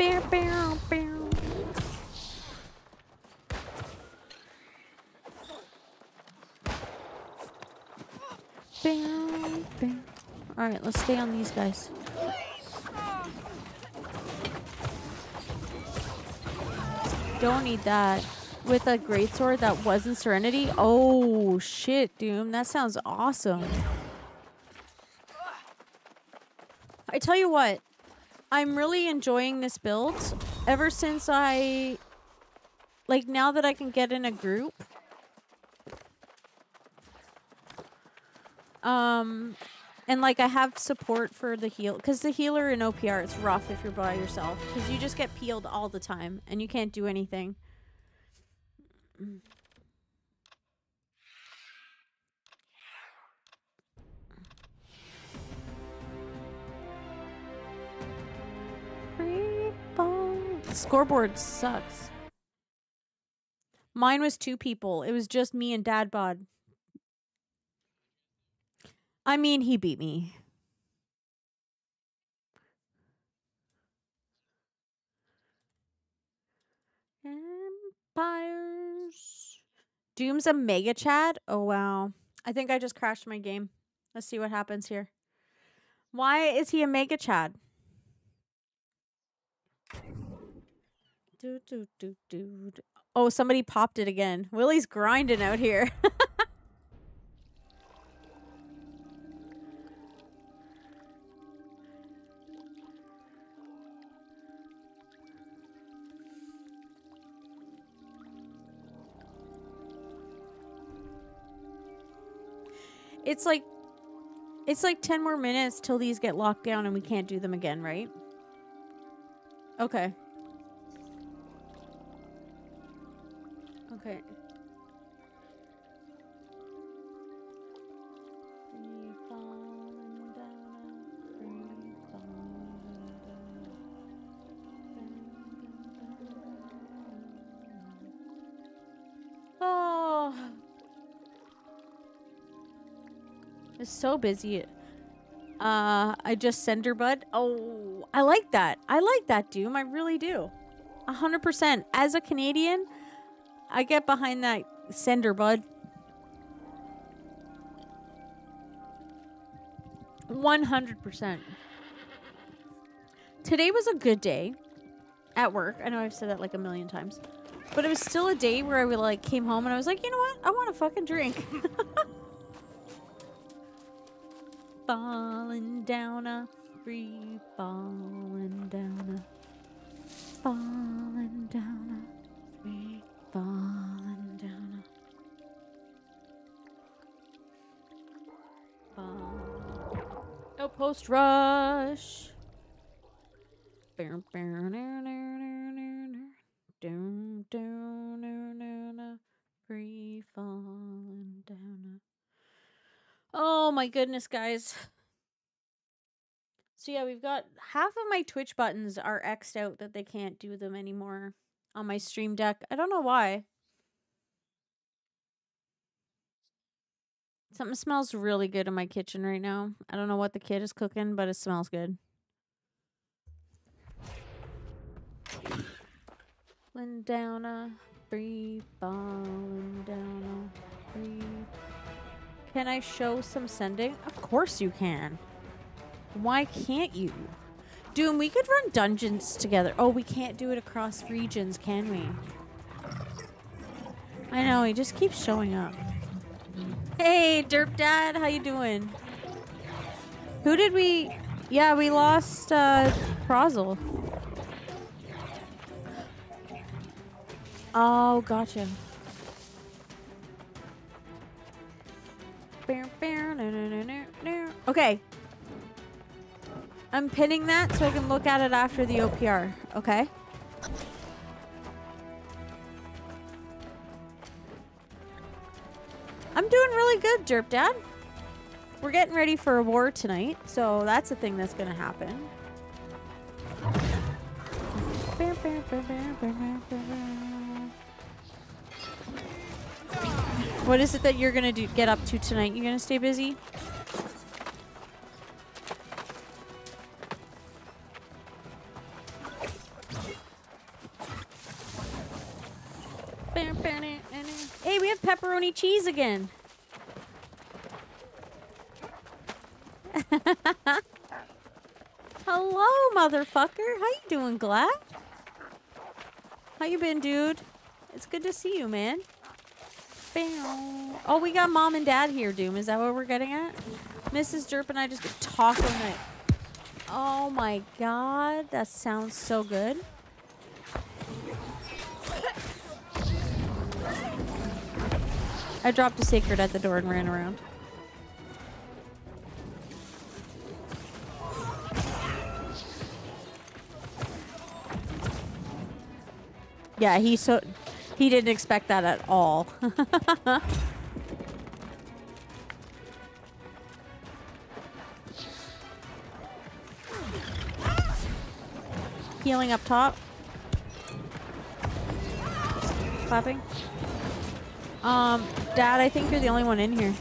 Bow, bow, bow. Bow, bow. All right, let's stay on these guys. Don't need that. With a greatsword that wasn't Serenity? Oh, shit, Doom. That sounds awesome. I tell you what, I'm really enjoying this build. Ever since I... Like, now that I can get in a group. Um... And, like, I have support for the heal. Because the healer in OPR, it's rough if you're by yourself. Because you just get peeled all the time. And you can't do anything. Scoreboard sucks. Mine was two people. It was just me and Dad Bod. I mean, he beat me. Empires. Doom's a mega chad? Oh, wow. I think I just crashed my game. Let's see what happens here. Why is he a mega chad? Do, do, do, do. Oh, somebody popped it again. Willie's grinding out here. it's like It's like 10 more minutes till these get locked down and we can't do them again, right? Okay. Okay. So busy. Uh, I just sender bud. Oh, I like that. I like that, Doom. I really do. A hundred percent. As a Canadian, I get behind that sender bud. One hundred percent. Today was a good day at work. I know I've said that like a million times. But it was still a day where I like came home and I was like, you know what? I want a fucking drink. falling down a free falling down a falling down a free falling down a fall. No post rush. Now. Down, down, down, down, down, free falling down. Oh my goodness, guys. So yeah, we've got half of my Twitch buttons are xed out that they can't do them anymore on my stream deck. I don't know why. Something smells really good in my kitchen right now. I don't know what the kid is cooking, but it smells good. Falling down a free falling down a free. Can I show some sending? Of course you can. Why can't you? Doom, we could run dungeons together. Oh, we can't do it across regions, can we? I know, he just keeps showing up. Hey, Derp Dad, how you doing? Who did we... Yeah, we lost, uh, Prozel. Oh, gotcha. Okay. I'm pinning that so I can look at it after the OPR. Okay. I'm doing really good, Derp Dad. We're getting ready for a war tonight, so that's a thing that's gonna happen. What is it that you're gonna do? Get up to tonight? You gonna stay busy? Hey, we have pepperoni cheese again. Hello, motherfucker. How you doing, Glad? How you been, dude? It's good to see you, man. Oh, we got mom and dad here, Doom. Is that what we're getting at? Mrs. Derp and I just talk all night. Oh my god, that sounds so good. I dropped a sacred at the door and ran around. Yeah, he so he didn't expect that at all. Healing up top. Clapping. Um, Dad, I think you're the only one in here.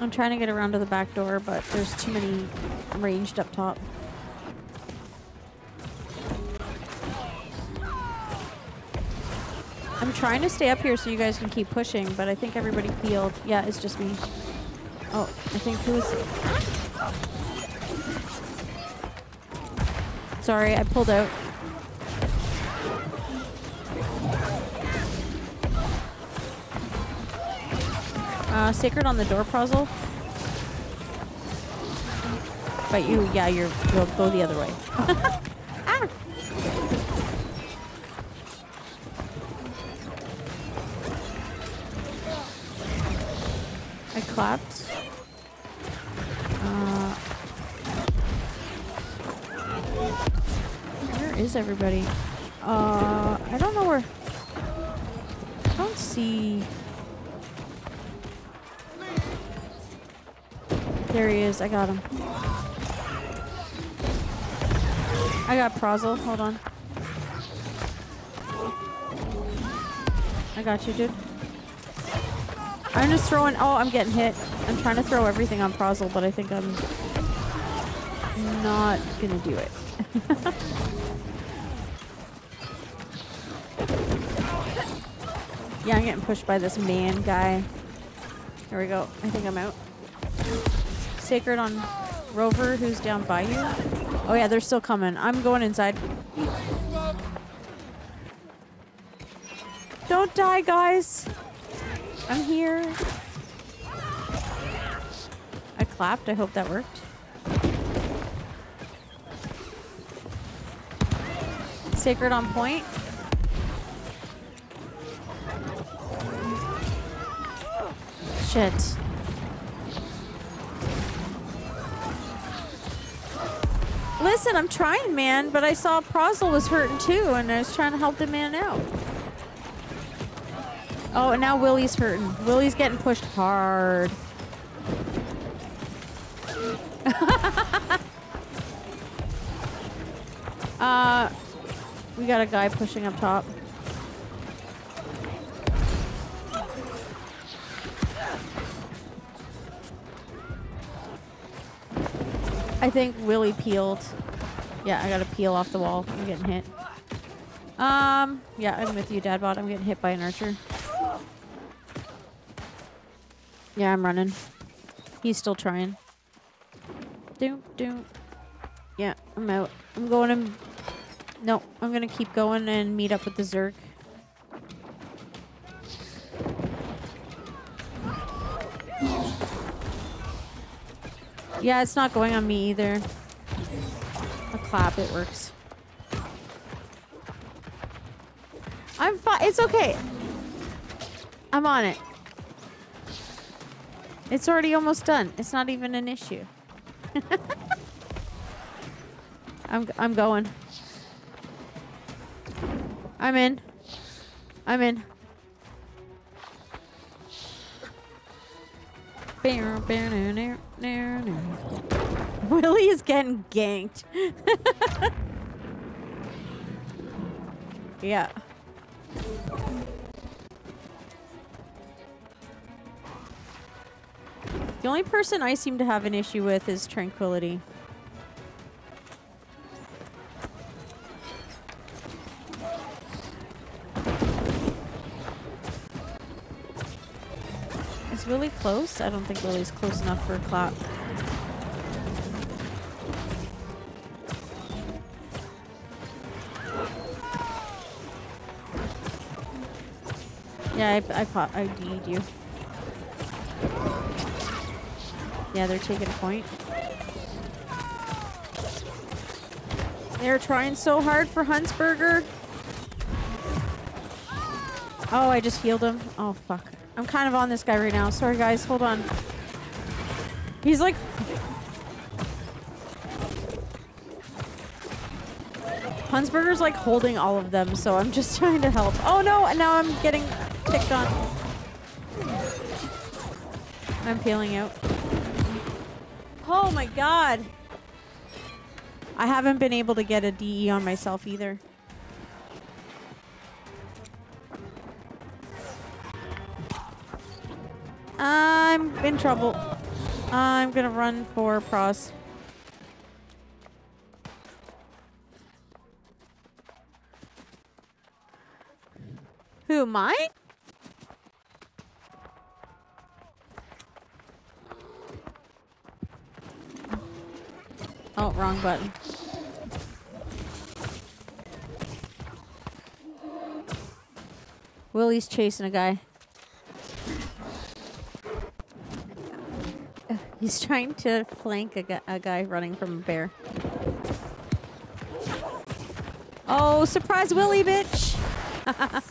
I'm trying to get around to the back door, but there's too many ranged up top. I'm trying to stay up here so you guys can keep pushing, but I think everybody healed. Yeah, it's just me. Oh, I think who's... Sorry, I pulled out. Uh, Sacred on the door puzzle. But you, yeah, you're, you'll go the other way. ah! I clapped. Uh, where is everybody? Uh, I don't know where... I don't see... There he is. I got him. I got Prozel. Hold on. I got you, dude. I'm just throwing. Oh, I'm getting hit. I'm trying to throw everything on Prozel, but I think I'm not gonna do it. yeah, I'm getting pushed by this man guy. There we go. I think I'm out. Sacred on Rover, who's down by you. Oh yeah, they're still coming. I'm going inside. Don't die, guys. I'm here. I clapped. I hope that worked. Sacred on point. Shit. Listen, I'm trying, man, but I saw Prozel was hurting too, and I was trying to help the man out. Oh, and now Willie's hurting. Willie's getting pushed hard. uh, we got a guy pushing up top. I think Willie peeled. Yeah, I gotta peel off the wall. I'm getting hit. Um, yeah, I'm with you, Dadbod. I'm getting hit by an archer. Yeah, I'm running. He's still trying. Doom, doom. Yeah, I'm out. I'm going to... No, I'm gonna keep going and meet up with the Zerg. Yeah, it's not going on me either. A clap, it works. I'm fine. It's okay. I'm on it. It's already almost done. It's not even an issue. I'm I'm going. I'm in. I'm in. Willie is getting ganked. yeah. The only person I seem to have an issue with is Tranquility. Is Willie close? I don't think Lily's close enough for a clap. Yeah, I, I, I, I would you. Yeah, they're taking a point. They're trying so hard for Huntsberger. Oh, I just healed him. Oh, fuck. I'm kind of on this guy right now. Sorry, guys. Hold on. He's like... Hunsberger's like holding all of them, so I'm just trying to help. Oh no, and now I'm getting picked on. I'm peeling out. Oh my god. I haven't been able to get a DE on myself either. Trouble. I'm gonna run for pros. Who, mine? Oh, wrong button. Willie's chasing a guy. He's trying to flank a, a guy running from a bear. Oh, surprise Willy, bitch!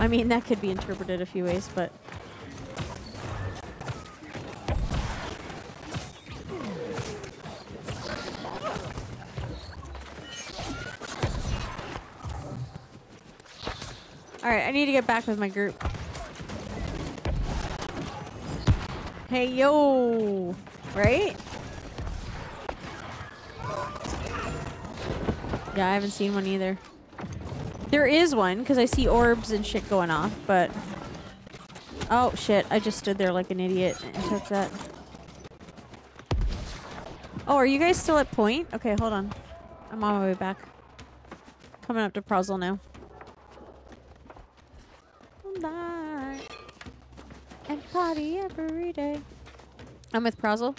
I mean, that could be interpreted a few ways, but... Alright, I need to get back with my group. Hey, yo! Right? Yeah, I haven't seen one either. There is one, because I see orbs and shit going off, but... Oh, shit. I just stood there like an idiot and took that. Oh, are you guys still at point? Okay, hold on. I'm on my way back. Coming up to Prozel now. I'm with Prozel.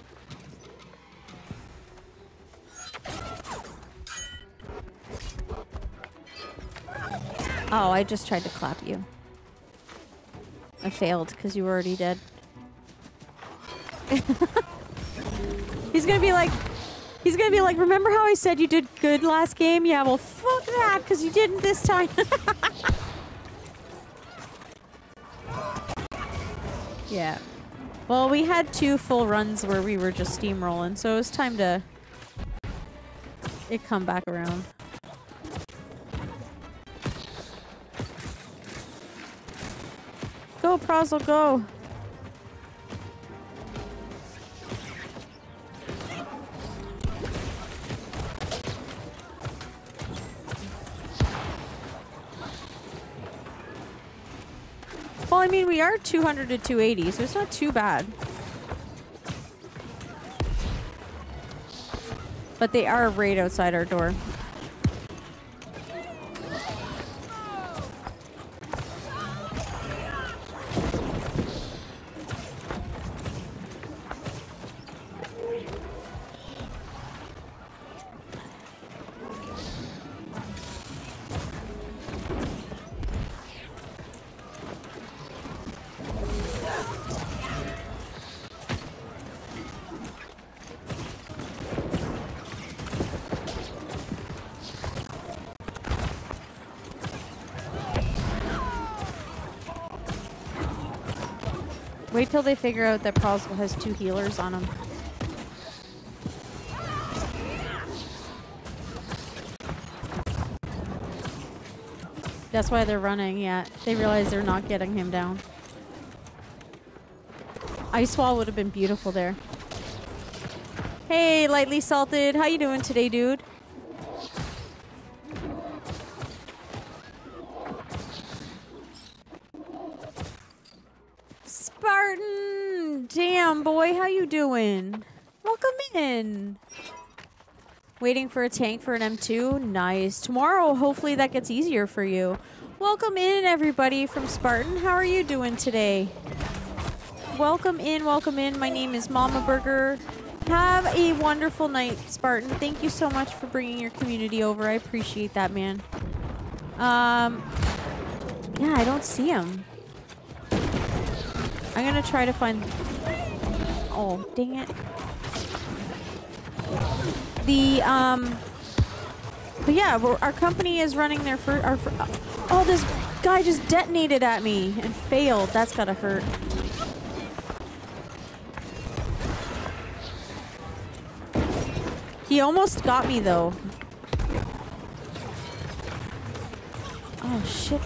Oh, I just tried to clap you. I failed because you were already dead. he's gonna be like, he's gonna be like, remember how I said you did good last game? Yeah, well, fuck that, because you didn't this time. yeah. Well, we had two full runs where we were just steamrolling, so it was time to it come back around. Go, Prozel, go! Are 200 to 280, so it's not too bad. But they are right outside our door. Till they figure out that Prozel has two healers on him. That's why they're running, yeah. They realize they're not getting him down. Ice wall would have been beautiful there. Hey, lightly salted. How you doing today, dude? Waiting for a tank for an M2? Nice. Tomorrow, hopefully that gets easier for you. Welcome in, everybody from Spartan. How are you doing today? Welcome in, welcome in. My name is Mama Burger. Have a wonderful night, Spartan. Thank you so much for bringing your community over. I appreciate that, man. Um, yeah, I don't see him. I'm gonna try to find... Oh, dang it. The, um... But yeah, our company is running their first... Our fir oh, this guy just detonated at me and failed. That's gotta hurt. He almost got me, though. Oh, shit.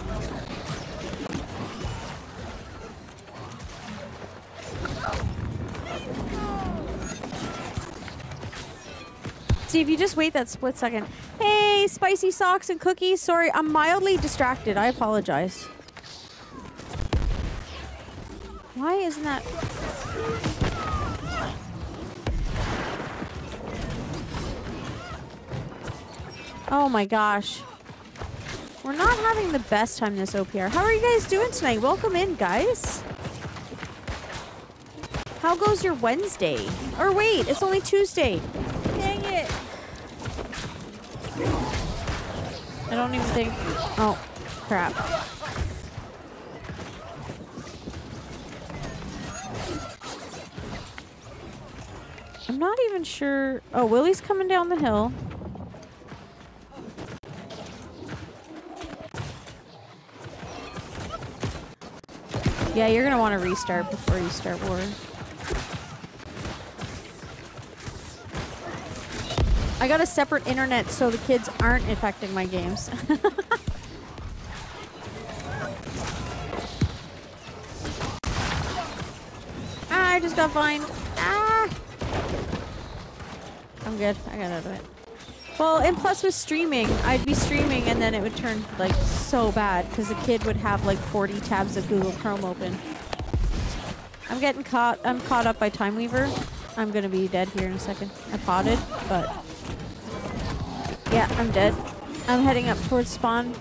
See, if you just wait that split second. Hey, spicy socks and cookies. Sorry, I'm mildly distracted. I apologize. Why isn't that... Oh my gosh. We're not having the best time this OPR. How are you guys doing tonight? Welcome in, guys. How goes your Wednesday? Or wait, it's only Tuesday. I don't even think... Oh, crap. I'm not even sure... Oh, Willie's coming down the hill. Yeah, you're gonna want to restart before you start war. I got a separate internet so the kids aren't infecting my games. ah, I just got fined. Ah! I'm good. I got out of it. Well, and plus with streaming, I'd be streaming and then it would turn like so bad because the kid would have like 40 tabs of Google Chrome open. I'm getting caught. I'm caught up by Time Weaver. I'm gonna be dead here in a second. I potted, but yeah, I'm dead. I'm heading up towards spawn.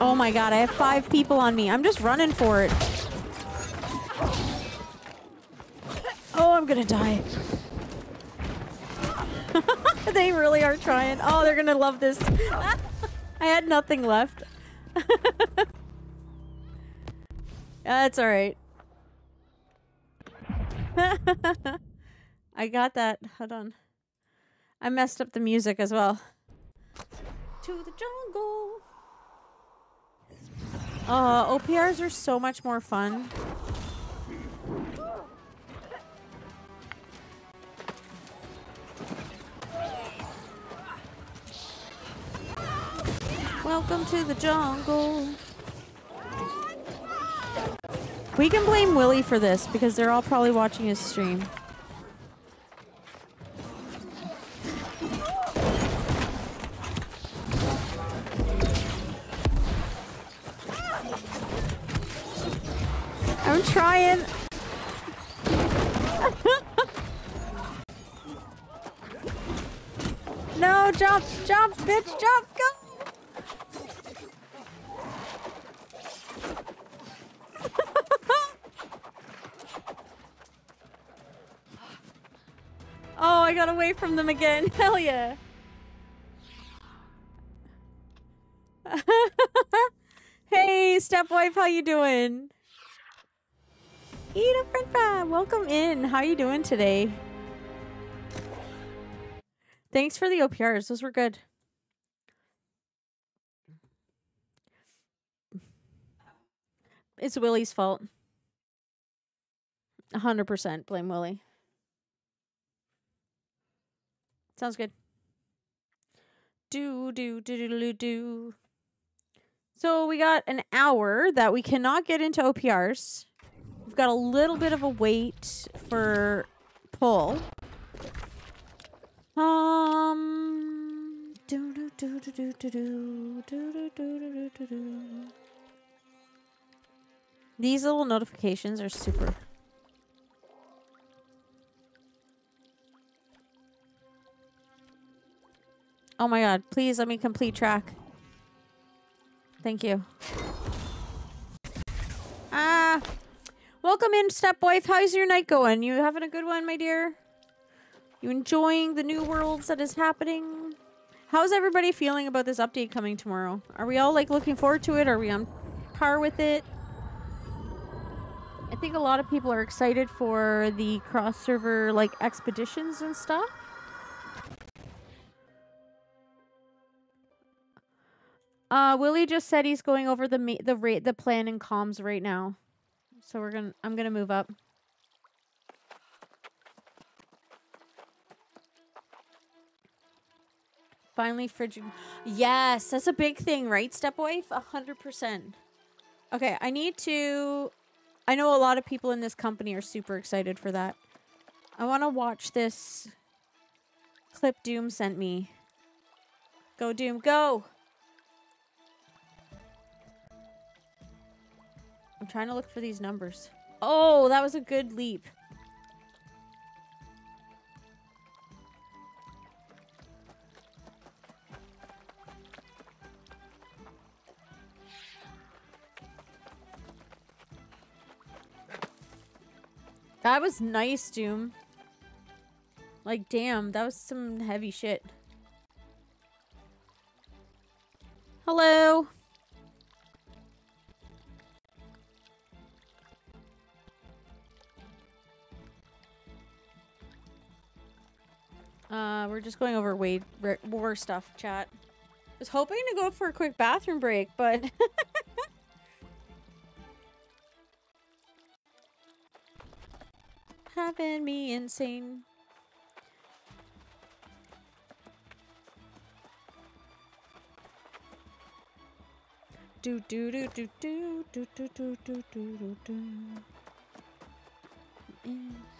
Oh my god, I have five people on me. I'm just running for it. Oh, I'm gonna die. they really are trying. Oh, they're gonna love this. I had nothing left. That's alright. I got that. Hold on. I messed up the music as well. To the jungle. Uh, OPRs are so much more fun. Welcome to the jungle. We can blame Willy for this because they're all probably watching his stream. Them again. Hell yeah. hey, stepwife, how you doing? Eat a french fry. Welcome in. How you doing today? Thanks for the OPRs. Those were good. It's Willie's fault. 100% blame Willy. Sounds good. Do, do, do, do, do, do. So we got an hour that we cannot get into OPRs. We've got a little bit of a wait for pull. Um. Do, do, do, do, do, do, do, do, do, do, do, do, do. These little notifications are super. Oh my god, please let me complete track. Thank you. Ah. Welcome in, stepwife. How's your night going? You having a good one, my dear? You enjoying the new worlds that is happening? How's everybody feeling about this update coming tomorrow? Are we all like looking forward to it? Are we on par with it? I think a lot of people are excited for the cross server like expeditions and stuff. Uh, Willy just said he's going over the ma- the rate the plan in comms right now, so we're gonna I'm gonna move up. Finally, fridge. Yes, that's a big thing, right, stepwife? A hundred percent. Okay, I need to. I know a lot of people in this company are super excited for that. I want to watch this clip Doom sent me. Go, Doom, go! I'm trying to look for these numbers. Oh, that was a good leap. That was nice, Doom. Like, damn, that was some heavy shit. Hello. Uh, we're just going over Wade war stuff, chat. Was hoping to go for a quick bathroom break, but having me insane. Do do do do do do do do do do do do.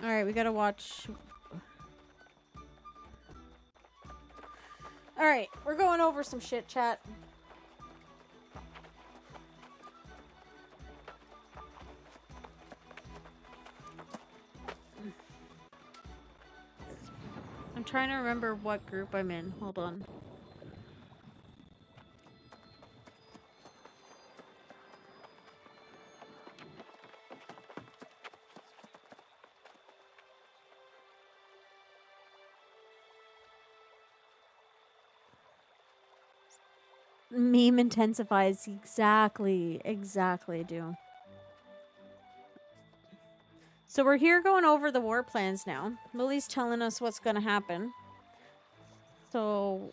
Eh. All right, we gotta watch. All right, we're going over some shit, chat. I'm trying to remember what group I'm in. Hold on. Intensifies. Exactly. Exactly, do. So we're here going over the war plans now. Lily's telling us what's going to happen. So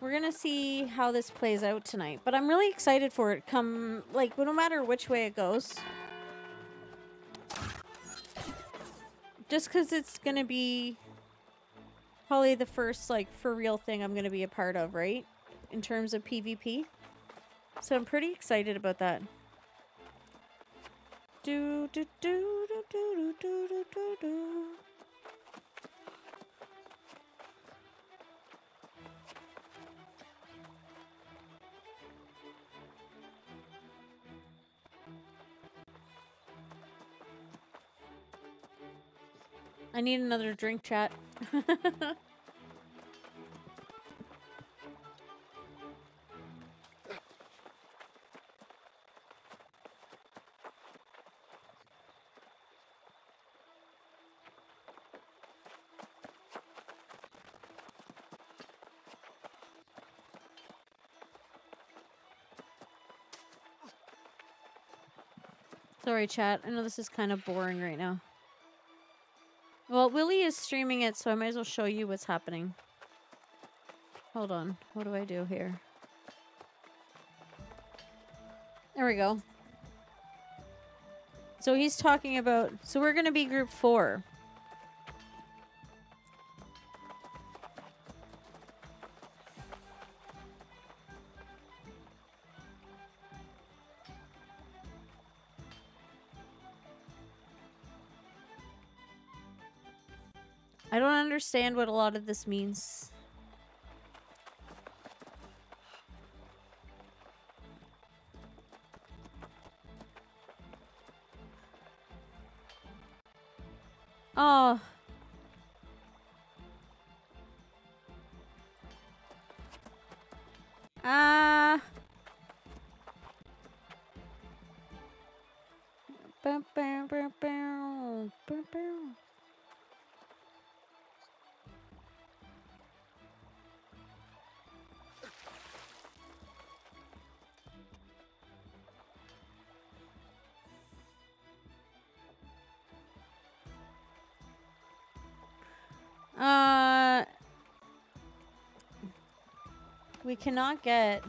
we're going to see how this plays out tonight. But I'm really excited for it. Come, like, no matter which way it goes. Just because it's going to be probably the first, like, for real thing I'm going to be a part of, right? In terms of PvP. So I'm pretty excited about that. Do do do do do do do do do. I need another drink, chat. Sorry, chat. I know this is kind of boring right now. Well, Willie is streaming it, so I might as well show you what's happening. Hold on. What do I do here? There we go. So he's talking about... So we're going to be group four. Understand what a lot of this means. We cannot get.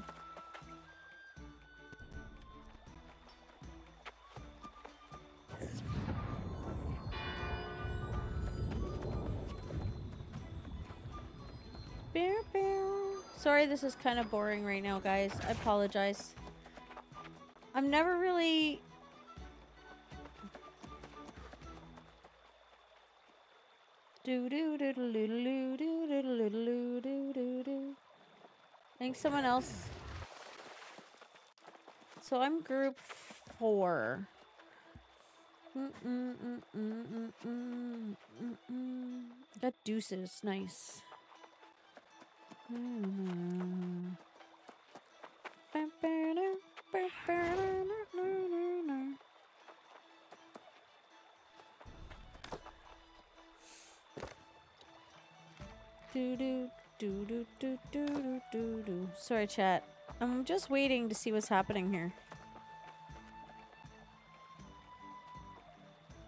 Bear, bear. Sorry, this is kind of boring right now, guys. I apologize. I'm never really think someone else... So I'm group four. Got deuces. Nice. Do do do do do do do do do. Sorry, chat. I'm just waiting to see what's happening here.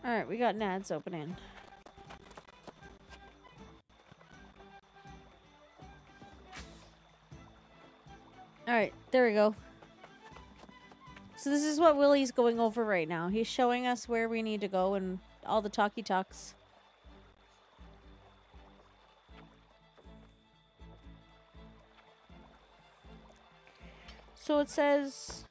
All right, we got Nads opening. All right, there we go. So this is what Willie's going over right now. He's showing us where we need to go and all the talkie talks. So it says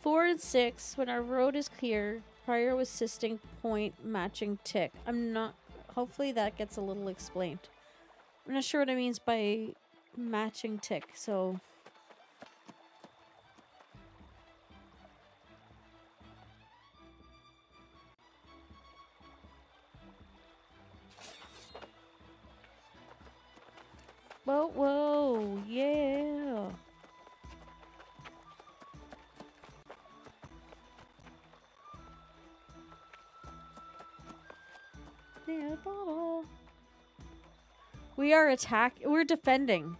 four and six when our road is clear prior assisting point matching tick. I'm not hopefully that gets a little explained. I'm not sure what it means by matching tick, so are attack. We're defending.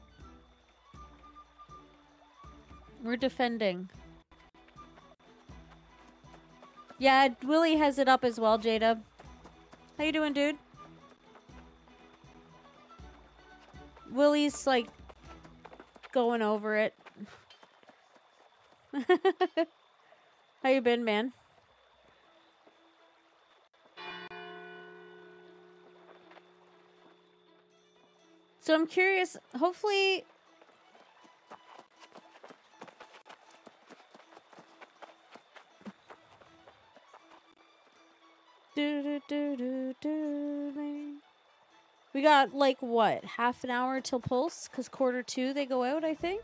We're defending. Yeah, Willie has it up as well, Jada. How you doing, dude? Willie's like going over it. How you been, man? So I'm curious, hopefully we got like what half an hour till pulse? Because quarter two they go out i think?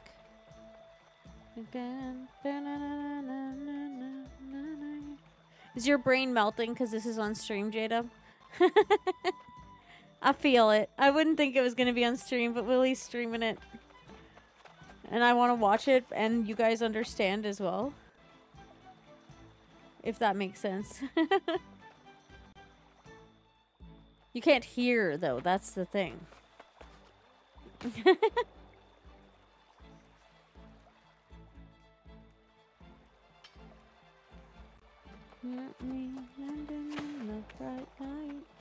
Is your brain melting because this is on stream jada i feel it i wouldn't think it was going to be on stream but willie's streaming it and i want to watch it and you guys understand as well if that makes sense You can't hear, though. That's the thing. Let me in the bright light.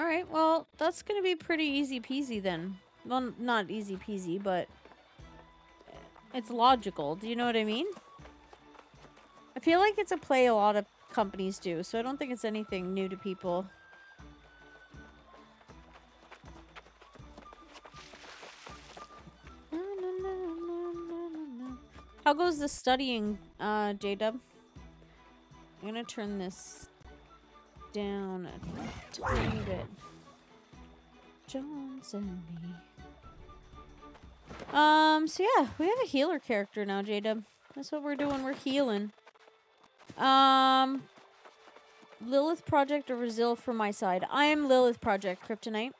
Alright, well, that's gonna be pretty easy peasy then. Well, not easy peasy, but it's logical. Do you know what I mean? I feel like it's a play a lot of companies do, so I don't think it's anything new to people. How goes the studying, uh, J-Dub? I'm gonna turn this down a tiny bit. Jones and me. Um, so yeah, we have a healer character now, Jada. That's what we're doing. We're healing. Um, Lilith Project or Brazil for my side. I am Lilith Project, Kryptonite.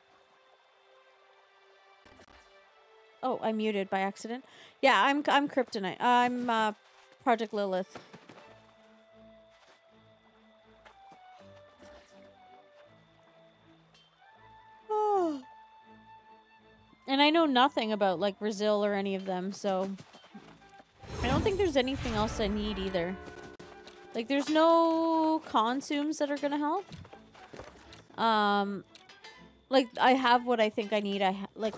Oh, I muted by accident. Yeah, I'm I'm Kryptonite. I'm uh, Project Lilith. And I know nothing about, like, Brazil or any of them, so... I don't think there's anything else I need either. Like, there's no consumes that are gonna help. Um... Like, I have what I think I need. I, like...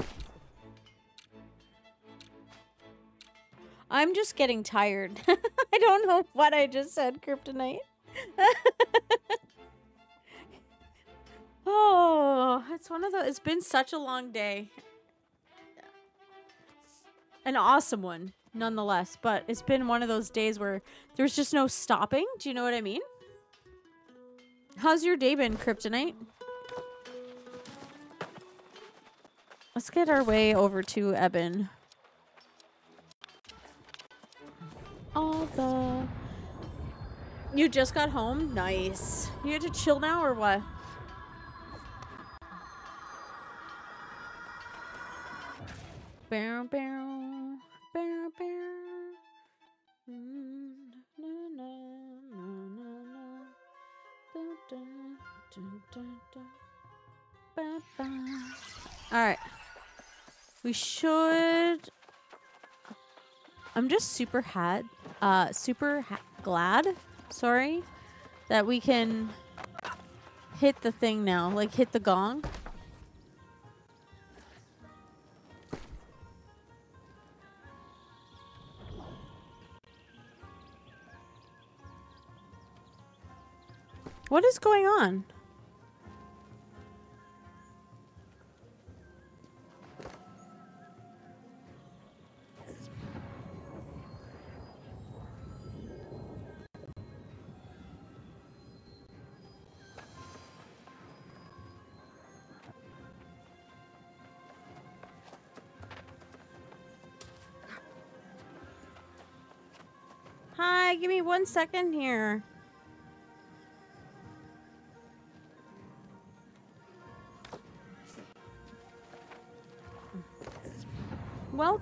I'm just getting tired. I don't know what I just said, Kryptonite. oh, it's one of the... It's been such a long day an awesome one nonetheless, but it's been one of those days where there's just no stopping. Do you know what I mean? How's your day been, Kryptonite? Let's get our way over to Eben. All the... You just got home? Nice. You had to chill now or what? Bow, bow, Alright. We should... I'm just super had, uh, super ha glad, sorry, that we can hit the thing now. Like, hit the gong. What is going on? Hi, give me one second here.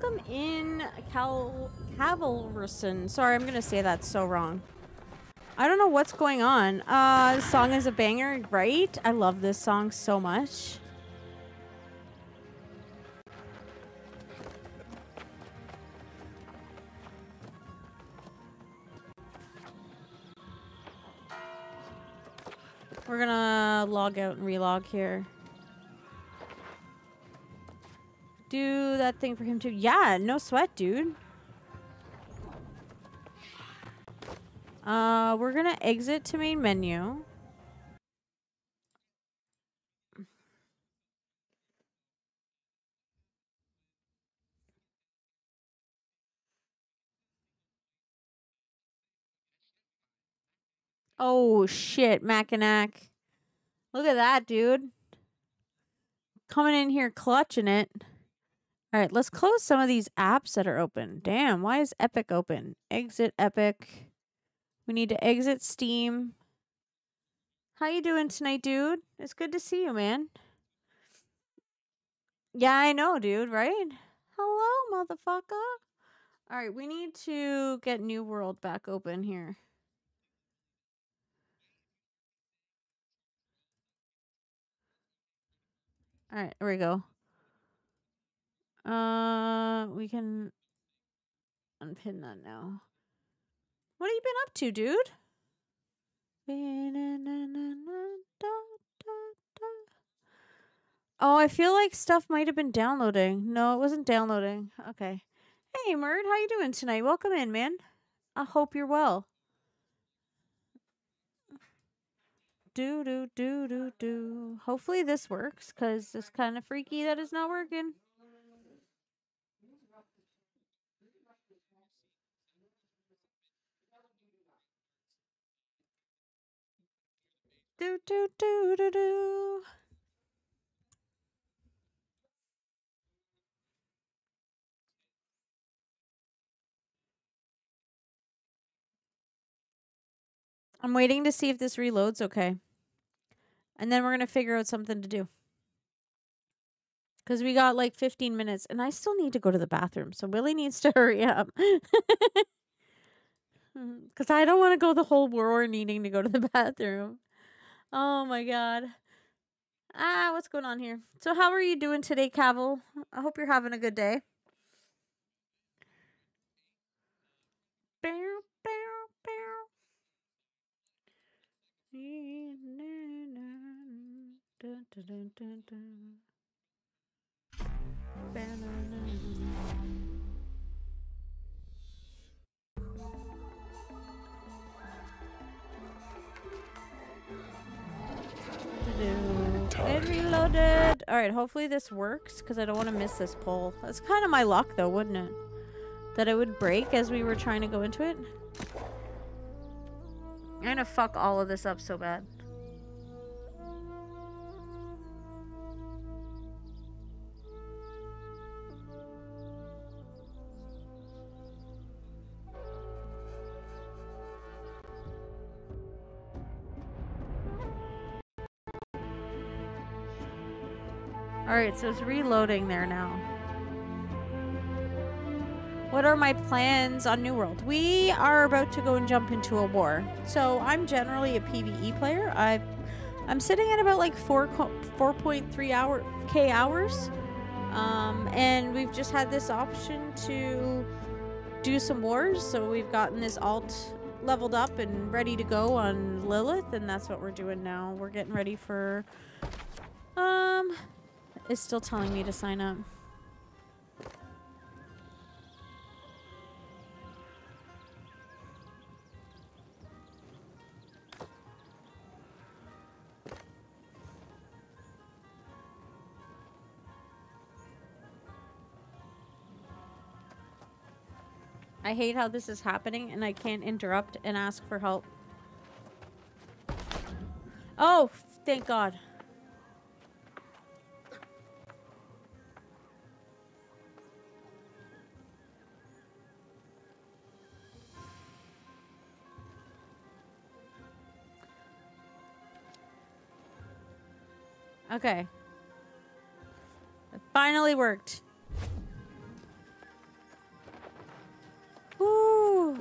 Welcome in, Cal Cavalrison. Sorry, I'm gonna say that so wrong. I don't know what's going on. Uh, the song is a banger, right? I love this song so much. We're gonna log out and relog here. Do that thing for him too. Yeah, no sweat, dude. Uh, we're gonna exit to main menu. Oh shit, Mackinac. Look at that, dude. Coming in here clutching it. All right, let's close some of these apps that are open. Damn, why is Epic open? Exit Epic. We need to exit Steam. How you doing tonight, dude? It's good to see you, man. Yeah, I know, dude, right? Hello, motherfucker. All right, we need to get New World back open here. All right, there we go. Uh, we can unpin that now. What have you been up to, dude? Oh, I feel like stuff might have been downloading. No, it wasn't downloading. Okay. Hey, Murd, how you doing tonight? Welcome in, man. I hope you're well. Do do do do do. Hopefully this works, cause it's kind of freaky that it's not working. Do do do do do. I'm waiting to see if this reloads okay. And then we're going to figure out something to do. Because we got like 15 minutes and I still need to go to the bathroom. So Willie needs to hurry up. Because I don't want to go the whole war needing to go to the bathroom. Oh my god. Ah, what's going on here? So how are you doing today, Cavill? I hope you're having a good day. Bow, bow, bow. Reloaded. All right, hopefully this works because I don't want to miss this pole. That's kind of my luck though, wouldn't it? That it would break as we were trying to go into it. I'm gonna fuck all of this up so bad. Alright, so it's reloading there now. What are my plans on New World? We are about to go and jump into a war. So I'm generally a PvE player. I I'm sitting at about like 4 co- 4.3 hour k hours. Um, and we've just had this option to do some wars, so we've gotten this alt leveled up and ready to go on Lilith, and that's what we're doing now. We're getting ready for um it's still telling me to sign up. I hate how this is happening and I can't interrupt and ask for help. Oh, thank God. Okay. It finally worked. Woo.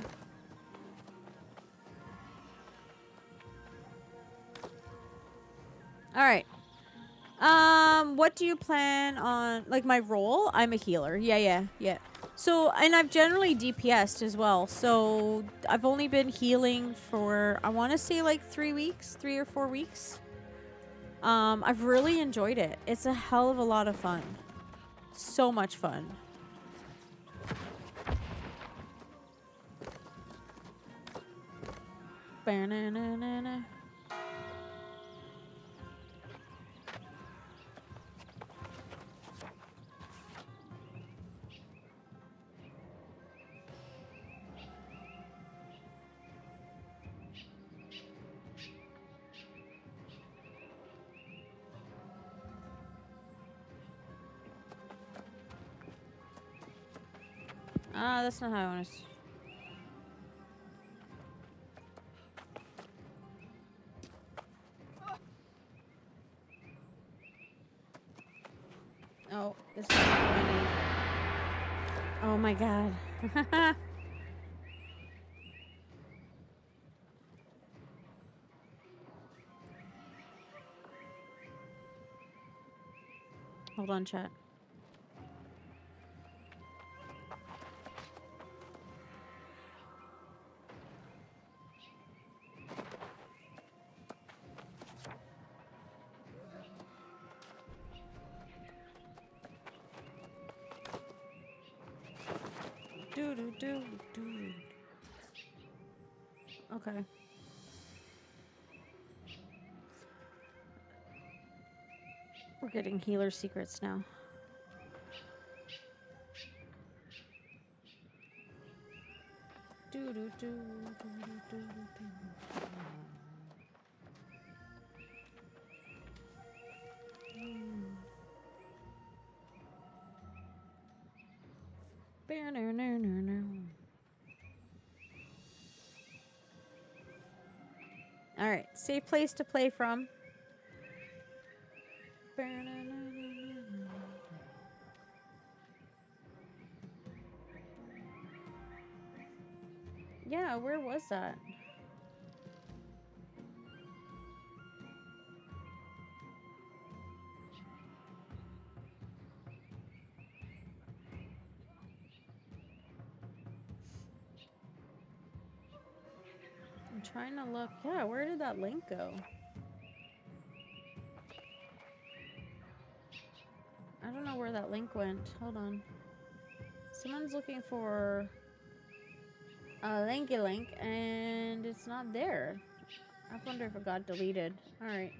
All right. Um, what do you plan on like my role? I'm a healer. Yeah, yeah, yeah. So, and I've generally DPSed as well. So, I've only been healing for I want to say like 3 weeks, 3 or 4 weeks. Um, I've really enjoyed it. It's a hell of a lot of fun. So much fun. Ba-na-na-na-na. That's not how I want to. Oh, this is Oh my god. Hold on, chat. Okay. We're getting healer secrets now. Do do do do do do do. All right, safe place to play from. Yeah, where was that? Yeah, where did that link go? I don't know where that link went. Hold on. Someone's looking for a linky link and it's not there. I wonder if it got deleted. Alright.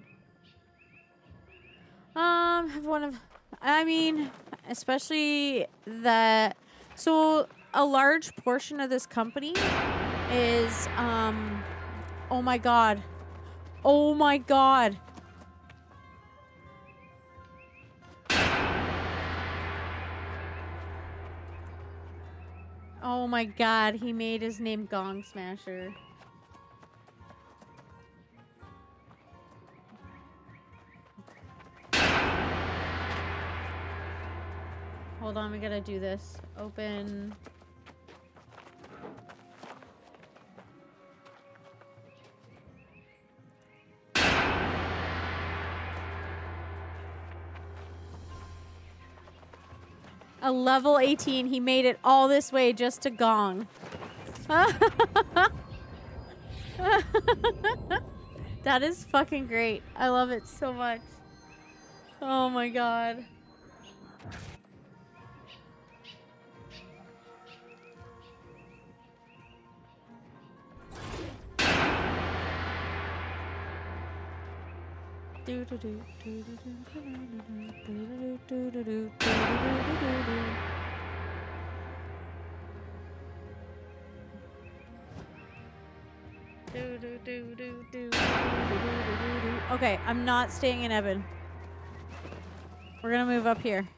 Um, have one of I mean, especially that so a large portion of this company is um oh my god. Oh my god. Oh my god, he made his name Gong Smasher. Hold on, we gotta do this. Open. A level 18. He made it all this way just to gong. that is fucking great. I love it so much. Oh my god. Okay, I'm not staying in Evan. We're gonna move up here.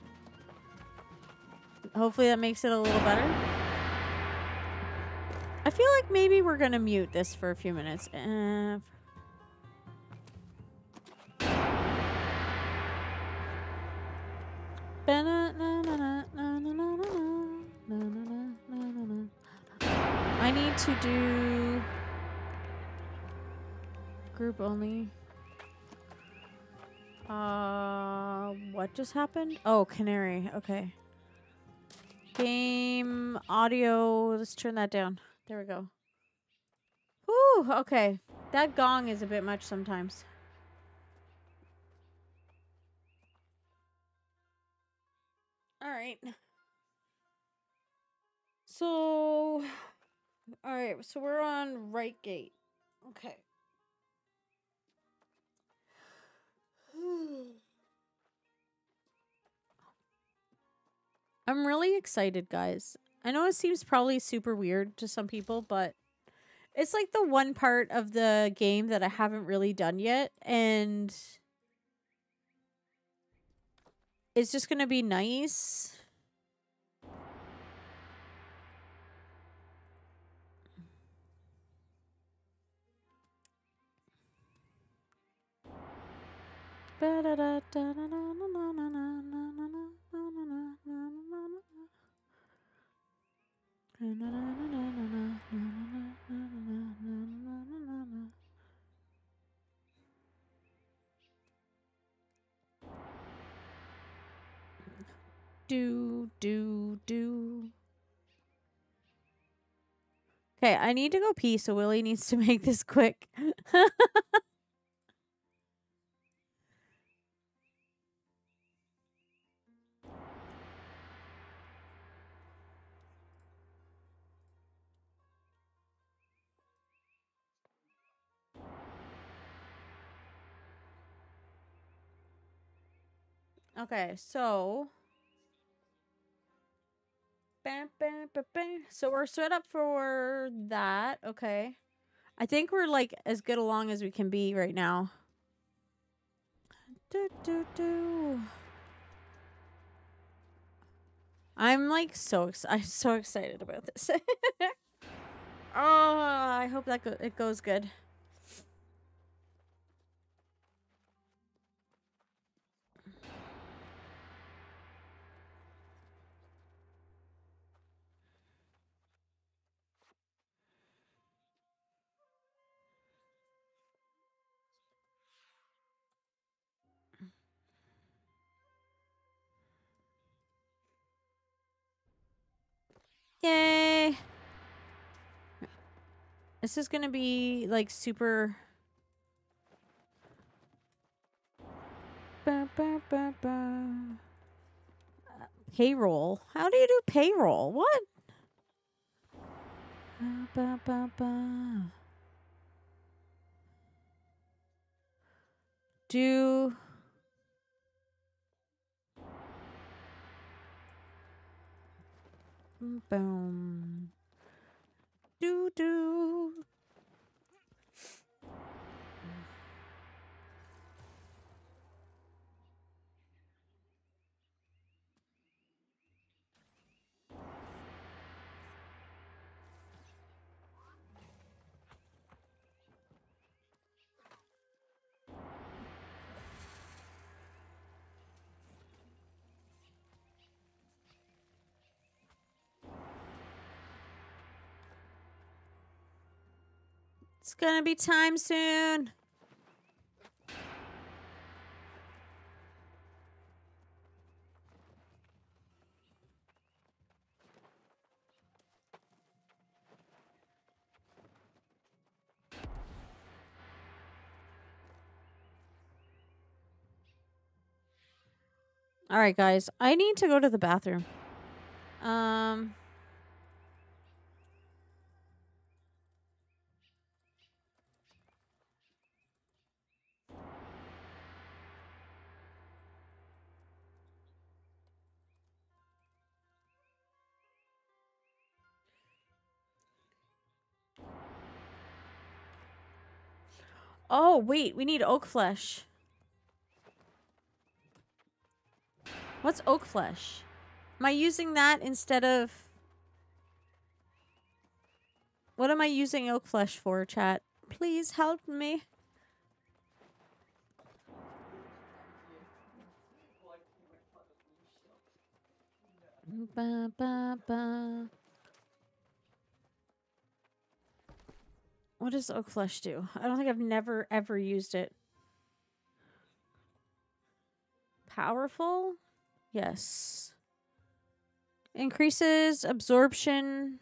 Hopefully that makes it a little better. I feel like maybe we're gonna mute this for a few minutes. Uh, just happened? Oh, Canary. Okay. Game audio. Let's turn that down. There we go. Whew, okay. That gong is a bit much sometimes. All right. So, all right. So we're on right gate. Okay. I'm really excited, guys. I know it seems probably super weird to some people, but it's like the one part of the game that I haven't really done yet. And it's just going to be nice. Do, do, do. Okay, I need to go pee, so Willie needs to make this quick. Okay, so so we're set up for that. Okay, I think we're like as good along as we can be right now. Do, do, do. I'm like so ex- I'm so excited about this. oh, I hope that go- it goes good. This is gonna be like super. Ba, ba, ba, ba. Uh, payroll. How do you do payroll? What? Ba, ba, ba, ba. Do. Boom. Do do. It's gonna be time soon. All right, guys. I need to go to the bathroom. Um... Oh, wait. We need oak flesh. What's oak flesh? Am I using that instead of... What am I using oak flesh for, chat? Please help me. Ba, ba, ba. What does oak flesh do? I don't think I've never ever used it. Powerful? Yes. Increases absorption.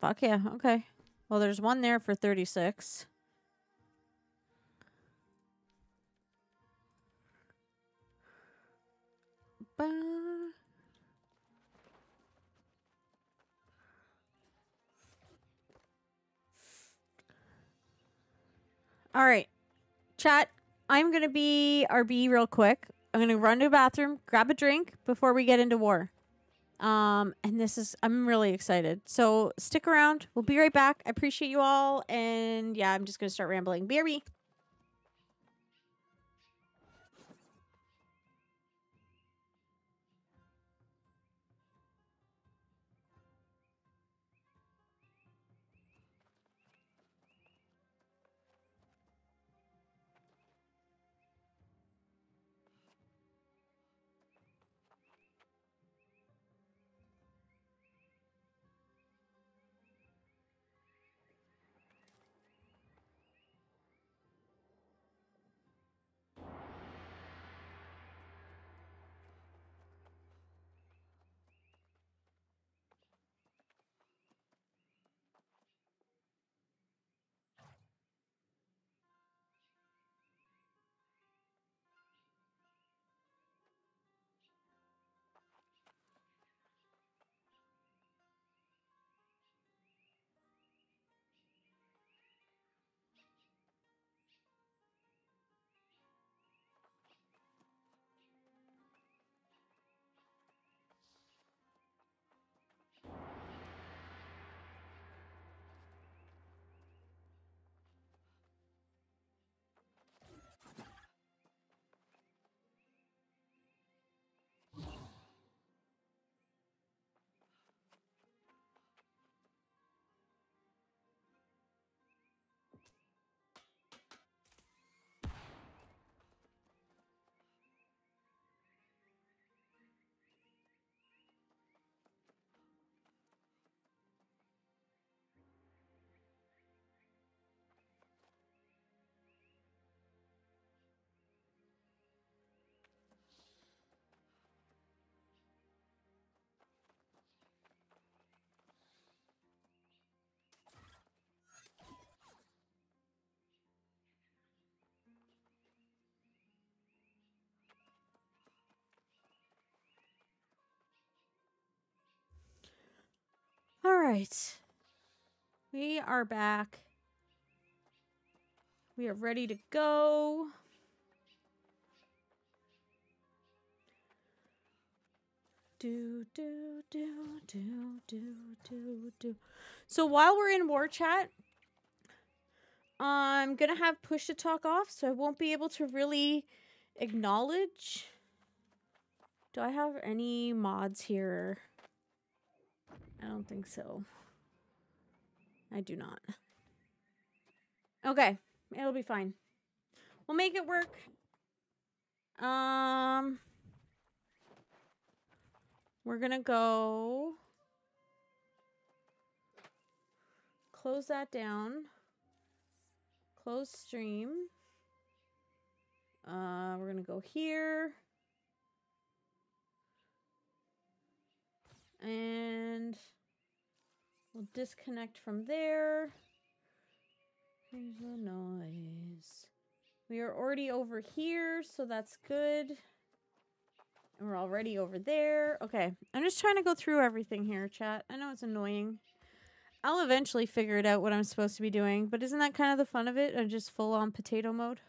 Fuck yeah, okay. Well, there's one there for 36. Ba. All right. Chat, I'm going to be RB real quick. I'm going to run to the bathroom, grab a drink before we get into war. Um, and this is, I'm really excited. So stick around. We'll be right back. I appreciate you all. And yeah, I'm just going to start rambling. BRB. All right. We are back. We are ready to go. Do, do, do, do, do, do, do. So while we're in war chat, I'm going to have push to talk off, so I won't be able to really acknowledge. Do I have any mods here? I don't think so. I do not. Okay, it'll be fine. We'll make it work. Um, we're gonna go close that down. Close stream. Uh, we're gonna go here. And we'll disconnect from there. Here's the noise. We are already over here, so that's good. And we're already over there. Okay. I'm just trying to go through everything here, chat. I know it's annoying. I'll eventually figure it out what I'm supposed to be doing, but isn't that kind of the fun of it? I'm just full on potato mode.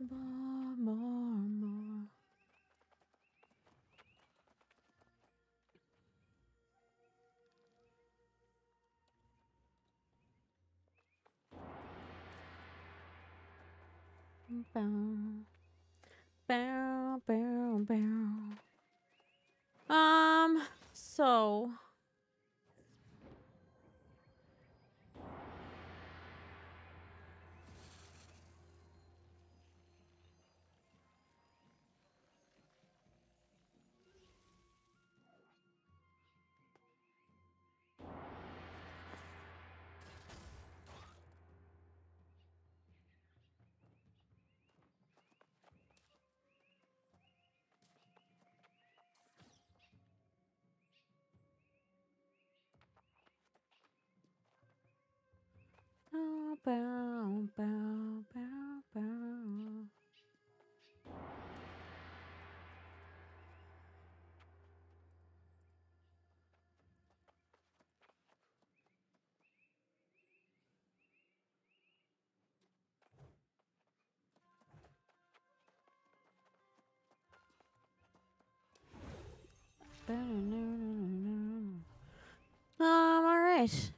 More, Bow. Bow, bow, bow. Um, so Bow, bow, bow, bow, bow. Um, all right.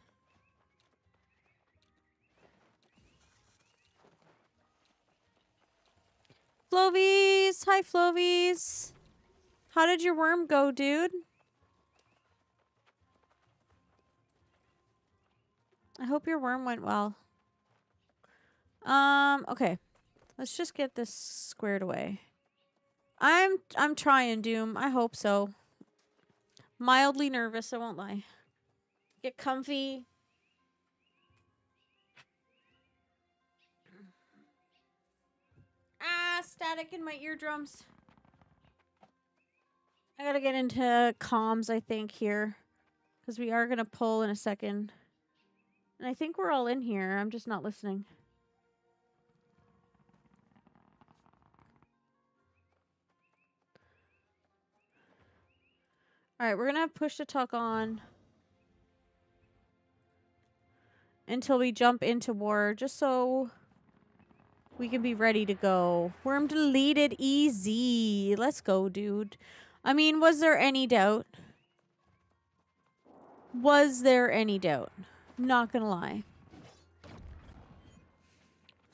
Flovies! Hi, Flovies! How did your worm go, dude? I hope your worm went well. Um, okay. Let's just get this squared away. I'm I'm trying, Doom. I hope so. Mildly nervous, I won't lie. Get comfy. Ah, static in my eardrums. I gotta get into comms, I think, here. Because we are gonna pull in a second. And I think we're all in here. I'm just not listening. Alright, we're gonna have push to talk on. Until we jump into war, just so we can be ready to go. Worm deleted easy. Let's go, dude. I mean, was there any doubt? Was there any doubt? Not gonna lie.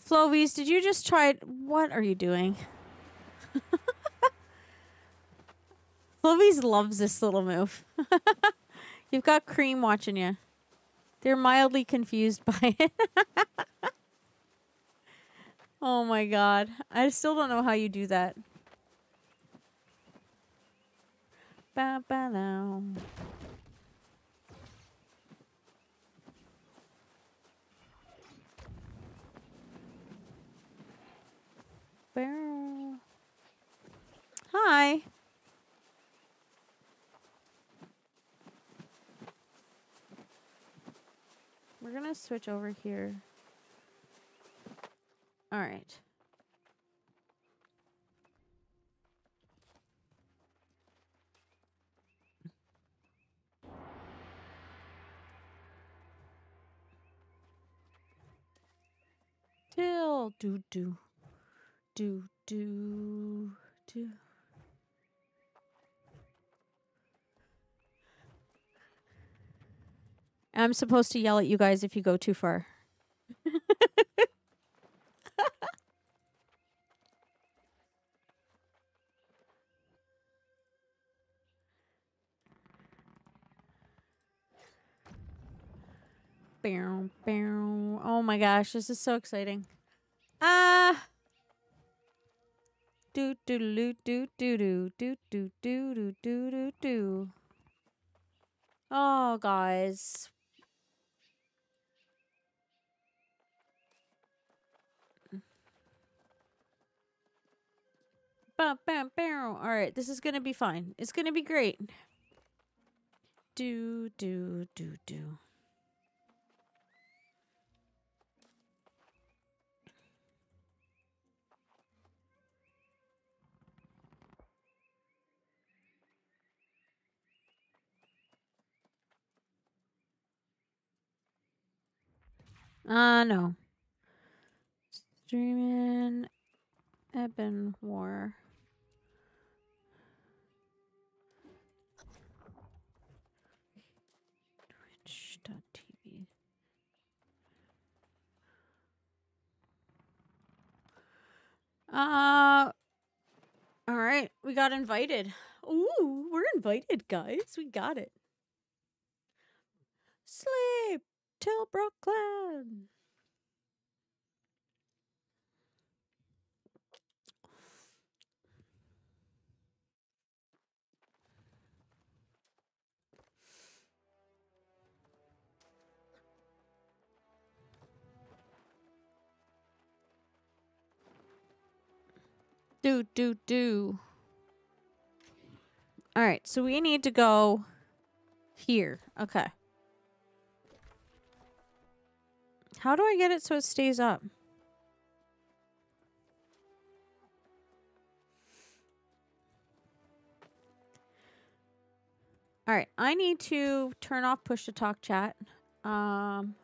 Flovies, did you just try... It? What are you doing? Flovies loves this little move. You've got Cream watching you. They're mildly confused by it. oh my god. I still don't know how you do that. Ba ba now. Hi. We're gonna switch over here. All right. Till do do do do do. I'm supposed to yell at you guys if you go too far. Bow, bow. Oh my gosh, this is so exciting. Ah. Do do do do do do do do do do do do do. Oh, guys. Bam, bam, bam. All right, this is going to be fine. It's going to be great. Do, do, do, do. Uh, no. Streaming Ebon War. Uh all right, we got invited. Ooh, we're invited, guys. We got it. Sleep till Brooklyn. Do do do. All right, so we need to go here. Okay. How do I get it so it stays up? All right, I need to turn off push to talk chat. Um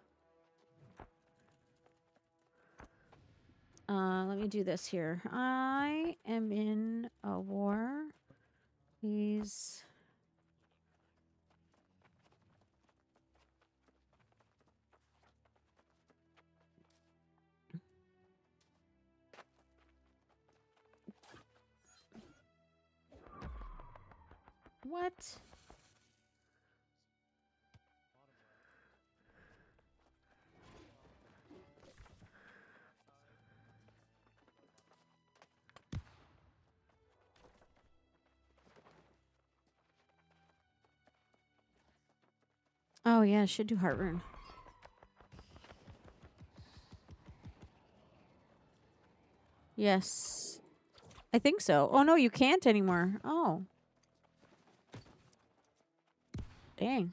Uh, let me do this here. I am in a war. Please. What? Oh yeah, I should do heart rune. Yes. I think so. Oh no, you can't anymore. Oh. Dang.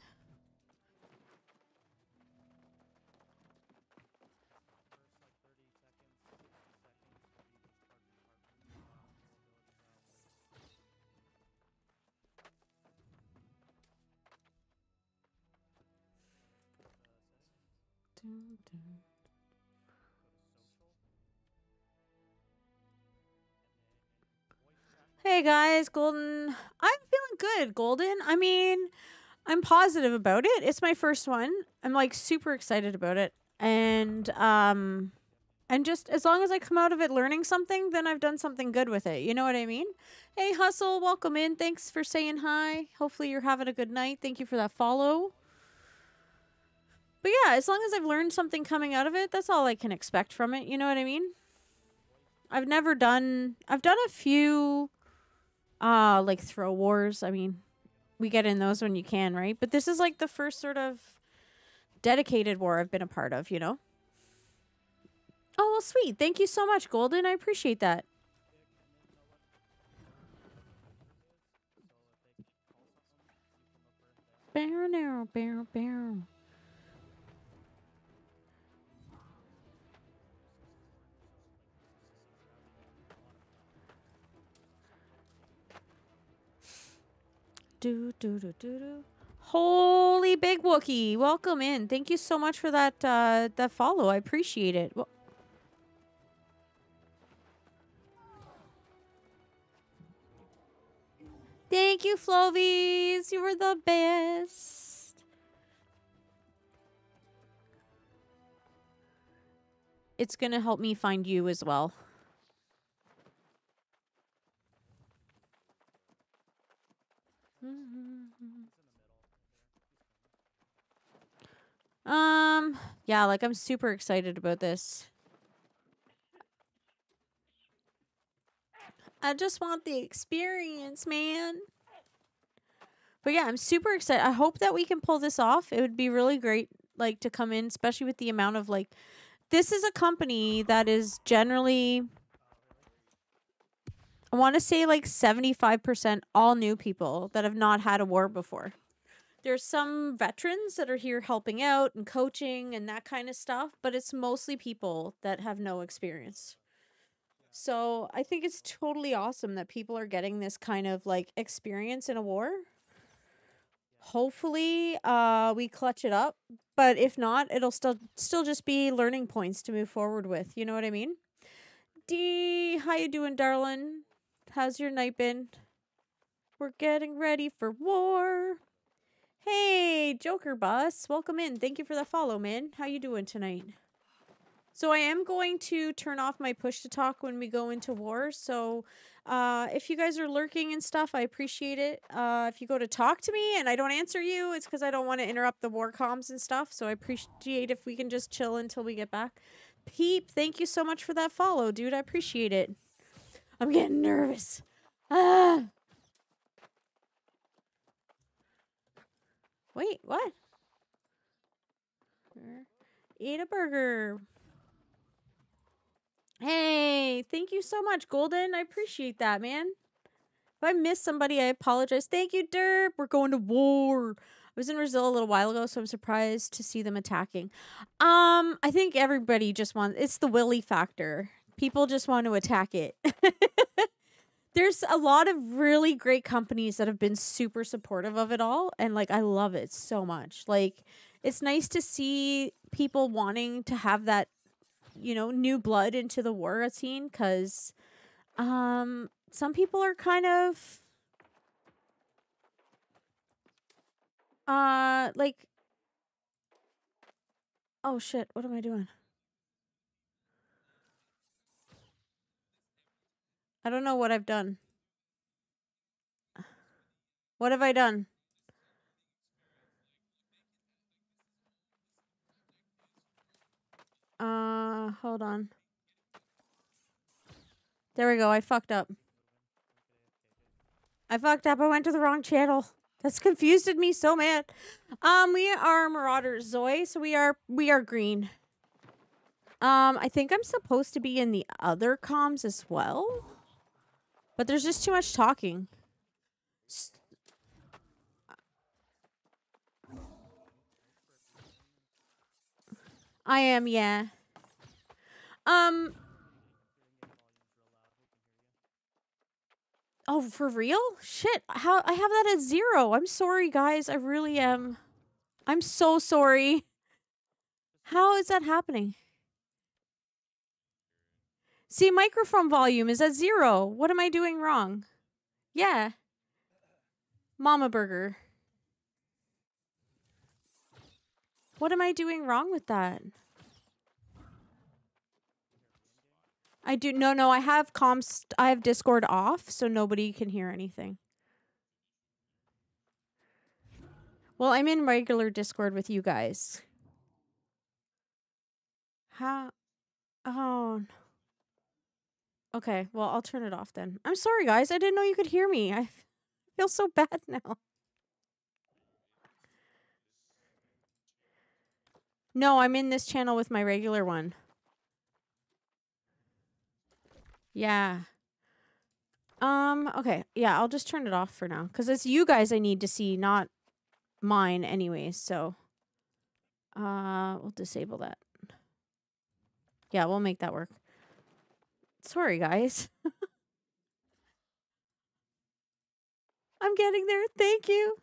Dun, dun. Hey guys, Golden. I'm feeling good, Golden. I mean, I'm positive about it. It's my first one. I'm like super excited about it. And um and just as long as I come out of it learning something, then I've done something good with it. You know what I mean? Hey Hustle, welcome in. Thanks for saying hi. Hopefully you're having a good night. Thank you for that follow. But yeah, as long as I've learned something coming out of it, that's all I can expect from it. You know what I mean? I've never done I've done a few uh like throw wars. I mean, we get in those when you can, right? But this is like the first sort of dedicated war I've been a part of, you know? Oh, well, sweet. Thank you so much, Golden. I appreciate that. Bow, now, bow, Do, do, do, do, do. Holy big Wookie, welcome in. Thank you so much for that uh, that follow. I appreciate it. Well, Thank you, Flovies. You were the best. It's gonna help me find you as well. Um, yeah, like I'm super excited about this. I just want the experience, man. But yeah, I'm super excited. I hope that we can pull this off. It would be really great like to come in, especially with the amount of like this is a company that is generally I want to say like 75% all new people that have not had a war before. There's some veterans that are here helping out and coaching and that kind of stuff, but it's mostly people that have no experience. So I think it's totally awesome that people are getting this kind of like experience in a war. hopefully uh we clutch it up, but if not, it'll still still just be learning points to move forward with. You know what I mean? D, how you doing, darling? How's your night been? We're getting ready for war. Hey, Joker Bus. welcome in. Thank you for the follow, man. How you doing tonight? So I am going to turn off my push to talk when we go into war. So uh, if you guys are lurking and stuff, I appreciate it. Uh, if you go to talk to me and I don't answer you, it's because I don't want to interrupt the war comms and stuff. So I appreciate if we can just chill until we get back. Peep, thank you so much for that follow, dude. I appreciate it. I'm getting nervous. Ah. Wait, what? Eat a burger. Hey, thank you so much, Golden. I appreciate that, man. If I miss somebody, I apologize. Thank you, Derp. We're going to war. I was in Brazil a little while ago, so I'm surprised to see them attacking. Um, I think everybody just wants it's the Willy factor. People just want to attack it. There's a lot of really great companies that have been super supportive of it all, and like I love it so much. Like it's nice to see people wanting to have that you know, new blood into the war scene because um, some people are kind of uh like oh shit what am i doing i don't know what i've done what have i done Uh, hold on. There we go. I fucked up. I fucked up. I went to the wrong channel. That's confused me so mad. Um, we are Marauders, Zoe. So we are we are green. Um, I think I'm supposed to be in the other comms as well. But there's just too much talking. I am, yeah. Um. Oh, for real? Shit. How I have that at zero. I'm sorry, guys. I really am. I'm so sorry. How is that happening? See, microphone volume is at zero. What am I doing wrong? Yeah. Mama Burger. What am I doing wrong with that? I do no no I have comms I have Discord off so nobody can hear anything. Well, I'm in regular Discord with you guys. How Oh. Okay, well, I'll turn it off then. I'm sorry guys. I didn't know you could hear me. I feel so bad now. No, I'm in this channel with my regular one. Yeah. Um, okay. Yeah, I'll just turn it off for now. Because it's you guys I need to see, not mine anyways. So, uh, we'll disable that. Yeah, we'll make that work. Sorry, guys. I'm getting there. Thank you.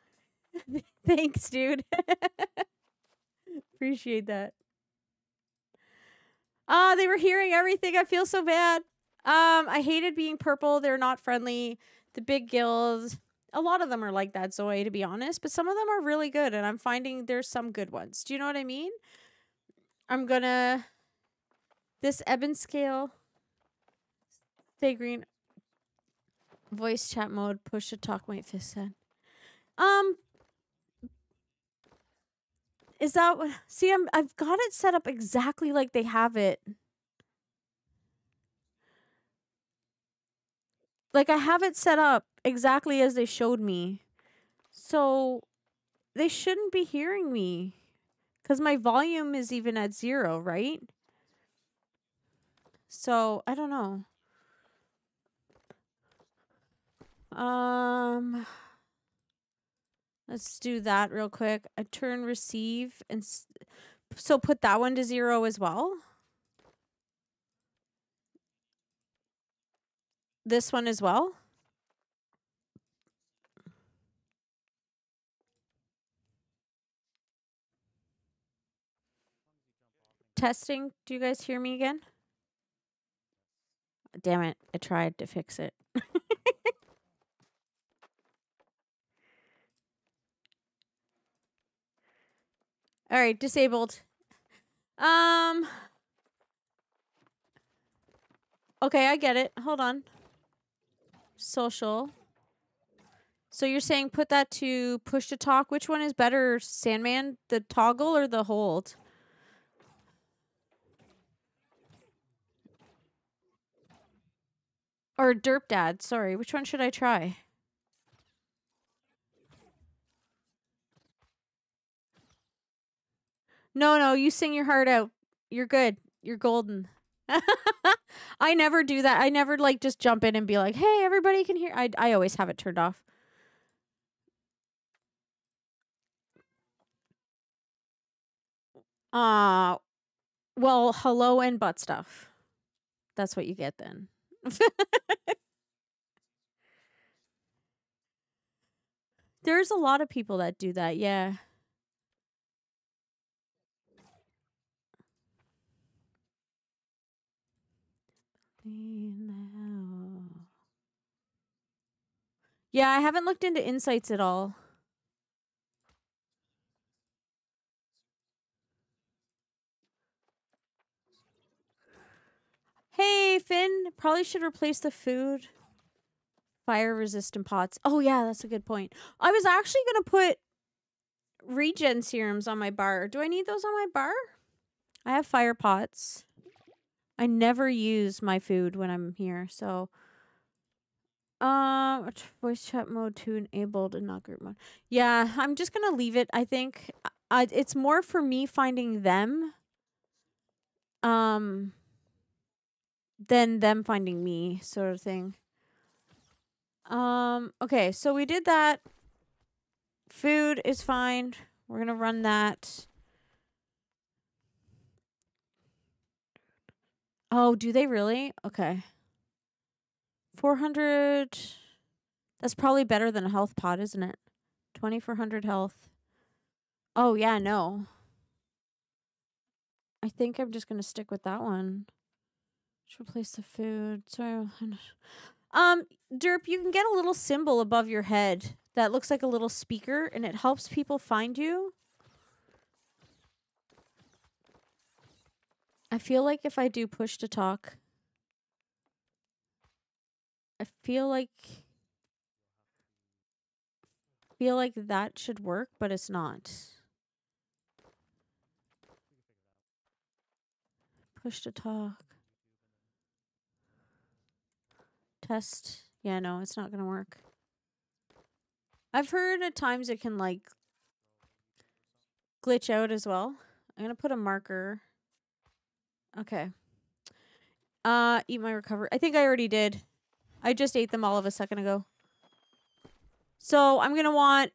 Thanks, dude. Appreciate that. Ah, uh, they were hearing everything. I feel so bad. Um, I hated being purple. They're not friendly. The big gills. A lot of them are like that, Zoe, to be honest, but some of them are really good, and I'm finding there's some good ones. Do you know what I mean? I'm gonna this Ebonscale. Stay green. Voice chat mode. Push to talk. White fist said. Um, is that what? See, I'm I've got it set up exactly like they have it. Like I have it set up exactly as they showed me. So they shouldn't be hearing me cuz my volume is even at 0, right? So, I don't know. Um, let's do that real quick. I turn receive and so put that one to zero as well. This one as well. Testing. Do you guys hear me again? Damn it. I tried to fix it. All right, disabled. Um Okay, I get it. Hold on. Social. So you're saying put that to push to talk. Which one is better, Sandman? The toggle or the hold? Or Derp Dad, sorry. Which one should I try? No, no, you sing your heart out. You're good. You're golden. I never do that. I never like just jump in and be like, "Hey, everybody can hear." I I always have it turned off. Uh well, hello and butt stuff. That's what you get then. There's a lot of people that do that. Yeah. Yeah, I haven't looked into insights at all. Hey, Finn, probably should replace the food fire resistant pots. Oh yeah, that's a good point. I was actually going to put regen serums on my bar. Do I need those on my bar? I have fire pots. I never use my food when I'm here, so um voice chat mode to enabled and not group mode. Yeah, I'm just to leave it. I think it's more for me finding them um than them finding me sort of thing. Um okay, so we did that. Food is fine. We're to run that. Oh, do they really? Okay. 400. That's probably better than a health pot, isn't it? 2400 health. Oh, yeah, no. I think I'm just going to stick with that one. Let's replace the food. Sorry. Um, Derp, you can get a little symbol above your head that looks like a little speaker and it helps people find you. I feel like if I do push to talk, I feel like feel like that should work, but it's not. Push to talk. Test. Yeah, no, it's not going to work. I've heard at times it can like glitch out as well. I'm going to put a marker Okay. Uh, eat my recovery. I think I already did. I just ate them all of a second ago. So I'm going to want...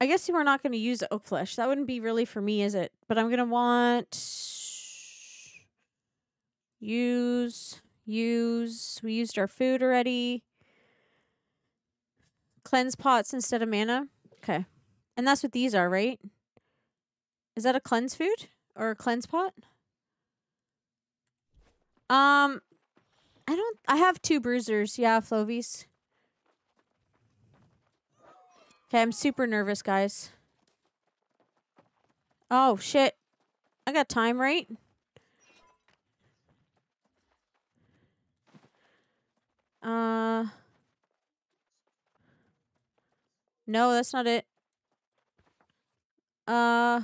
I guess we're not going to use oak flesh. That wouldn't be really for me, is it? But I'm going to want... Use... Use... We used our food already. Cleanse pots instead of mana. Okay. And that's what these are, right? Is that a cleanse food or a cleanse pot? Um, I don't. I have two bruisers. Yeah, Flovies. Okay, I'm super nervous, guys. Oh shit! I got time right. Uh. No, that's not it. Uh.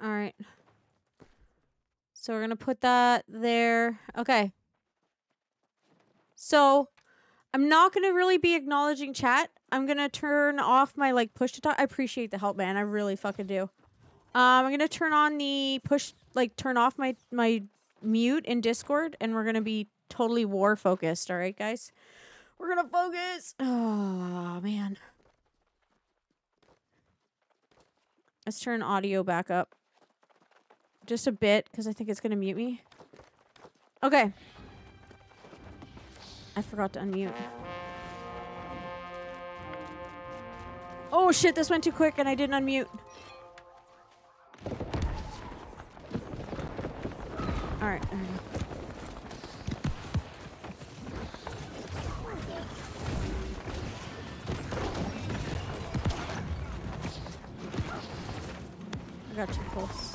All right. So we're going to put that there. Okay. So I'm not going to really be acknowledging chat. I'm going to turn off my like push to talk. I appreciate the help, man. I really fucking do. Um, I'm going to turn on the push, like turn off my, my mute in Discord and we're going to be totally war focused. All right, guys. We're going to focus. Oh, man. Let's turn audio back up. Just a bit, because I think it's going to mute me. Okay. I forgot to unmute. Oh shit, this went too quick and I didn't unmute. Alright. I got too close.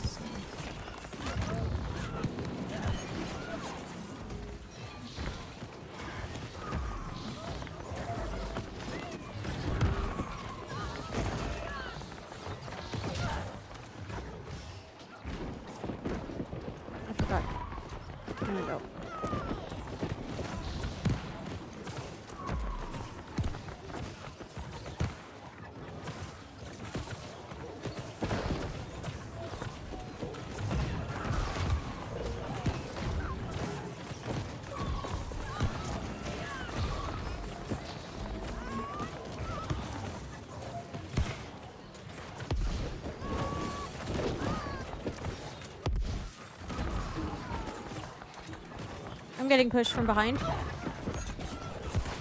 Pushed from behind.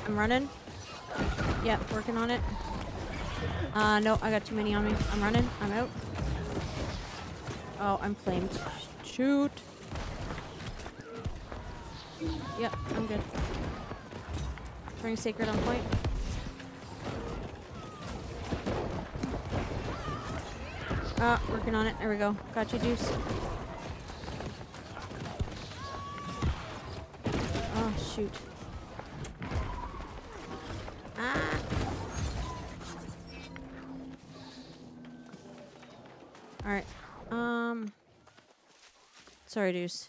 I'm running. Yep, working on it. Uh, no, I got too many on me. I'm running. I'm out. Oh, I'm flamed. Shoot. Yep, I'm good. Bring Sacred on point. Ah, working on it. There we go. Got you, Deuce. Shoot. Ah. Alright. Um. Sorry, Deuce.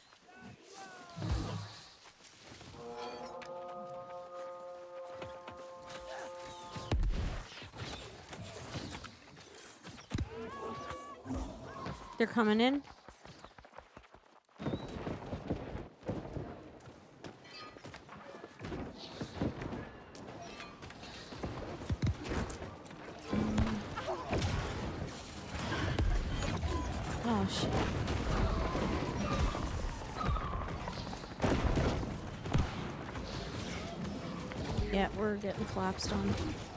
They're coming in. Getting collapsed on.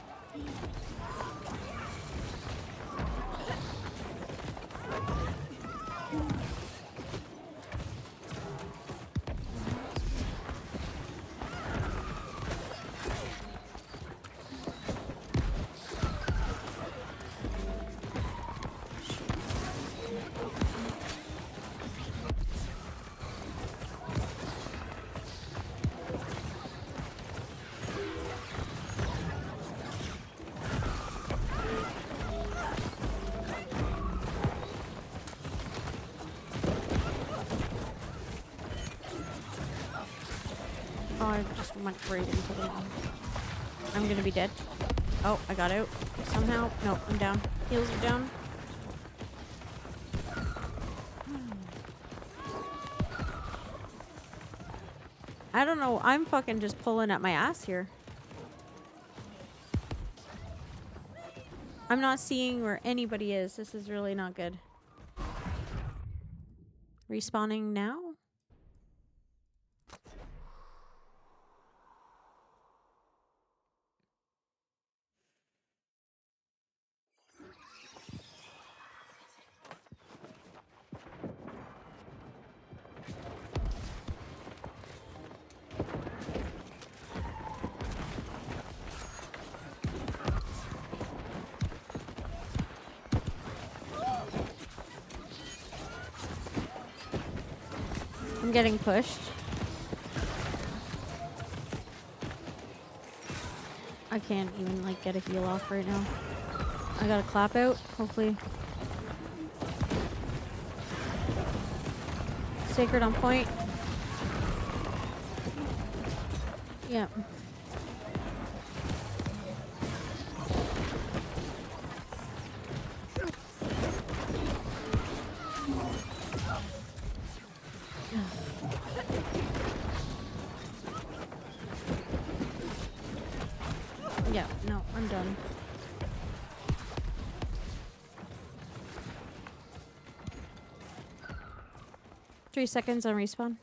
Right into the I'm gonna be dead. Oh, I got out. Somehow. No, I'm down. Heels are down. I don't know. I'm fucking just pulling at my ass here. I'm not seeing where anybody is. This is really not good. Respawning now? Getting pushed. I can't even like get a heal off right now. I got a clap out, hopefully. Sacred on point. Yeah. Yeah, Three seconds on respawn.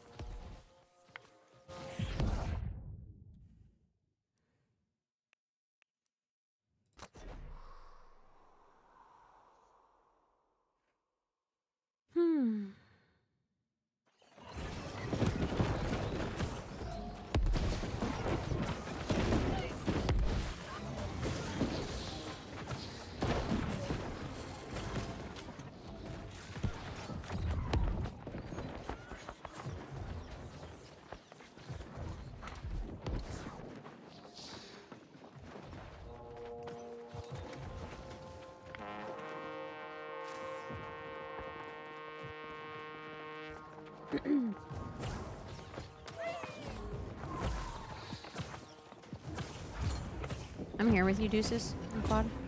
I'm here with you, Deuces. and.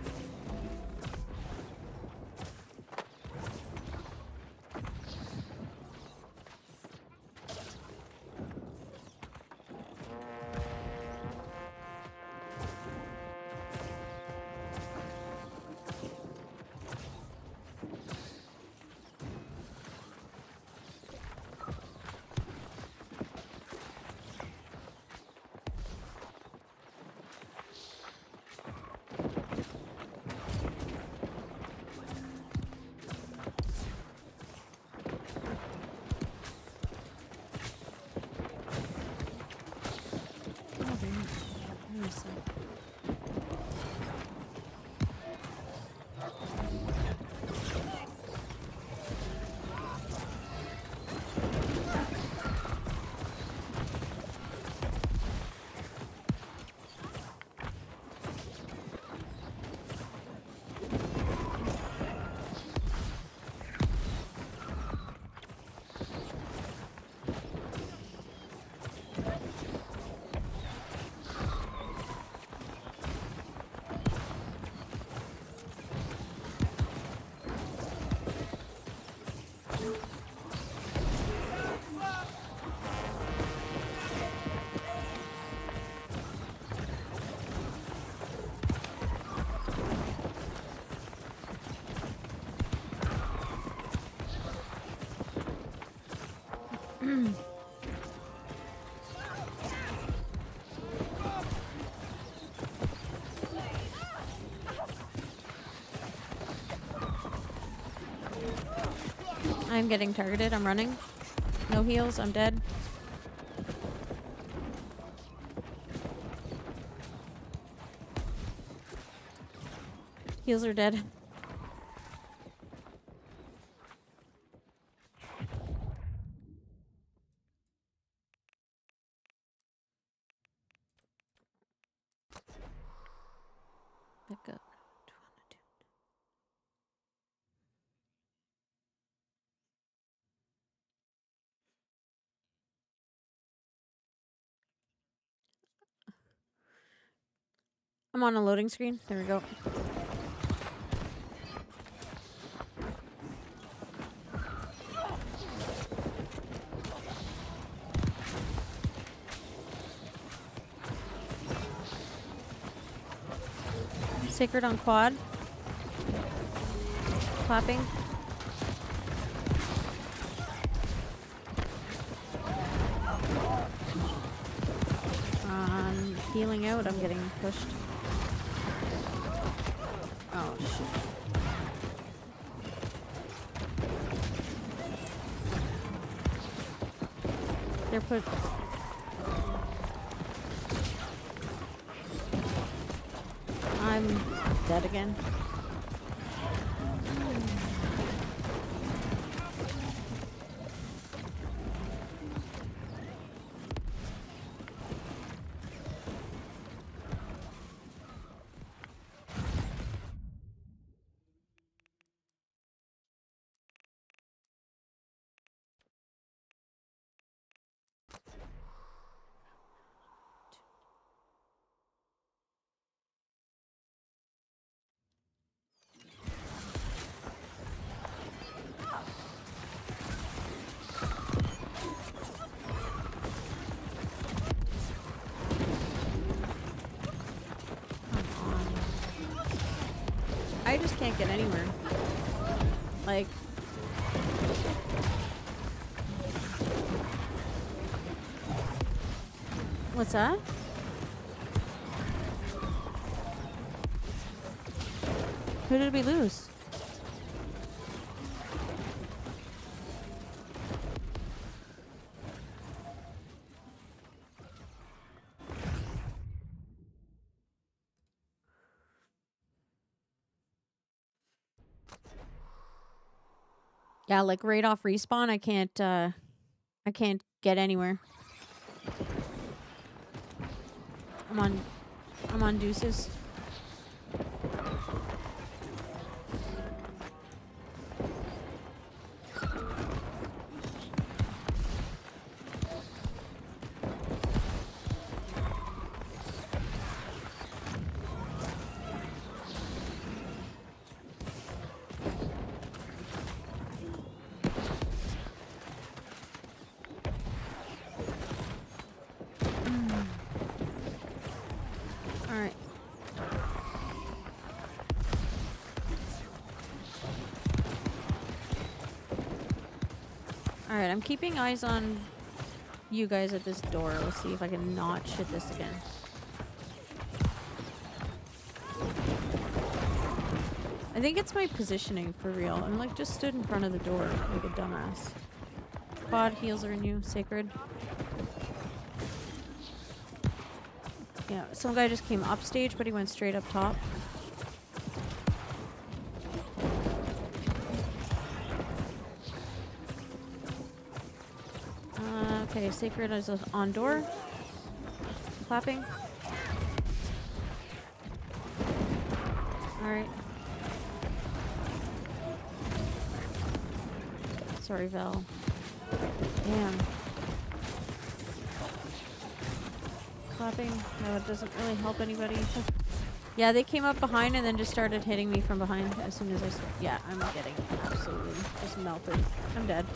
I'm getting targeted. I'm running. No heals. I'm dead. Heals are dead. Back up. I'm on a loading screen. There we go. Sacred on quad. Clapping. Um, healing out. I'm getting pushed. Put. I'm dead again. What's that? Who did we lose? Yeah, like right off respawn, I can't uh I can't get anywhere. I'm on I'm keeping eyes on you guys at this door. Let's see if I can not shit this again. I think it's my positioning for real. I'm like just stood in front of the door like a dumbass. Quad heals are new, sacred. Yeah, some guy just came up stage, but he went straight up top. Sacred is on door. Clapping. Alright. Sorry, Val. Damn. Clapping. No, it doesn't really help anybody. yeah, they came up behind and then just started hitting me from behind as soon as I. Yeah, I'm getting absolutely just melted. I'm dead.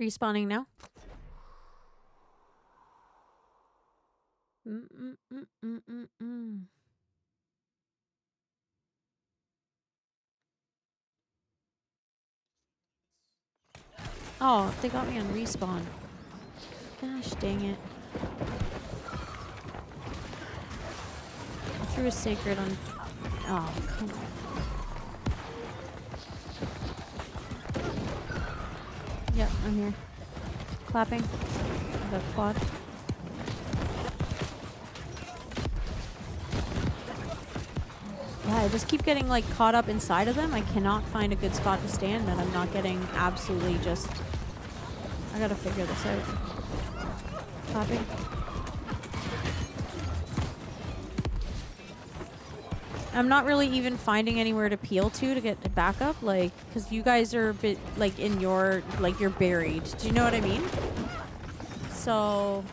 Respawning now. Mm -mm -mm. Oh, they got me on respawn. Gosh dang it. I threw a sacred on... Oh, I'm here. Clapping. The quad. Yeah, I just keep getting like caught up inside of them. I cannot find a good spot to stand and I'm not getting absolutely just... I gotta figure this out. Clapping. I'm not really even finding anywhere to peel to to get back up, like, because you guys are a bit, like, in your, like, you're buried. Do you know what I mean? So...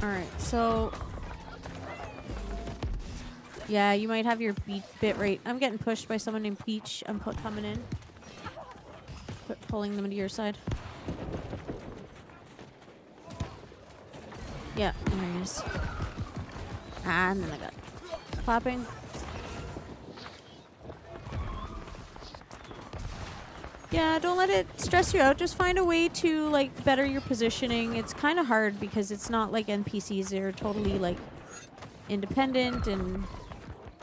Alright, so... Yeah, you might have your beat bit rate. I'm getting pushed by someone named Peach. I'm coming in pulling them to your side. Yeah, there he is. And then I got clapping. Yeah, don't let it stress you out. Just find a way to like better your positioning. It's kind of hard because it's not like NPCs. They're totally like independent and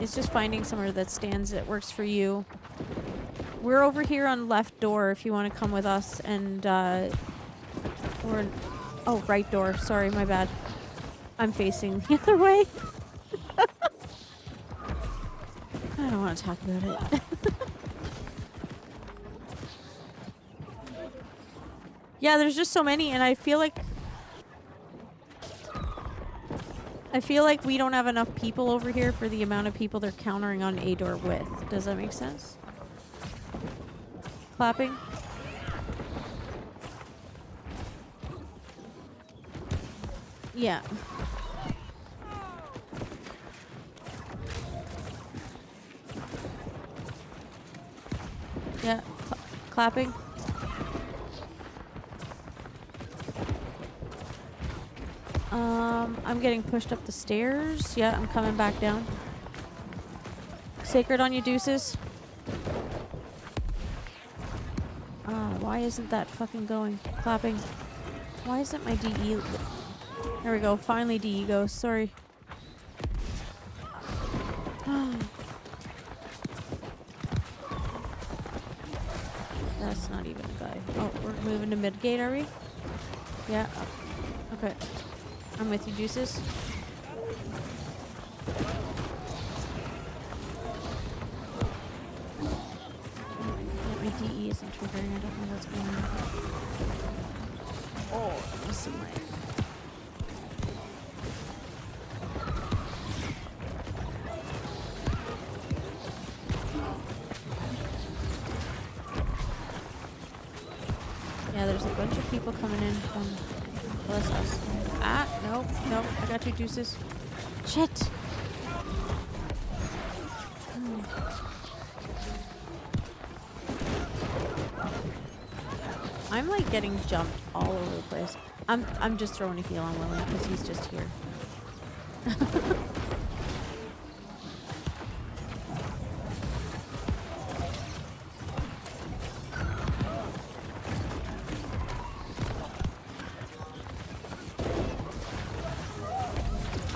it's just finding somewhere that stands that works for you. We're over here on left door if you want to come with us and uh or oh right door. Sorry, my bad. I'm facing the other way. I don't want to talk about it. yeah, there's just so many and I feel like I feel like we don't have enough people over here for the amount of people they're countering on A door with. Does that make sense? Clapping? Yeah. Yeah, cl clapping. Um, I'm getting pushed up the stairs. Yeah, I'm coming back down. Sacred on you, deuces. Why isn't that fucking going? Clapping. Why isn't my DE... There we go. Finally DE goes. Sorry. That's not even a guy. Oh, we're moving to mid gate, are we? Yeah. Okay. I'm with you, Juices. DE isn't triggering. I don't know what's going on. Oh, there's some light. Yeah, there's a bunch of people coming in from that's us. Ah, no, no, I got two deuces. Shit! Hmm. Getting jumped all over the place. I'm I'm just throwing a heal on Willie because he's just here.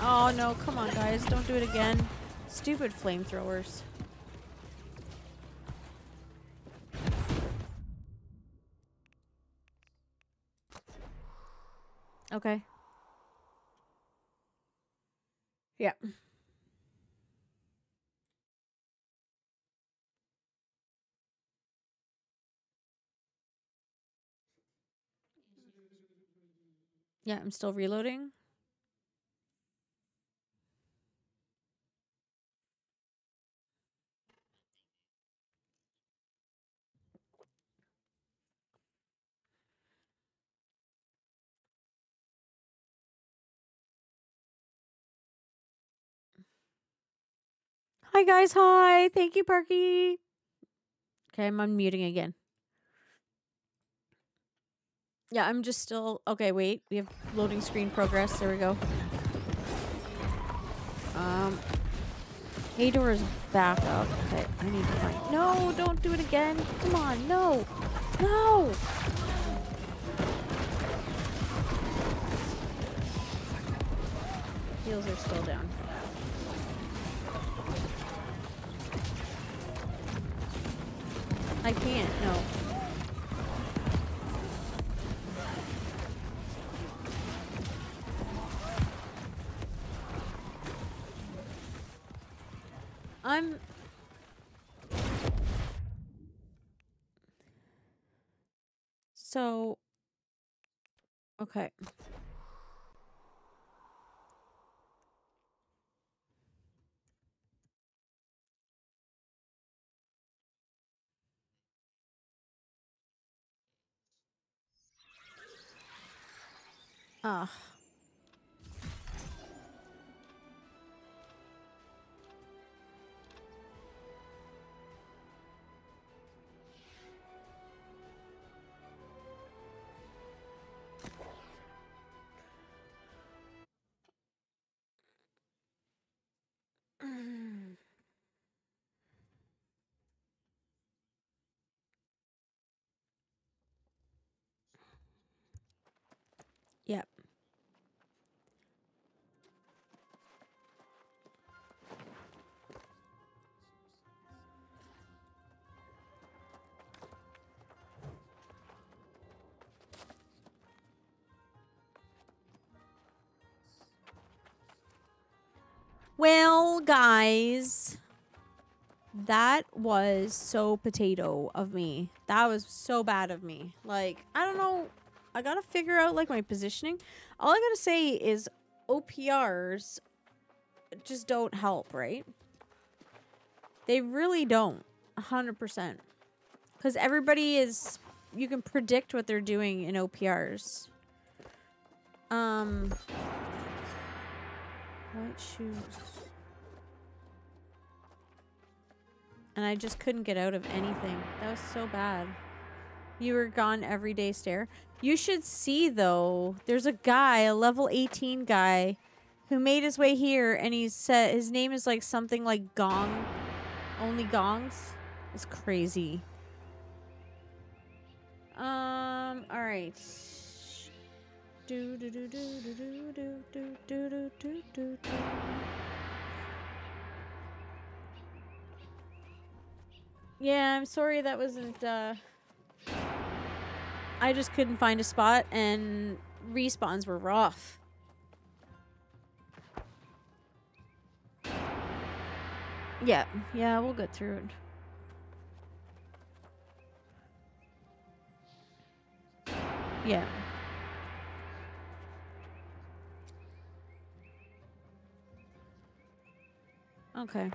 oh no, come on guys, don't do it again. Stupid flamethrowers. Okay. Yeah. Yeah, I'm still reloading. Hi guys, hi. Thank you, Parky. Okay, I'm unmuting again. Yeah, I'm just still okay, wait. We have loading screen progress. There we go. Um Hador is back up. Okay, I need to find No, don't do it again. Come on, no. No. Heels are still down. I can't, no. I'm so okay. Oh. Guys, that was so potato of me. That was so bad of me. Like, I don't know. I gotta figure out like my positioning. All I gotta say is OPRs just don't help, right? They really don't. 100%. Because everybody is. You can predict what they're doing in OPRs. Um. White shoes. And I just couldn't get out of anything. That was so bad. You were gone every day stare. You should see though. There's a guy, a level 18 guy, who made his way here and he said his name is like something like Gong. Only gongs? It's crazy. Um, alright. Do do do do do do do do do do do do Yeah, I'm sorry that wasn't, uh... I just couldn't find a spot, and respawns were rough. Yeah, yeah, we'll get through it. Yeah. Okay.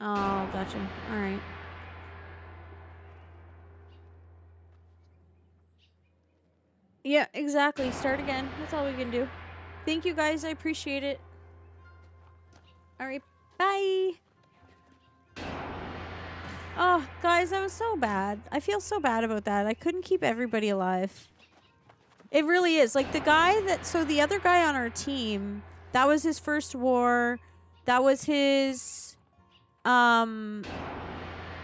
Oh, gotcha. All right. Yeah, exactly. Start again. That's all we can do. Thank you guys. I appreciate it. All right. Bye. Oh, guys, that was so bad. I feel so bad about that. I couldn't keep everybody alive. It really is. Like the guy that so the other guy on our team, that was his first war. That was his um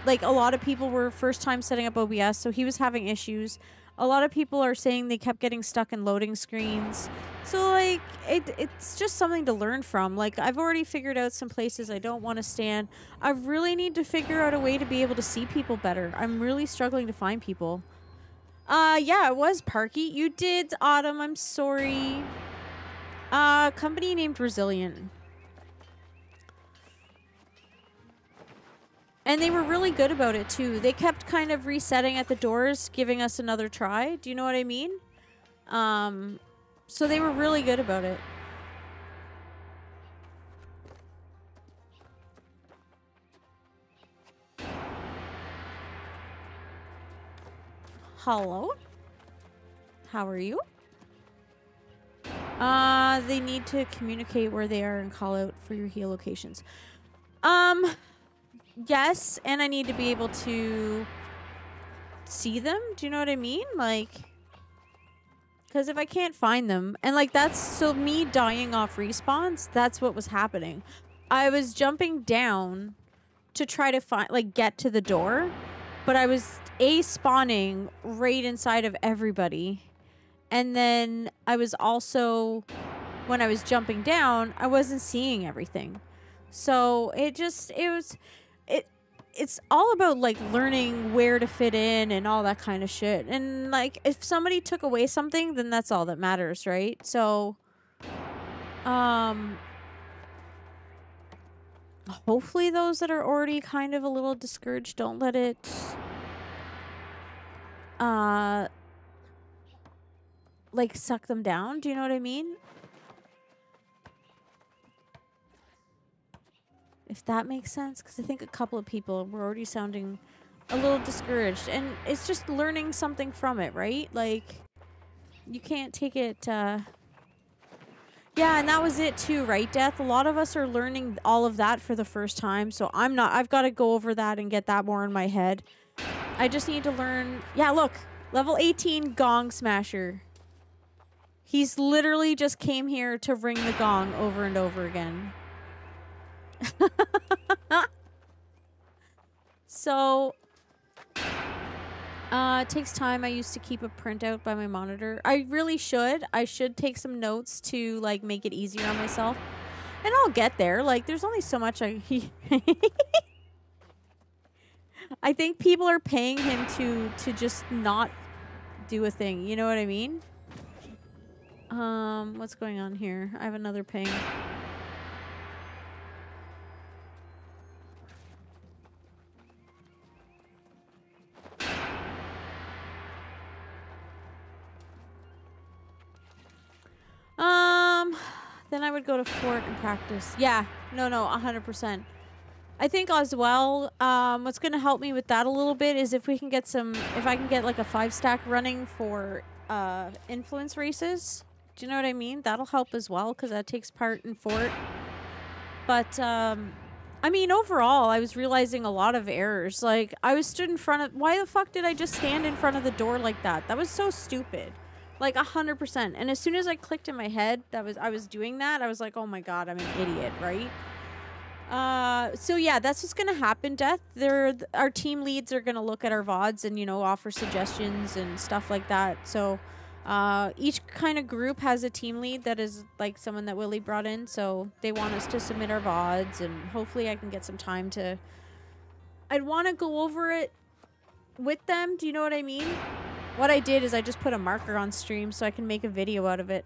like a lot of people were first time setting up OBS, so he was having issues. A lot of people are saying they kept getting stuck in loading screens. So like it it's just something to learn from. Like I've already figured out some places I don't want to stand. I really need to figure out a way to be able to see people better. I'm really struggling to find people. Uh yeah, it was Parky. You did Autumn, I'm sorry. Uh company named Resilient. And they were really good about it too. They kept kind of resetting at the doors, giving us another try. Do you know what I mean? Um, so they were really good about it. Hello? How are you? Uh, they need to communicate where they are and call out for your heal locations. Um, yes, and I need to be able to see them. Do you know what I mean? Like, because if I can't find them, and like that's so me dying off respawns, that's what was happening. I was jumping down to try to find, like, get to the door, but I was a spawning right inside of everybody. And then I was also, when I was jumping down, I wasn't seeing everything. So it just, it was, it's all about like learning where to fit in and all that kind of shit. And like, if somebody took away something, then that's all that matters, right? So, um, hopefully those that are already kind of a little discouraged don't let it, uh, like suck them down. Do you know what I mean? If that makes sense, because I think a couple of people were already sounding a little discouraged, and it's just learning something from it, right? Like, you can't take it. Uh... Yeah, and that was it too, right, Death? A lot of us are learning all of that for the first time, so I'm not. I've got to go over that and get that more in my head. I just need to learn. Yeah, look, level 18 Gong Smasher. He's literally just came here to ring the gong over and over again. so, uh, it takes time. I used to keep a printout by my monitor. I really should. I should take some notes to, like, make it easier on myself. And I'll get there. Like, there's only so much I... I think people are paying him to to just not do a thing. You know what I mean? Um, what's going on here? I have another ping. Then I would go to fort and practice. Yeah, no, no, 100%. I think as well, um, what's going to help me with that a little bit is if we can get some, if I can get like a five stack running for uh, influence races. Do you know what I mean? That'll help as well because that takes part in fort. But, um, I mean, overall, I was realizing a lot of errors. Like, I was stood in front of, why the fuck did I just stand in front of the door like that? That was so stupid. Like, a hundred percent. And as soon as I clicked in my head that was, I was doing that, I was like, oh my god, I'm an idiot, right? Uh, so yeah, that's what's gonna happen, Death. They're, our team leads are gonna look at our VODs and, you know, offer suggestions and stuff like that. So, uh, each kind of group has a team lead that is like someone that Willie brought in. So they want us to submit our VODs and hopefully I can get some time to... I'd want to go over it with them. Do you know what I mean? What I did is I just put a marker on stream so I can make a video out of it.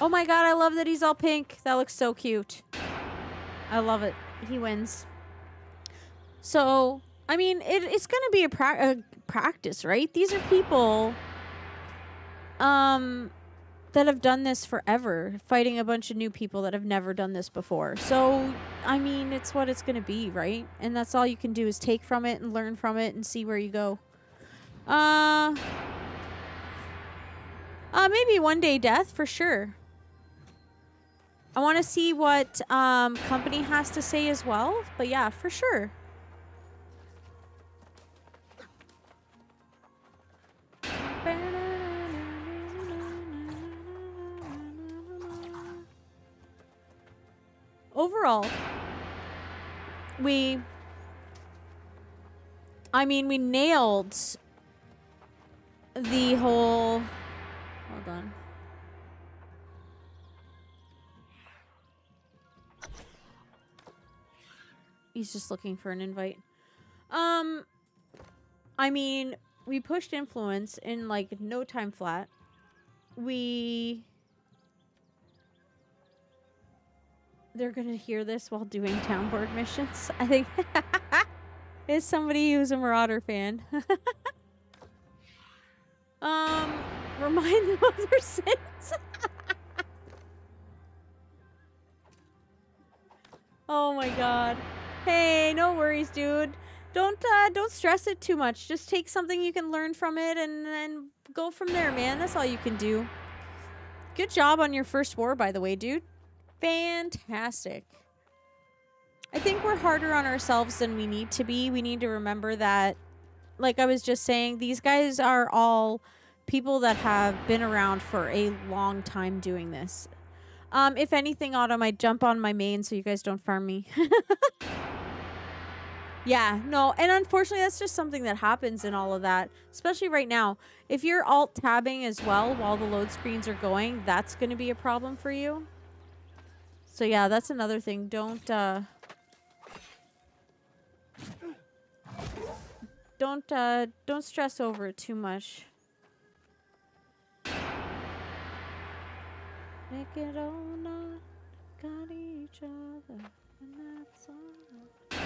Oh my god, I love that he's all pink. That looks so cute. I love it. He wins. So, I mean, it, it's going to be a, pra- a practice, right? These are people um that have done this forever, fighting a bunch of new people that have never done this before. So, I mean, it's what it's going to be, right? And that's all you can do is take from it and learn from it and see where you go. Uh uh maybe one day death for sure. I want to see what um company has to say as well, but yeah, for sure. Overall, we I mean, we nailed the whole Hold on. He's just looking for an invite. Um I mean, we pushed influence in like no time flat. We They're to hear this while doing town board missions. I think is somebody who's a Marauder fan. um remind them of their sins. oh my god. Hey, no worries, dude. Don't uh, don't stress it too much. Just take something you can learn from it and then go from there, man. That's all you can do. Good job on your first war, by the way, dude. Fantastic. I think we're harder on ourselves than we need to be. We need to remember that, like I was just saying, these guys are all people that have been around for a long time doing this. Um, if anything, Autumn, I jump on my main so you guys don't farm me. yeah, no, and unfortunately, that's just something that happens in all of that, especially right now. If you're alt tabbing as well while the load screens are going, that's going to be a problem for you. So yeah, that's another thing. Don't uh don't uh don't stress over it too much. Make it all not got each other and that's all.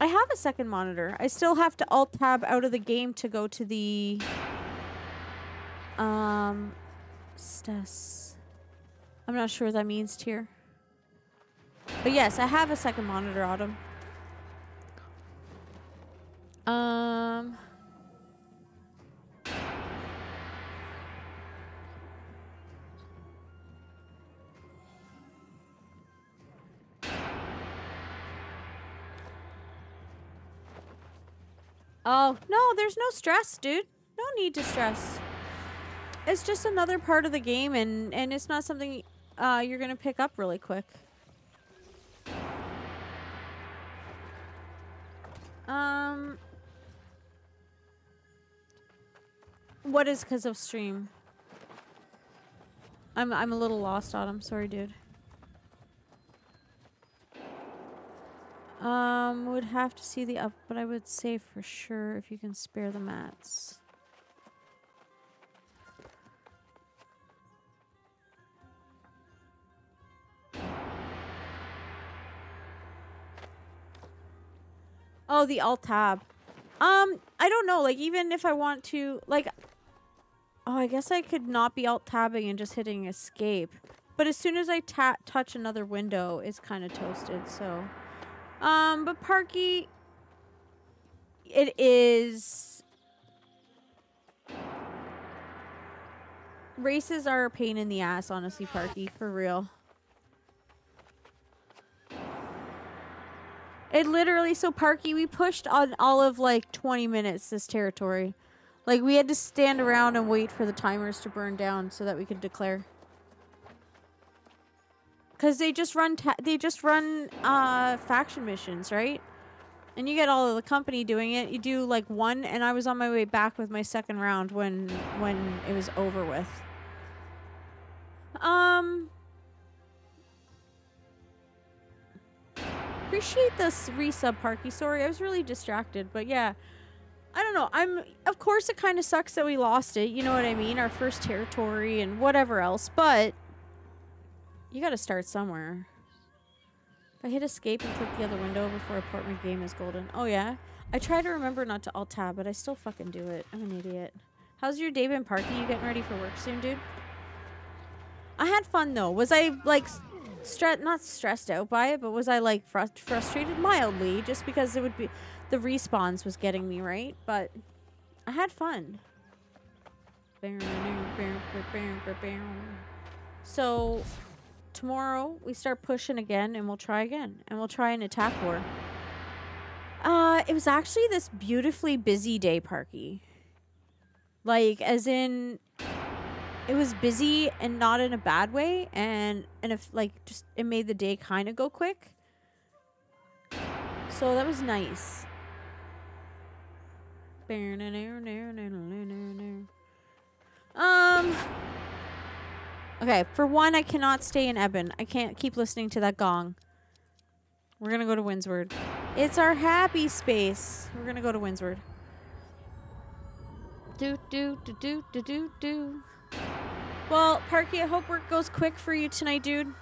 I have a second monitor. I still have to alt tab out of the game to go to the um Stas. I'm not sure what that means here. But yes, I have a second monitor, Autumn. Um... Oh, no, there's no stress, dude. No need to stress. It's just another part of the game, and, and it's not something uh, you're going to pick up really quick. Um, what is because of stream? I'm I'm a little lost, Autumn. Sorry, dude. Um, would have to see the up, but I would say for sure if you can spare the mats. Oh, the alt tab. Um, I don't know. Like, even if I want to, like, oh, I guess I could not be alt tabbing and just hitting escape. But as soon as I touch another window, it's kind of toasted. So, um, but Parky, it is. Races are a pain in the ass, honestly, Parky, for real. It literally, so Parky, we pushed on all of like 20 minutes this territory. Like we had to stand around and wait for the timers to burn down so that we could declare. Cause they just run, they just run uh, faction missions, right? And you get all of the company doing it. You do like one, and I was on my way back with my second round when when it was over with. Um, Appreciate this resub, Parky. Sorry, I was really distracted, but yeah. I don't know. I'm of course it kind of sucks that we lost it. You know what I mean? Our first territory and whatever else, but you got to start somewhere. If I hit escape and click the other window before I port my game is golden. Oh yeah. I try to remember not to alt tab, but I still fucking do it. I'm an idiot. How's your day been, Parky? You getting ready for work soon, dude? I had fun though. Was I like stressed? Not stressed out by it, but was I like fr frustrated mildly, just because it would be the respawns was getting me right. But I had fun. So tomorrow we start pushing again, and we'll try again, and we'll try an attack war. Uh, it was actually this beautifully busy day, Parky. Like, as in, it was busy and not in a bad way, and and if like just it made the day kind of go quick. So that was nice. Um. Okay, for one, I cannot stay in Eben. I can't keep listening to that gong. We're gonna go to Windsward. It's our happy space. We're gonna go to Windsward. Do do do do do do do. Well, Parky, I hope work goes quick for you tonight, dude.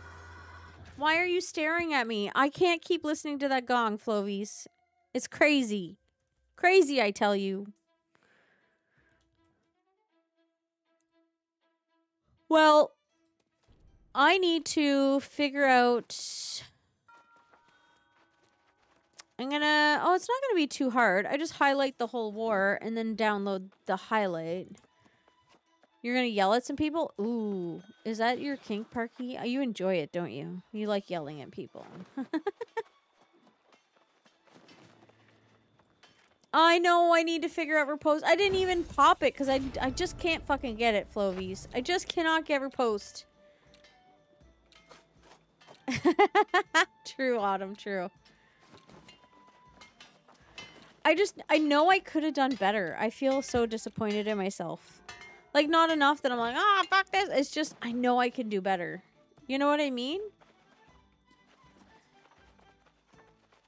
Why are you staring at me? I can't keep listening to that gong, Flovies. It's crazy. Crazy, I tell you. Well, I need to figure out I'm gonna, oh, it's not gonna be too hard. I just highlight the whole war and then download the highlight. You're gonna yell at some people? Ooh, is that your kink, Parky? Oh, you enjoy it, don't you? You like yelling at people. I know I need to figure out riposte. I didn't even pop it because I, I just can't fucking get it, Flovies. I just cannot get riposte. true, Autumn, true. I just, I know I could have done better. I feel so disappointed in myself. Like, not enough that I'm like, ah, oh, fuck this. It's just, I know I can do better. You know what I mean?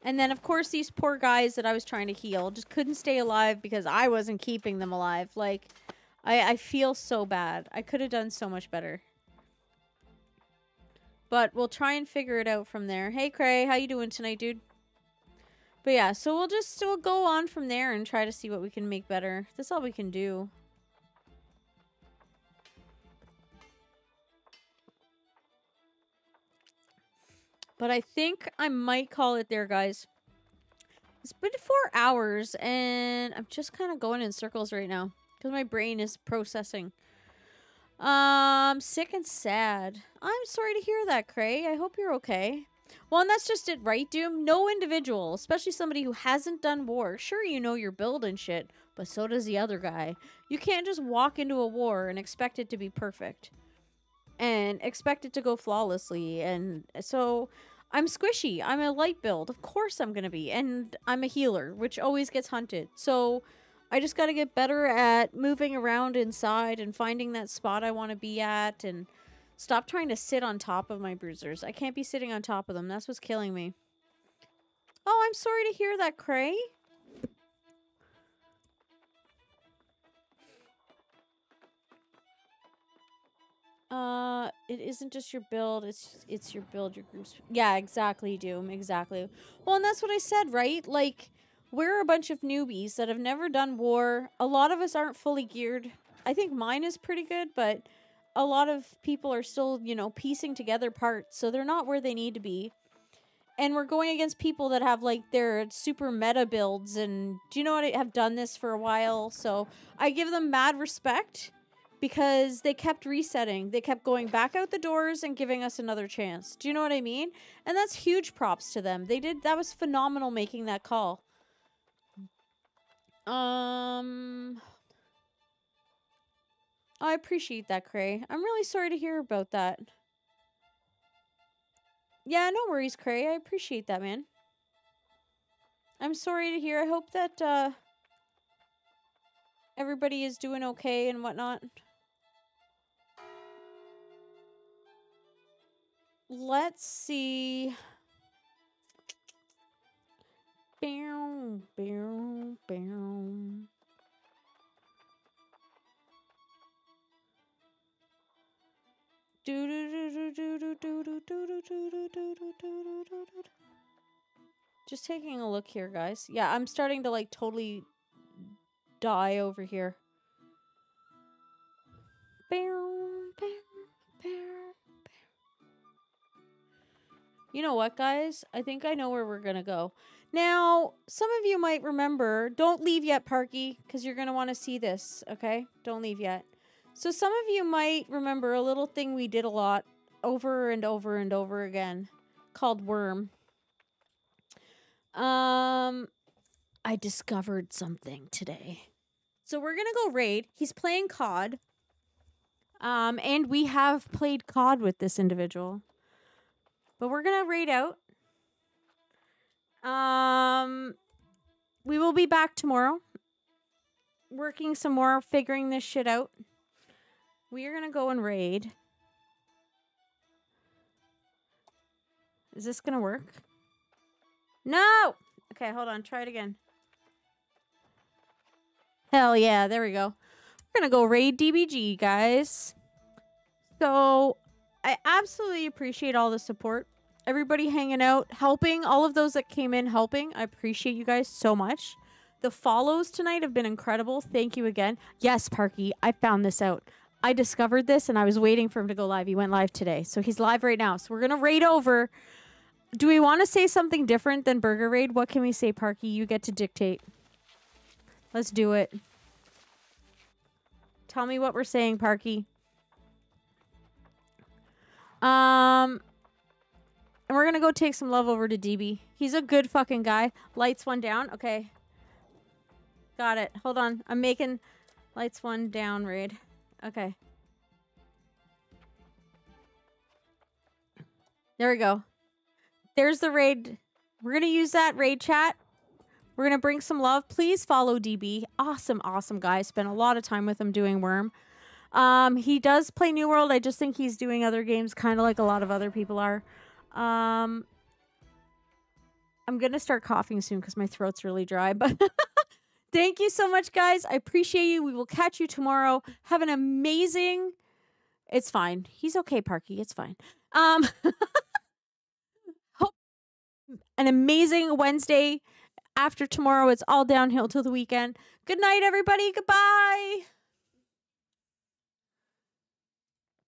And then, of course, these poor guys that I was trying to heal just couldn't stay alive because I wasn't keeping them alive. Like, I, I feel so bad. I could have done so much better. But we'll try and figure it out from there. Hey, Cray, how you doing tonight, dude? But yeah, so we'll just we'll go on from there and try to see what we can make better. That's all we can do. But I think I might call it there, guys. It's been four hours, and I'm just kind of going in circles right now. Because my brain is processing. Um, sick and sad. I'm sorry to hear that, Cray. I hope you're okay. Well, and that's just it, right, Doom? No individual, especially somebody who hasn't done war. Sure, you know your build and shit, but so does the other guy. You can't just walk into a war and expect it to be perfect. And expect it to go flawlessly. And so I'm squishy. I'm a light build. Of course I'm going to be. And I'm a healer, which always gets hunted. So I just got to get better at moving around inside and finding that spot I want to be at and Stop trying to sit on top of my bruisers. I can't be sitting on top of them. That's what's killing me. Oh, I'm sorry to hear that, Cray. Uh, it isn't just your build, it's it's your build, your groups. Yeah, exactly, Doom, exactly. Well, and that's what I said, right? Like, we're a bunch of newbies that have never done war. A lot of us aren't fully geared. I think mine is pretty good, but a lot of people are still, you know, piecing together parts, so they're not where they need to be. And we're going against people that have like their super meta builds and do you know what I have done this for a while, so I give them mad respect because they kept resetting. They kept going back out the doors and giving us another chance. Do you know what I mean? And that's huge props to them. They did that was phenomenal making that call. Um I appreciate that, Cray. I'm really sorry to hear about that. Yeah, no worries, Cray. I appreciate that, man. I'm sorry to hear. I hope that uh, everybody is doing okay and whatnot. let's see. Bam, bam, bam. Do do do do do do do do do do do do do do do do. Just taking a look here, guys. Yeah, I'm starting to like totally die over here. Bam, bam, bam. You know what, guys? I think I know where we're gonna go. Now, some of you might remember, don't leave yet, Parky, because you're gonna want to see this, okay? Don't leave yet. So some of you might remember a little thing we did a lot over and over and over again called Worm. Um, I discovered something today. So we're gonna go raid. He's playing COD. Um, and we have played COD with this individual. But we're gonna raid out. Um, we will be back tomorrow, working some more, figuring this shit out. We are gonna go and raid. Is this gonna work? No! Okay, hold on. Try it again. Hell yeah, there we go. We're gonna go raid DBG, guys. So, I absolutely appreciate all the support. Everybody hanging out, helping, all of those that came in helping. I appreciate you guys so much. The follows tonight have been incredible. Thank you again. Yes, Parky, I found this out. I discovered this and I was waiting for him to go live. He went live today. So he's live right now. So we're going to raid over. Do we want to say something different than Burger Raid? What can we say, Parky? You get to dictate. Let's do it. Tell me what we're saying, Parky. Um, and we're gonna go take some love over to DB. He's a good fucking guy. Lights one down. Okay. Got it. Hold on. I'm making lights one down raid. Okay. There we go. There's the raid. We're to use that raid chat. We're to bring some love. Please follow DB. Awesome, awesome guy. Spent a lot of time with him doing Worm. Um, he does play New World. I just think he's doing other games kind of like a lot of other people are. Um, I'm going to start coughing soon because my throat's really dry. But thank you so much, guys. I appreciate you. We will catch you tomorrow. Have an amazing... It's fine. He's okay, Parky. It's fine. Um... hope an amazing Wednesday. After tomorrow, it's all downhill till the weekend. Good night, everybody. Goodbye.